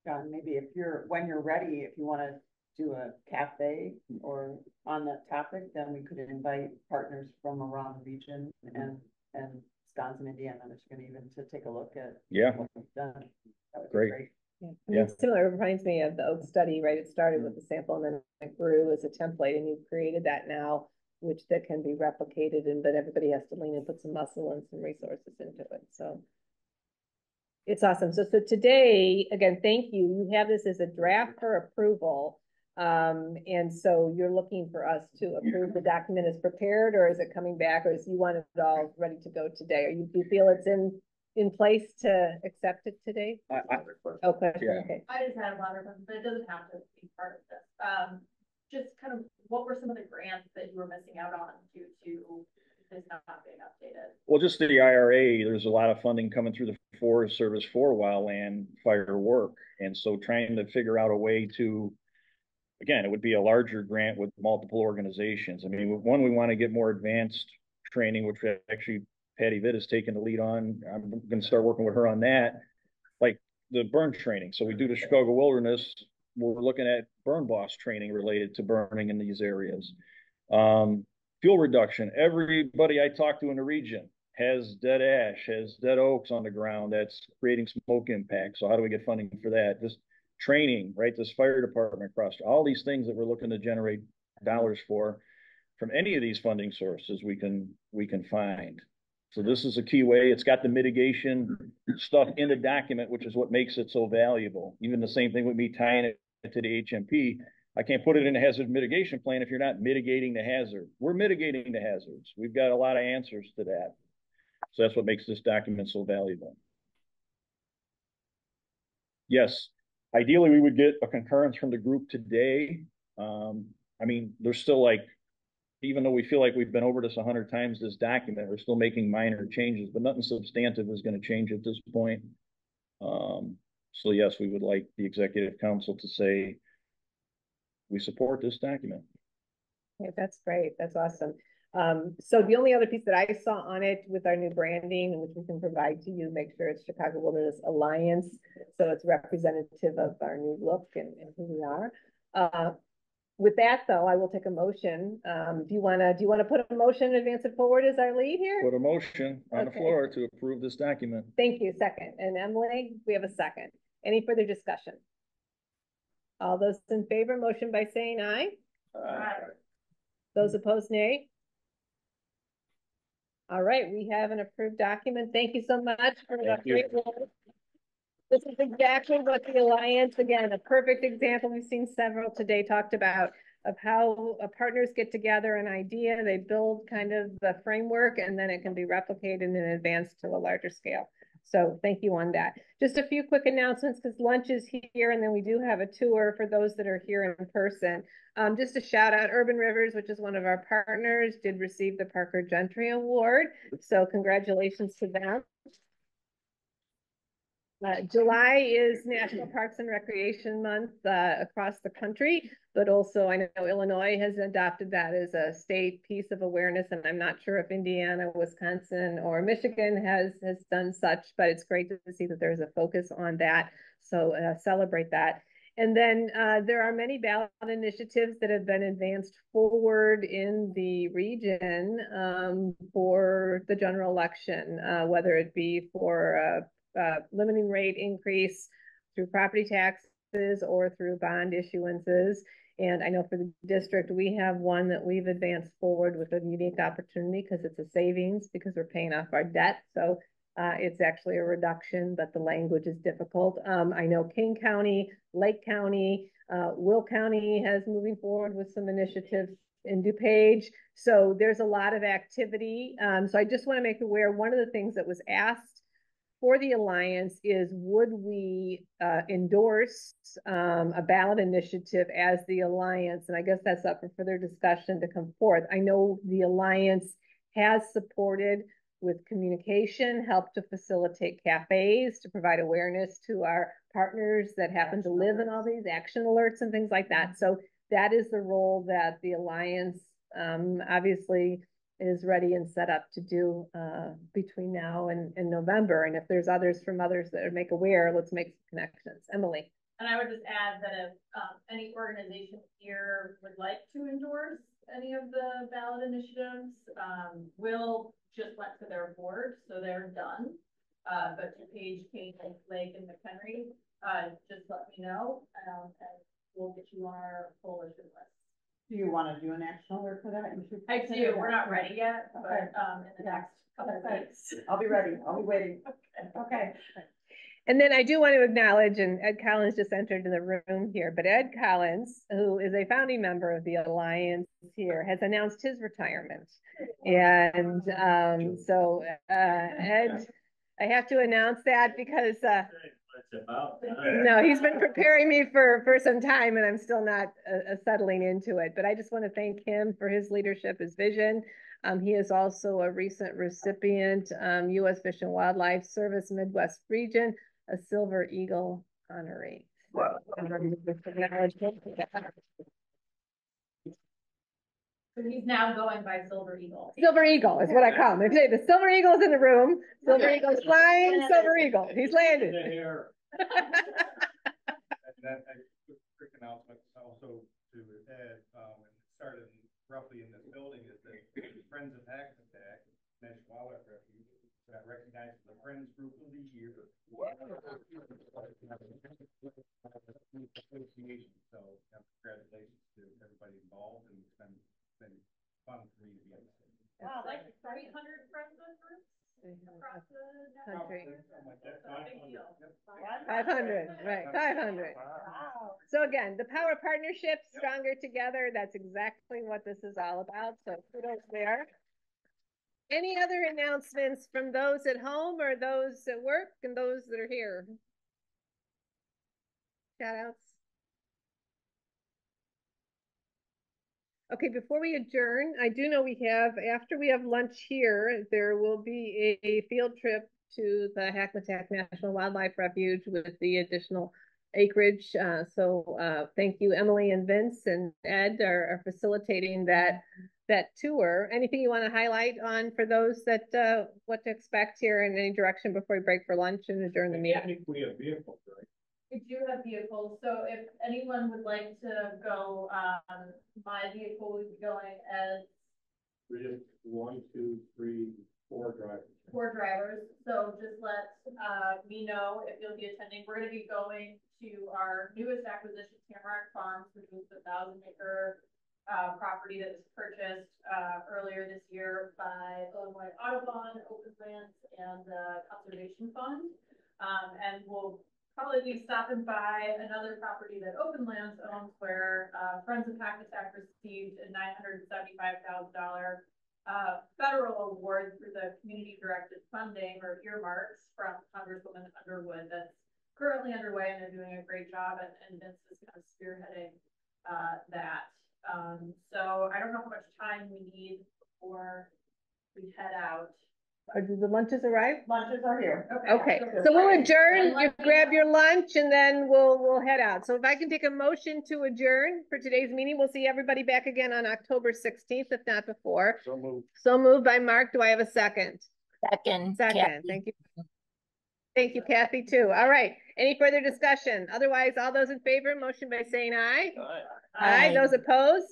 John, maybe if you're, when you're ready, if you wanna do a cafe or on that topic, then we could invite partners from around the region and, and Wisconsin, Indiana, Michigan even to take a look at. Yeah. what we've done. That would be Great. Yeah, I Yeah. similar, it reminds me of the Oak study, right? It started with a sample and then it grew as a template and you've created that now, which that can be replicated and, but everybody has to lean and put some muscle and some resources into it, so. It's awesome. So, so today, again, thank you. You have this as a draft for approval. Um, and so you're looking for us to approve the document as prepared, or is it coming back, or is you want it all ready to go today? Or you, you feel it's in, in place to accept it today? I, I, Oh, question, Yeah. okay. I just had a lot of them, but it doesn't have to be part of this. Um, just kind of, what were some of the grants that you were missing out on due to this not being updated? Well, just the IRA, there's a lot of funding coming through the Forest Service for wildland fire work. And so trying to figure out a way to, again, it would be a larger grant with multiple organizations. I mean, one, we want to get more advanced training, which actually Pati Vitt has taken the lead on. I'm gonna start working with her on that. Like the burn training. So we do the Chicago Wilderness. We're looking at burn boss training related to burning in these areas. Um, fuel reduction. Everybody I talk to in the region has dead ash, has dead oaks on the ground that's creating smoke impact. So how do we get funding for that? Just training, right? This fire department across all these things that we're looking to generate dollars for from any of these funding sources we can we can find. So this is a key way. It's got the mitigation stuff in the document, which is what makes it so valuable. Even the same thing with me tying it to the HMP. I can't put it in a hazard mitigation plan if you're not mitigating the hazard. We're mitigating the hazards. We've got a lot of answers to that. So that's what makes this document so valuable. Yes, ideally we would get a concurrence from the group today. Um, I mean, there's still like, even though we feel like we've been over this a hundred times, this document, we're still making minor changes, but nothing substantive is gonna change at this point. Um, so yes, we would like the executive council to say, we support this document. Okay, that's great. That's awesome. Um, so the only other piece that I saw on it with our new branding, which we can provide to you, make sure it's Chicago Wilderness Alliance. So it's representative of our new look and, and who we are. Uh, with that though, I will take a motion. Um, do you wanna, do you wanna put a motion, and advance it forward as our lead here? Put a motion on the Okay. floor to approve this document. Thank you. Second. And Emily, we have a second. Any further discussion? All those in favor, motion by saying aye. Those opposed, nay. All right, we have an approved document. Thank you so much for the Thank you. great work. This is exactly what the Alliance, again, a perfect example. We've seen several today talked about of how uh, partners get together an idea, they build kind of the framework, and then it can be replicated and advanced to a larger scale. So thank you on that. Just a few quick announcements because lunch is here and then we do have a tour for those that are here in person. Um, just a shout out, Urban Rivers, which is one of our partners, did receive the Parker Gentry Award. So congratulations to them. Uh, July is National Parks and Recreation Month uh, across the country, but also I know Illinois has adopted that as a state piece of awareness, and I'm not sure if Indiana, Wisconsin, or Michigan has has done such, but it's great to see that there's a focus on that. So uh, celebrate that. And then uh, there are many ballot initiatives that have been advanced forward in the region um, for the general election, uh, whether it be for uh, limiting rate increase through property taxes or through bond issuances. And I know for the district, we have one that we've advanced forward with a unique opportunity because it's a savings because we're paying off our debt. So Uh, it's actually a reduction, but the language is difficult. Um, I know Kane County, Lake County, uh, Will County has moving forward with some initiatives in DuPage. So there's a lot of activity. Um, so I just want to make aware, one of the things that was asked for the Alliance is would we uh, endorse um, a ballot initiative as the Alliance? And I guess that's up for further discussion to come forth. I know the Alliance has supported with communication, helped to facilitate cafes, to provide awareness to our partners that happen to live in all these action alerts and things like that. So that is the role that the Alliance um, obviously is ready and set up to do uh, between now and, and November. And if there's others from others that make aware, let's make connections. Emily. And I would just add that if um, any organization here would like to endorse any of the ballot initiatives, um, will just went to their board, so they're done. Uh, but to Page, Kane, Lake, and McHenry, uh, just let me know, um, and we'll get you on our coalition list. Do you want to do an action alert for that? You should I consider do, we're not ready yet, but, Okay. um, in the Yeah. next couple of Okay. weeks. *laughs* I'll be ready. I'll be waiting. Okay. And then I do want to acknowledge, and Ed Collins just entered the room here, but Ed Collins, who is a founding member of the Alliance here, has announced his retirement. And um, so uh, Ed, I have to announce that because uh, no, he's been preparing me for, for some time and I'm still not uh, uh, settling into it. But I just want to thank him for his leadership, his vision. Um, he is also a recent recipient, um, U.S. Fish and Wildlife Service Midwest Region, a Silver Eagle honoree. So he's now going by Silver Eagle. Silver Eagle is what I call him. If they- the Silver Eagle is in the room, Silver Eagle's flying, Silver Eagle, he's landed. And then a quick- quick announcement also to Ed, um, and it started roughly in this building is that Friends of Hackmatack National Wildlife Refuge got recognized as the Friends Group of the Year. Association, so uh, congratulations to everybody involved and it's been, been fun for me to be on this. Wow, like three hundred friends of groups across the Country. That's a big deal. Five hundred, right, five hundred. Wow. So again, the power partnership, stronger together, that's exactly what this is all about, so kudos there. Any other announcements from those at home or those at work and those that are here? Shout outs? Okay, before we adjourn, I do know we have, after we have lunch here, there will be a, a field trip to the Hackmatack National Wildlife Refuge with the additional acreage. Uh, so, uh, thank you, Emily and Vince and Ed are, are facilitating that, that tour. Anything you want to highlight on for those that, uh, what to expect here in any direction before we break for lunch and adjourn the meeting? we have vehicles, right? We do have vehicles, so if anyone would like to go, um, my vehicle would be going as We have one, two, three, four drivers. four drivers, so just let, uh, me know if you'll be attending. We're gonna be going to our newest acquisition, Tamarack Farms, which was the thousand acre uh, property that was purchased, uh, earlier this year by Illinois Audubon, Openlands, and the Conservation Fund. Um, and we'll probably be stopping by another property that Openlands owns where, uh, Friends of Hackmatack received a nine hundred and seventy-five thousand dollar uh, federal award through the community directed funding or earmarks from Congresswoman Underwood that's currently underway and they're doing a great job and, and Vince is kind of spearheading, uh, that. Um, so I don't know how much time we need before we head out. Or did the lunches arrive? Lunches are here. Okay, so we'll adjourn, you grab your lunch and then we'll, we'll head out. So if I can take a motion to adjourn for today's meeting, we'll see everybody back again on October sixteenth, if not before. So moved. So moved by Mark. Do I have a second? Second. Second, Kathy. thank you. Thank you, Kathy, too. All right, any further discussion? Otherwise, all those in favor, motion by saying aye. Aye, Aye. those opposed?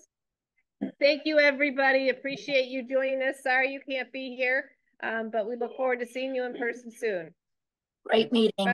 Thank you, everybody. Appreciate you joining us. Sorry you can't be here, um, but we look forward to seeing you in person soon. Great meeting.